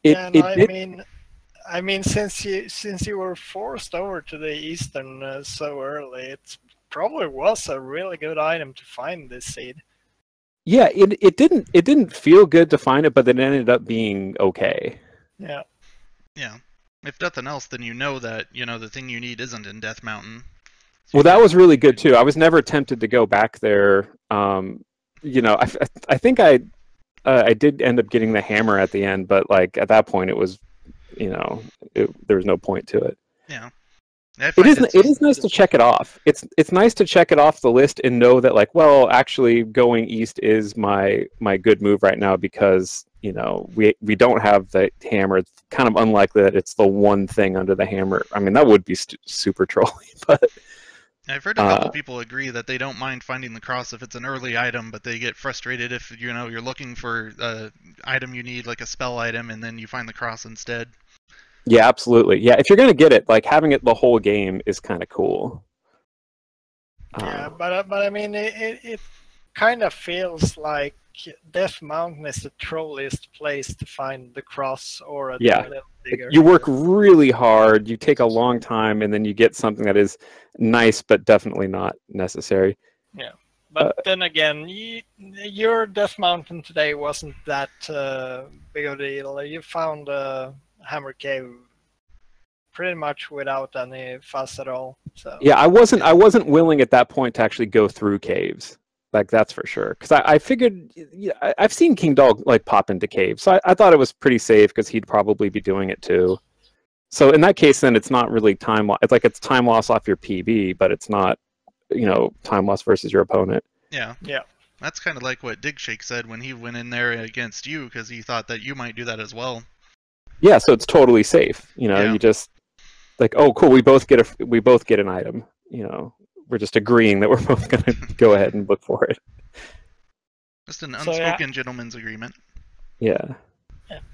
it yeah, and it, I it mean, I mean, since you since you were forced over to the eastern uh, so early, it probably was a really good item to find this seed. yeah it it didn't it didn't feel good to find it, but it ended up being okay. Yeah. Yeah. If nothing else, then you know that, you know, the thing you need isn't in Death Mountain. So Well, that was really good too. I was never tempted to go back there. Um, you know, I, I think I uh, I did end up getting the hammer at the end, but like at that point, it was you know it, there was no point to it. Yeah. It is it is nice to check it off. It's it's nice to check it off the list and know that like well actually going east is my my good move right now because you know we we don't have the hammer. It's kind of unlikely that it's the one thing under the hammer. I mean that would be st- super trolly, but I've heard a couple uh, people agree that they don't mind finding the cross if it's an early item, but they get frustrated if you know you're looking for a item you need, like a spell item, and then you find the cross instead. Yeah, absolutely. Yeah, if you're gonna get it, like having it the whole game is kind of cool. Yeah, Um, but uh, but I mean, it it, it kind of feels like Death Mountain is the trolliest place to find the cross or a Yeah. you work really hard, you take a long time, and then you get something that is nice but definitely not necessary. Yeah. But uh, then again, you, your Death Mountain today wasn't that uh, big of a deal. You found uh, Hammer Cave pretty much without any fuss at all. So Yeah, I wasn't I wasn't willing at that point to actually go through caves. Like that's for sure. Because I, I figured yeah, I, I've seen Kingdahl like pop into caves, so I, I thought it was pretty safe because he'd probably be doing it too. So in that case, then it's not really time. lo- It's like it's time loss off your PB, but it's not, you know, time loss versus your opponent. Yeah. Yeah. That's kind of like what Digshake said when he went in there against you, because he thought that you might do that as well. Yeah, so it's totally safe. You know, Yeah. you just like, oh, cool, we both get a we both get an item. You know, we're just agreeing that we're both gonna go ahead and look for it. Just an So, yeah. unspoken gentleman's agreement. Yeah.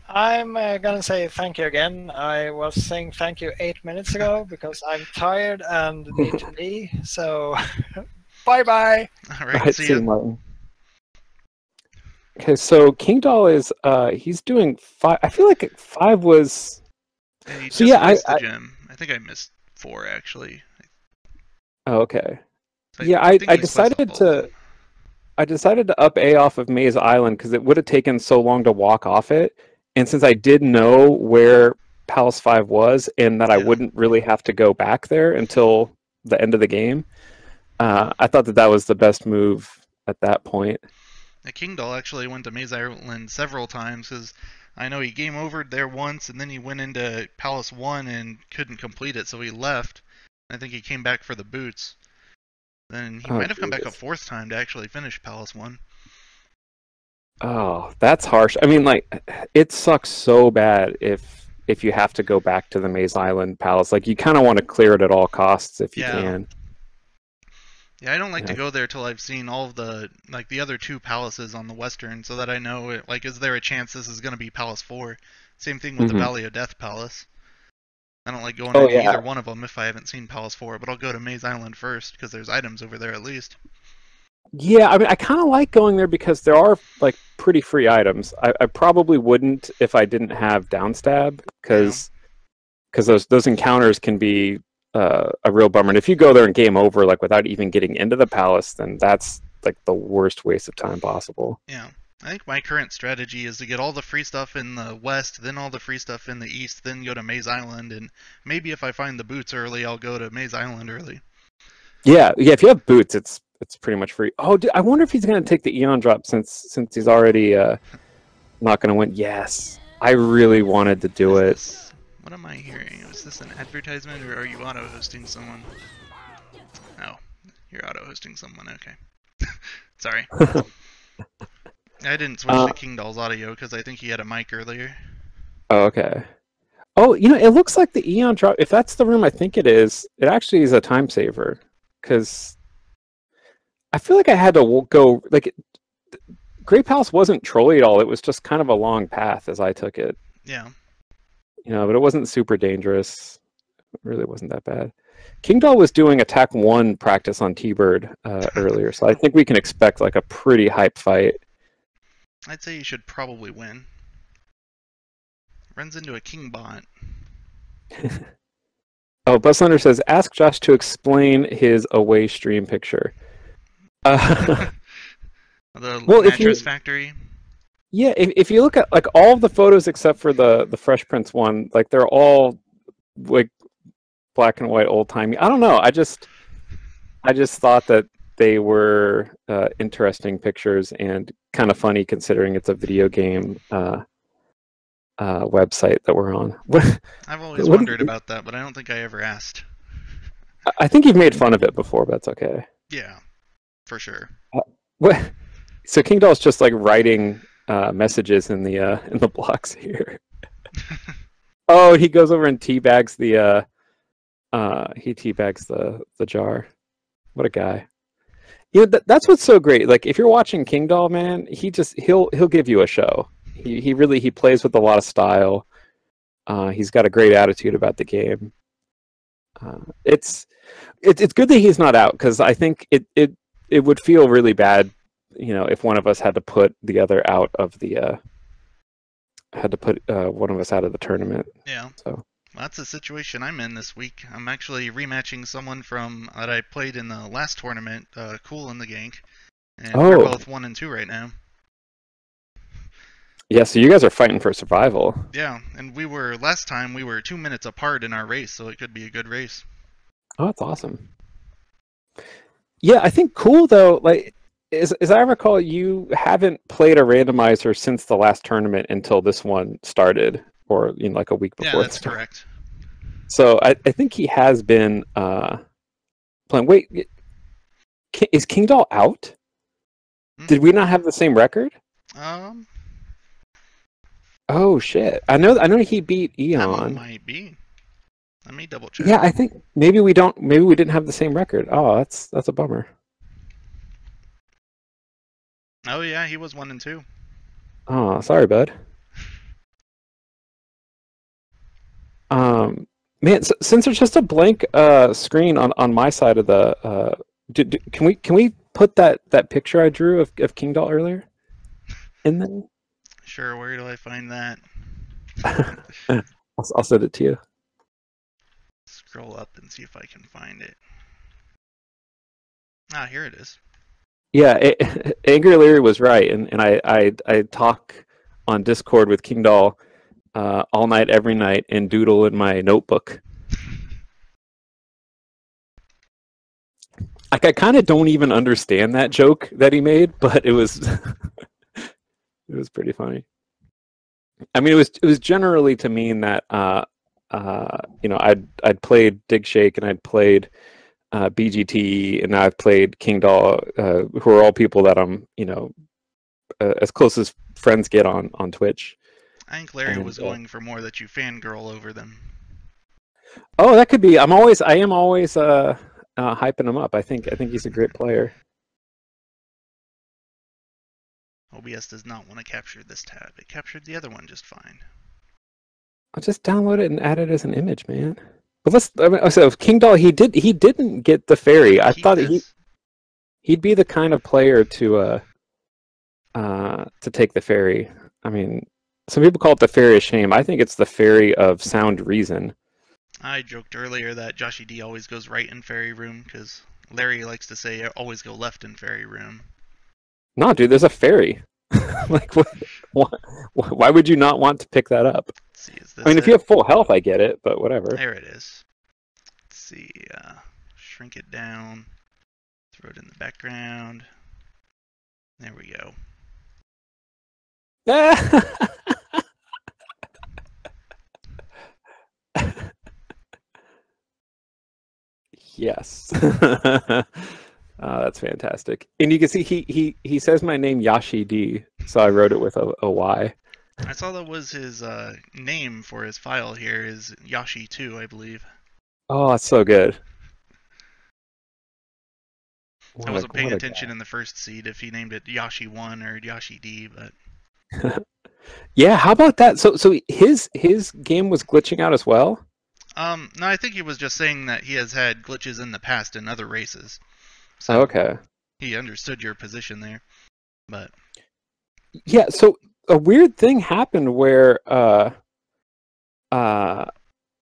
I'm uh, gonna say thank you again. I was saying thank you eight minutes ago because I'm tired and need to be. So bye bye. All right, Right, see see you, ya. Martin. Okay, so Kingdahl is uh he's doing five. I feel like five was And he So, just yeah, I- missed the I- gym. I think I missed four actually. Oh, okay. Yeah, I- I he was close decided to- I decided to up A off of Maze Island because it would have taken so long to walk off it, and since I did know where Palace Five was and that I wouldn't really have to go back there until the end of the game, uh, I thought that that was the best move at that point. Yeah, Kingdahl actually went to Maze Island several times because I know he game overed there once, and then he went into Palace One and couldn't complete it, so he left. I think he came back for the boots. Then he Oh, might have come back a fourth time to actually finish Palace One. Oh, that's harsh. I mean, like, it sucks so bad if if you have to go back to the Maze Island Palace. Like, you kind of want to clear it at all costs if you Yeah. can. Yeah, I don't like to go there till I've seen all of the like the other two palaces on the western, so that I know it, like is there a chance this is going to be Palace Four? Same thing with Mhm. the Valley of Death Palace. I don't like going Oh, to yeah. either one of them if I haven't seen Palace 4, but I'll go to Maze Island first because there's items over there at least. Yeah, I mean, I kind of like going there because there are like pretty free items. I, I probably wouldn't if I didn't have downstab because because those those encounters can be uh, a real bummer. And if you go there and game over like without even getting into the palace, then that's like the worst waste of time possible. Yeah. I think my current strategy is to get all the free stuff in the west, then all the free stuff in the east, then go to Maze Island, and maybe if I find the boots early, I'll go to Maze Island early. Yeah, yeah. If you have boots, it's it's pretty much free. Oh, dude, I wonder if he's gonna take the Eon drop since since he's already uh, not gonna win. Yes, I really wanted to do Is it. this- what am I hearing? Is this an advertisement or are you auto hosting someone? Oh, you're auto hosting someone. Okay. Sorry. I didn't switch Uh, to Kingdahl's audio because I think he had a mic earlier. Oh, okay. Oh, you know, it looks like the Eon drop. If that's the room I think it is, it actually is a time saver. Because I feel like I had to go like it- Great Palace wasn't trolly at all. It was just kind of a long path as I took it. Yeah. You know, but it wasn't super dangerous. It really wasn't that bad. Kingdahl was doing attack one practice on T-Bird uh, earlier, so I think we can expect like a pretty hype fight. I'd say you should probably win. Runs into a King bot. Oh, Buzz Thunder says, ask Josh to explain his away stream picture. Uh, The Well, if you- factory. yeah, if, if you look at like all of the photos except for the the Fresh Prince one, like they're all like black and white, old timey. I don't know. I just I just thought that they were uh, interesting pictures and kind of funny considering it's a video game uh, uh, website that we're on. I've always what wondered you- about that, but I don't think I ever asked. I think you've made fun of it before, but that's okay. Yeah, for sure. What? So Kingdahl's just like writing uh, messages in the uh, in the blocks here. oh, he goes over and teabags the uh, uh, he teabags the the jar. What a guy! You know, th- that's what's so great. Like if you're watching Kingdahl, man, he just he'll he'll give you a show. He he really he plays with a lot of style. Uh, he's got a great attitude about the game. Uh, it's it's it's good that he's not out because I think it it it would feel really bad, you know, if one of us had to put the other out of the uh had to put uh, one of us out of the tournament. Yeah. So that's the situation I'm in this week. I'm actually rematching someone from that I played in the last tournament, uh, Cool in the Gank, and we're Oh. both one and two right now. yeah, so you guys are fighting for survival. Yeah, and we were last time we were two minutes apart in our race, so it could be a good race. Oh, that's awesome. Yeah, I think cool though. Like, as as I recall, you haven't played a randomizer since the last tournament until this one started, or you know, like a week before. it that's correct. So I, I think he has been uh, playing. Wait, is Kingdahl out? Hmm. Did we not have the same record? Um, Oh shit! I know. I know he beat that Eon. might be. Let me double check. Yeah, I think maybe we don't. Maybe we didn't have the same record. Oh, that's that's a bummer. Oh yeah, he was one and two. Oh, sorry, bud. Um, man, s since there's just a blank uh screen on on my side of the uh, do, do, can we can we put that that picture I drew of of Kingdahl earlier in there? Sure, where do I find that? I'll, I'll send it to you. Scroll up and see if I can find it. Ah, here it is. Yeah, it, Angry Larry was right, and, and I, I I talk on Discord with Kingdahl uh, all night, every night, and doodle in my notebook. Like I kind of don't even understand that joke that he made, but it was it was pretty funny. I mean, it was it was generally to mean that uh, uh, you know I'd I'd played Digshake and I'd played uh, BGT, and I've played Kingdahl, uh, who are all people that I'm, you know, uh, as close as friends get on on Twitch. I think Larry And, was uh, going for more that you fangirl over them. Oh, that could be. I'm always, I am always uh, uh, hyping him up. I think, I think he's a great player. OBS does not want to capture this tab. It captured the other one just fine. I'll just download it and add it as an image, man. But let's. I mean, so Kingdahl, he did. He didn't get the fairy. I Keep thought he he'd be the kind of player to uh uh to take the fairy. I mean, some people call it the fairy of shame. I think it's the fairy of sound reason. I joked earlier that Joshy D always goes right in fairy room because Larry likes to say always go left in fairy room. No, dude, there's a fairy. like, what, why, why would you not want to pick that up? Let's see, is this I mean, if you have full health, I get it, but whatever. There it is. Let's see. Uh, shrink it down. Throw it in the background. There we go. yes. uh, that's fantastic. And you can see he he he says my name Yashi D, so I wrote it with a, a Y. I saw that was his uh, name for his file here is Yashi2, I believe. Oh, that's so good. What I a- wasn't paying a attention in the first seed if he named it Yashi1 or Yashi-D, but. Yeah, how about that? So so his his game was glitching out as well. Um, no, I think he was just saying that he has had glitches in the past in other races. So okay. he understood your position there. But Yeah, so a weird thing happened where uh uh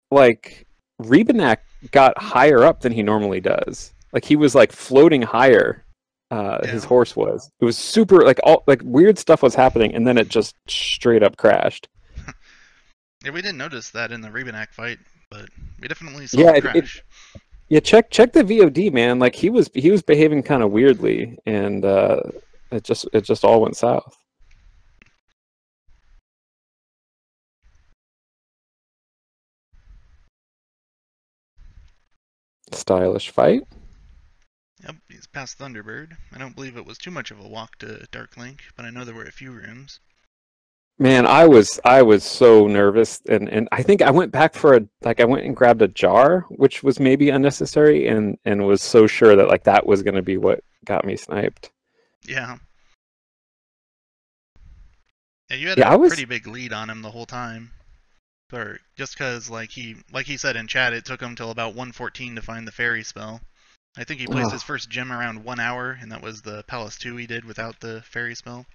like Rebonack got higher up than he normally does. Like he was like floating higher uh his horse was. It was super like all like weird stuff was happening and then it just straight up crashed. yeah, we didn't notice that in the Rebonack fight, but we definitely saw Yeah, the it- it- Yeah, check check the VOD, man. Like he was he was behaving kind of weirdly and uh it just it just all went south. Stylish fight. Yep, he's past Thunderbird. I don't believe it was too much of a walk to Dark Link, but I know there were a few rooms. Man, I was I was so nervous and and I think I went back for a like I went and grabbed a jar, which was maybe unnecessary and and was so sure that like that was going to be what got me sniped. Yeah. Yeah, you had Yeah, a I was- pretty big lead on him the whole time. Or just because, like he, like he said in chat, it took him till about 114 to find the fairy spell. I think he placed Ugh. his first gem around one hour, and that was the Palace 2 he did without the fairy spell.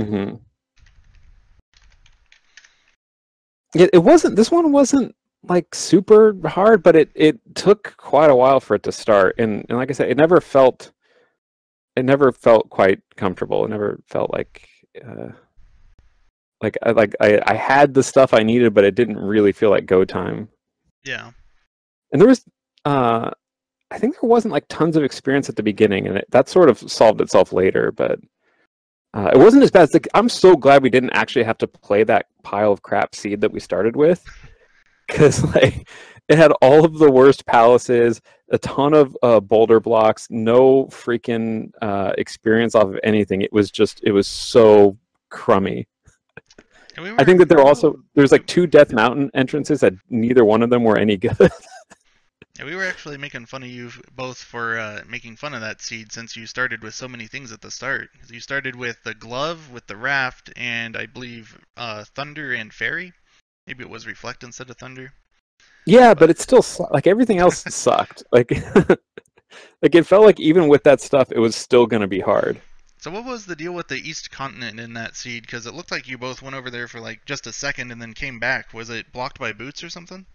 hmm It, it wasn't. This one wasn't like super hard, but it it took quite a while for it to start. And and like I said, it never felt. It never felt quite comfortable. It never felt like. Uh, like I like I, I had the stuff I needed, but it didn't really feel like go time. Yeah. And there was, uh, I think there wasn't like tons of experience at the beginning, and it, that sort of solved itself later. But uh, it wasn't as bad. As the, I'm so glad we didn't actually have to play that pile of crap seed that we started with, because like it had all of the worst palaces, a ton of uh, boulder blocks, no freaking uh, experience off of anything. It was just, it was so crummy. We I think that there were also there's like two Death Mountain entrances that neither one of them were any good. Yeah, we were actually making fun of you both for uh, making fun of that seed since you started with so many things at the start. You started with the glove, with the raft, and I believe uh, thunder and fairy. Maybe it was reflect instead of thunder. Yeah, but it still su- like everything else sucked. Like, like it felt like even with that stuff, it was still gonna be hard. So what was the deal with the East Continent in that seed? Because it looked like you both went over there for like just a second and then came back. Was it blocked by boots or something?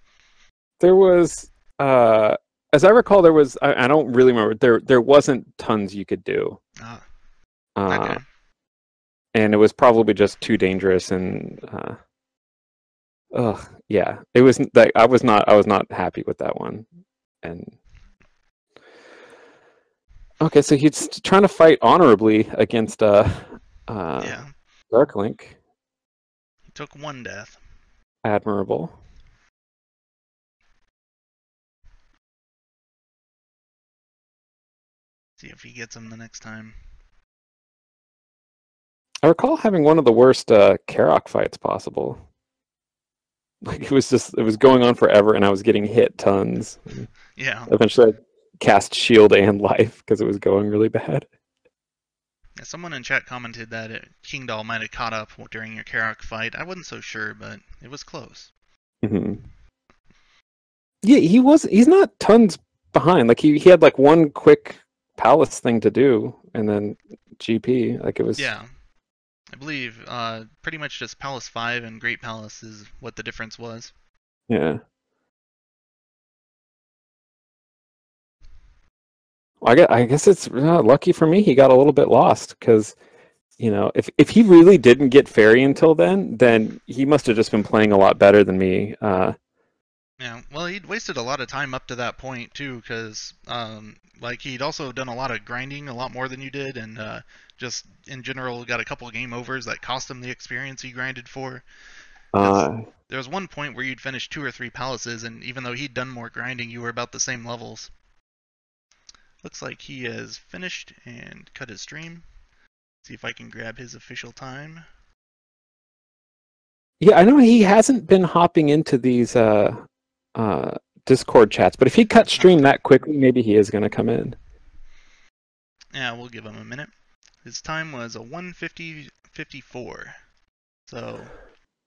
There was, uh, as I recall, there was. I, I don't really remember. There there wasn't tons you could do, Ah, uh, okay. and it was probably just too dangerous. And, uh, ugh, yeah, it was like I was not. I was not happy with that one. And okay, so he's trying to fight honorably against uh, uh, yeah. Darklink. He took one death. Admirable. See if he gets him the next time. I recall having one of the worst uh, Carock fights possible. Like it was just it was going on forever, and I was getting hit tons. Yeah. Eventually, I cast shield and life because it was going really bad. Yeah, Someone in chat commented that it, Kingdahl might have caught up during your Carock fight. I wasn't so sure, but it was close. hmm Yeah, he was. He's not tons behind. Like he, he had like one quick palace thing to do, and then GP. Like it was. Yeah. I believe uh, pretty much just Palace 5 and Great Palace is what the difference was. Yeah. Well, I guess, I guess it's uh, lucky for me he got a little bit lost because, you know, if if he really didn't get fairy until then, then he must have just been playing a lot better than me. Uh, Yeah, well, he'd wasted a lot of time up to that point too, because um, like he'd also done a lot of grinding, a lot more than you did, and uh, just in general got a couple game overs that cost him the experience he grinded for. uh, There was one point where you'd finished two or three palaces, and even though he'd done more grinding, you were about the same levels. Looks like he has finished and cut his stream. See if I can grab his official time. yeah, I know he hasn't been hopping into these uh, uh, Discord chats, but if he cut stream that quickly, maybe he is going to come in. Yeah, we'll give him a minute. His time was a 150.54. So,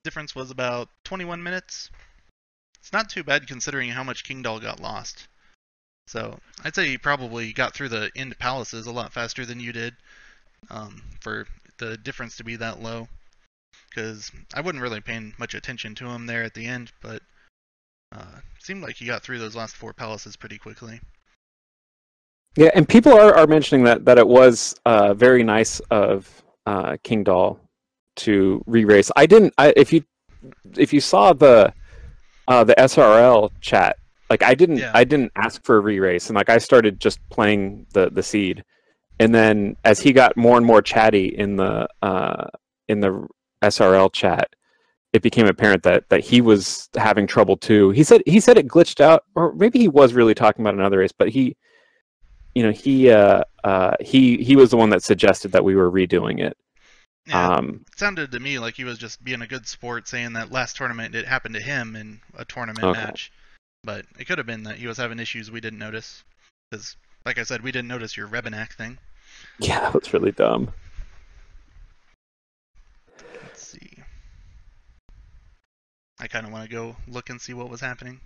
difference was about 21 minutes. It's not too bad considering how much Kingdahl got lost. So, I'd say he probably got through the end palaces a lot faster than you did um, for the difference to be that low. Because I wasn't really paying much attention to him there at the end, but uh, seemed like he got through those last four palaces pretty quickly. Yeah, and people are, are mentioning that that it was uh, very nice of uh, Kingdahl to re-race. I didn't. I, if you if you saw the uh, the SRL chat, like I didn't Yeah. I didn't ask for a re-race, and like I started just playing the the seed, and then as he got more and more chatty in the uh, in the SRL chat, it became apparent that that he was having trouble too. He said he said it glitched out, or maybe he was really talking about another race, but he you know he uh, uh, he he was the one that suggested that we were redoing it. Yeah, Um, it sounded to me like he was just being a good sport, saying that last tournament it happened to him in a tournament Okay. match. But it could have been that he was having issues we didn't notice. Because, like I said, we didn't notice your Rebonack thing. yeah, that was really dumb. Let's see. I kind of want to go look and see what was happening.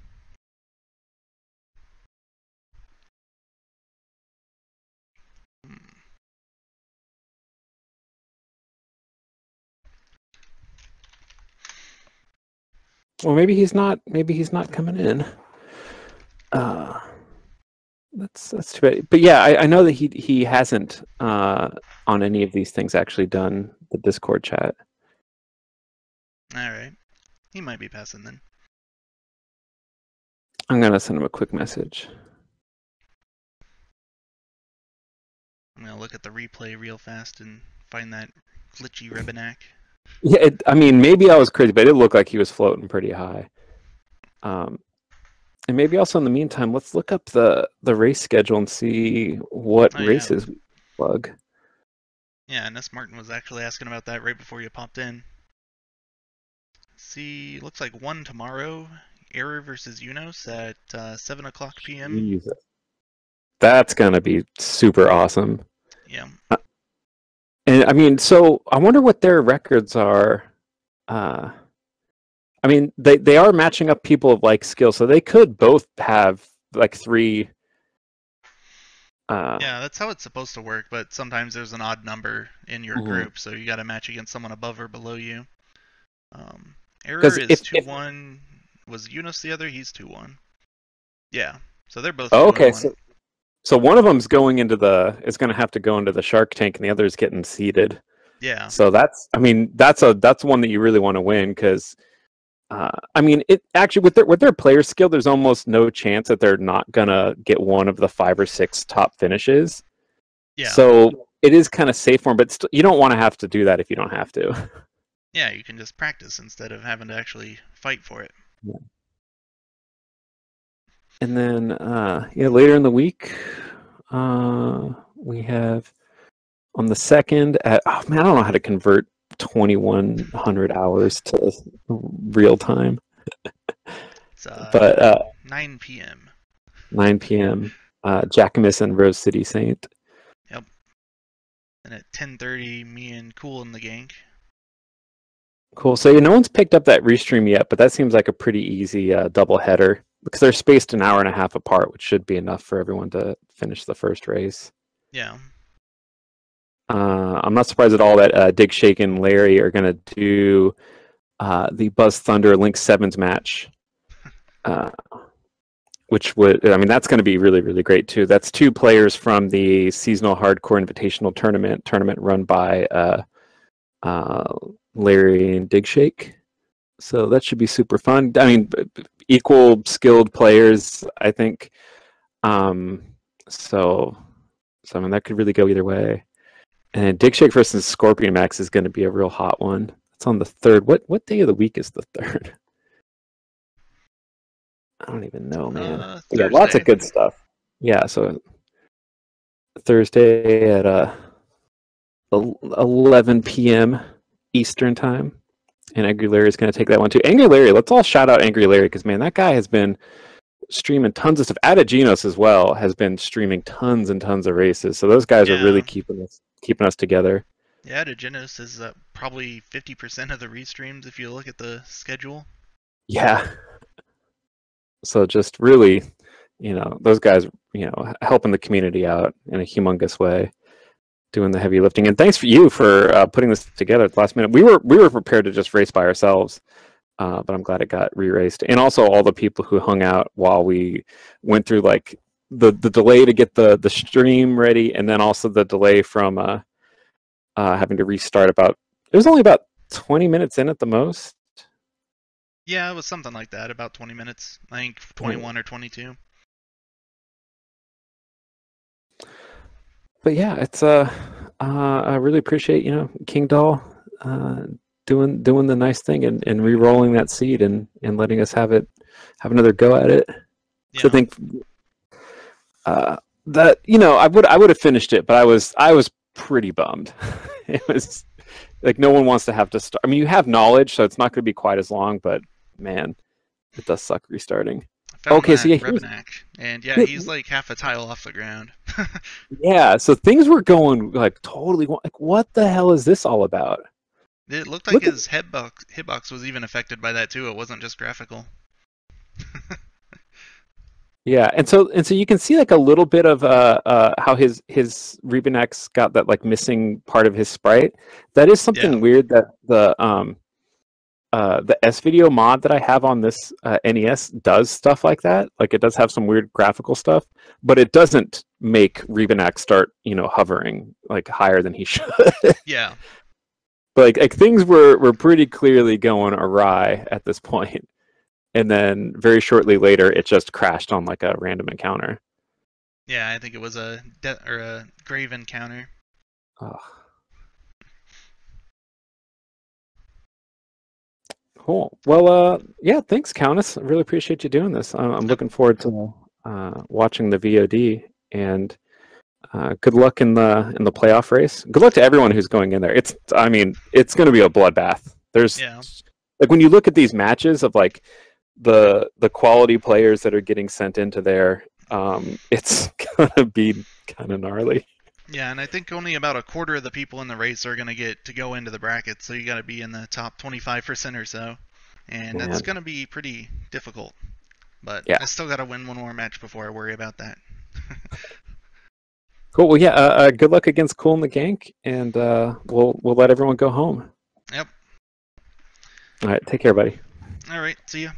Hmm. Well, maybe he's not. Maybe he's not coming in. Uh, that's that's too bad. But yeah, I, I know that he he hasn't uh, on any of these things actually done the Discord chat. Alright. He might be passing then. I'm gonna send him a quick message. I'm going to look at the replay real fast and find that glitchy Rebonack. Yeah, it, I mean, maybe I was crazy, but it looked like he was floating pretty high. Um, and maybe also in the meantime, let's look up the the race schedule and see what Oh, yeah. races we plug. Yeah, and S. Martin was actually asking about that right before you popped in. See, looks like one tomorrow. Error versus Unos at uh, 7 o'clock p.m. Jesus. That's gonna be super awesome. Yeah. And I mean, so I wonder what their records are. Uh, I mean, they they are matching up people of like skill, so they could both have like three. Uh, Yeah, that's how it's supposed to work, but sometimes there's an odd number in your Mhm. group, so you got to match against someone above or below you. Um, Error is if- 2 if- 1. Was Unos the other? He's 2 1. Yeah, so they're both. Oh, okay, 1. so so one of them's going into the is going to have to go into the Shark Tank, and the other's getting seated. Yeah. So that's, I mean, that's a that's one that you really want to win because, uh, I mean, it actually with their with their player skill, there's almost no chance that they're not gonna get one of the five or six top finishes. Yeah. So it is kind of safe for them, but st- you don't want to have to do that if you don't have to. Yeah, you can just practice instead of having to actually fight for it. Yeah. And then, uh, yeah, later in the week, uh, we have on the second at oh man, I don't know how to convert 2100 hours to real time, uh, but uh, 9 p.m. 9 p.m. Uh, Jackamus and Rose City Saint. Yep. And at 10:30, me and Cool in the gang. Cool. So no one's picked up that restream yet, but that seems like a pretty easy uh, double header because they're spaced an hour and a half apart, which should be enough for everyone to finish the first race. Yeah. Uh, I'm not surprised at all that uh, Digshake and Larry are going to do uh, the Buzz Thunder Link Sevens match, uh, which would I mean that's going to be really really great too. That's two players from the seasonal hardcore invitational tournament tournament run by uh, uh, Larry and Digshake. So that should be super fun. I mean, equal skilled players, I think. Um, so, so I mean that could really go either way. And Digshake versus Scorpion Max is going to be a real hot one. It's on the third. What what day of the week is the third? I don't even know, man. Uh, yeah, lots of good stuff. Yeah, so Thursday at uh, 11 p.m. Eastern time, and Angry Larry is going to take that one too. Angry Larry, let's all shout out Angry Larry because man, that guy has been streaming tons of stuff. Adaginos as well has been streaming tons and tons of races. So those guys are really keeping us keeping us together. Yeah, Genesis is uh, probably 50% of the restreams if you look at the schedule. Yeah. So just really, you know, those guys, you know, helping the community out in a humongous way, doing the heavy lifting. And thanks for you for uh, putting this together at the last minute. We were we were prepared to just race by ourselves, uh, but I'm glad it got re-raced. And also all the people who hung out while we went through like the the delay to get the the stream ready, and then also the delay from uh, uh, having to restart. About it was only about 20 minutes in at the most. Yeah, it was something like that, about 20 minutes. I think 21 or 22. But yeah, it's uh, uh, I really appreciate you know Kingdahl uh, doing doing the nice thing and, and re-rolling that seed and and letting us have it have another go at it. Yeah. I think uh, that you know I would I would have finished it, but I was I was pretty bummed. it was like no one wants to have to start. I mean, you have knowledge, so it's not going to be quite as long, but man, it does suck restarting. Okay, so yeah, Rebonack, and yeah, he's like half a tile off the ground. Yeah, so things were going like totally like what the hell is this all about? it looked like Look at- his headbox hitbox was even affected by that too. It wasn't just graphical. Yeah, and so and so you can see like a little bit of uh, uh how his his Rebonacks got that like missing part of his sprite. That is something Yeah. weird that the um uh the S video mod that I have on this uh, NES does stuff like that. Like it does have some weird graphical stuff, but it doesn't make Rebonacks start you know hovering like higher than he should. Yeah, but like, like things were were pretty clearly going awry at this point and then very shortly later it just crashed on like a random encounter yeah, I think it was a de- or a grave encounter. Ugh. Cool. Well uh yeah thanks Cowness. I really appreciate you doing this. I'm, I'm looking forward to uh watching the vod and uh, good luck in the in the playoff race. Good luck to everyone who's going in there. It's i mean it's going to be a bloodbath. There's Yeah. like when you look at these matches of like the the quality players that are getting sent into there um it's gonna be kind of gnarly Yeah, and I think only about a quarter of the people in the race are gonna get to go into the bracket, so you got to be in the top 25% or so, and that's gonna be pretty difficult. But Yeah. I still got to win one more match before I worry about that. cool well yeah uh, uh, good luck against cool in the gank and uh we'll we'll let everyone go home Yep. all right take care buddy All right, see ya.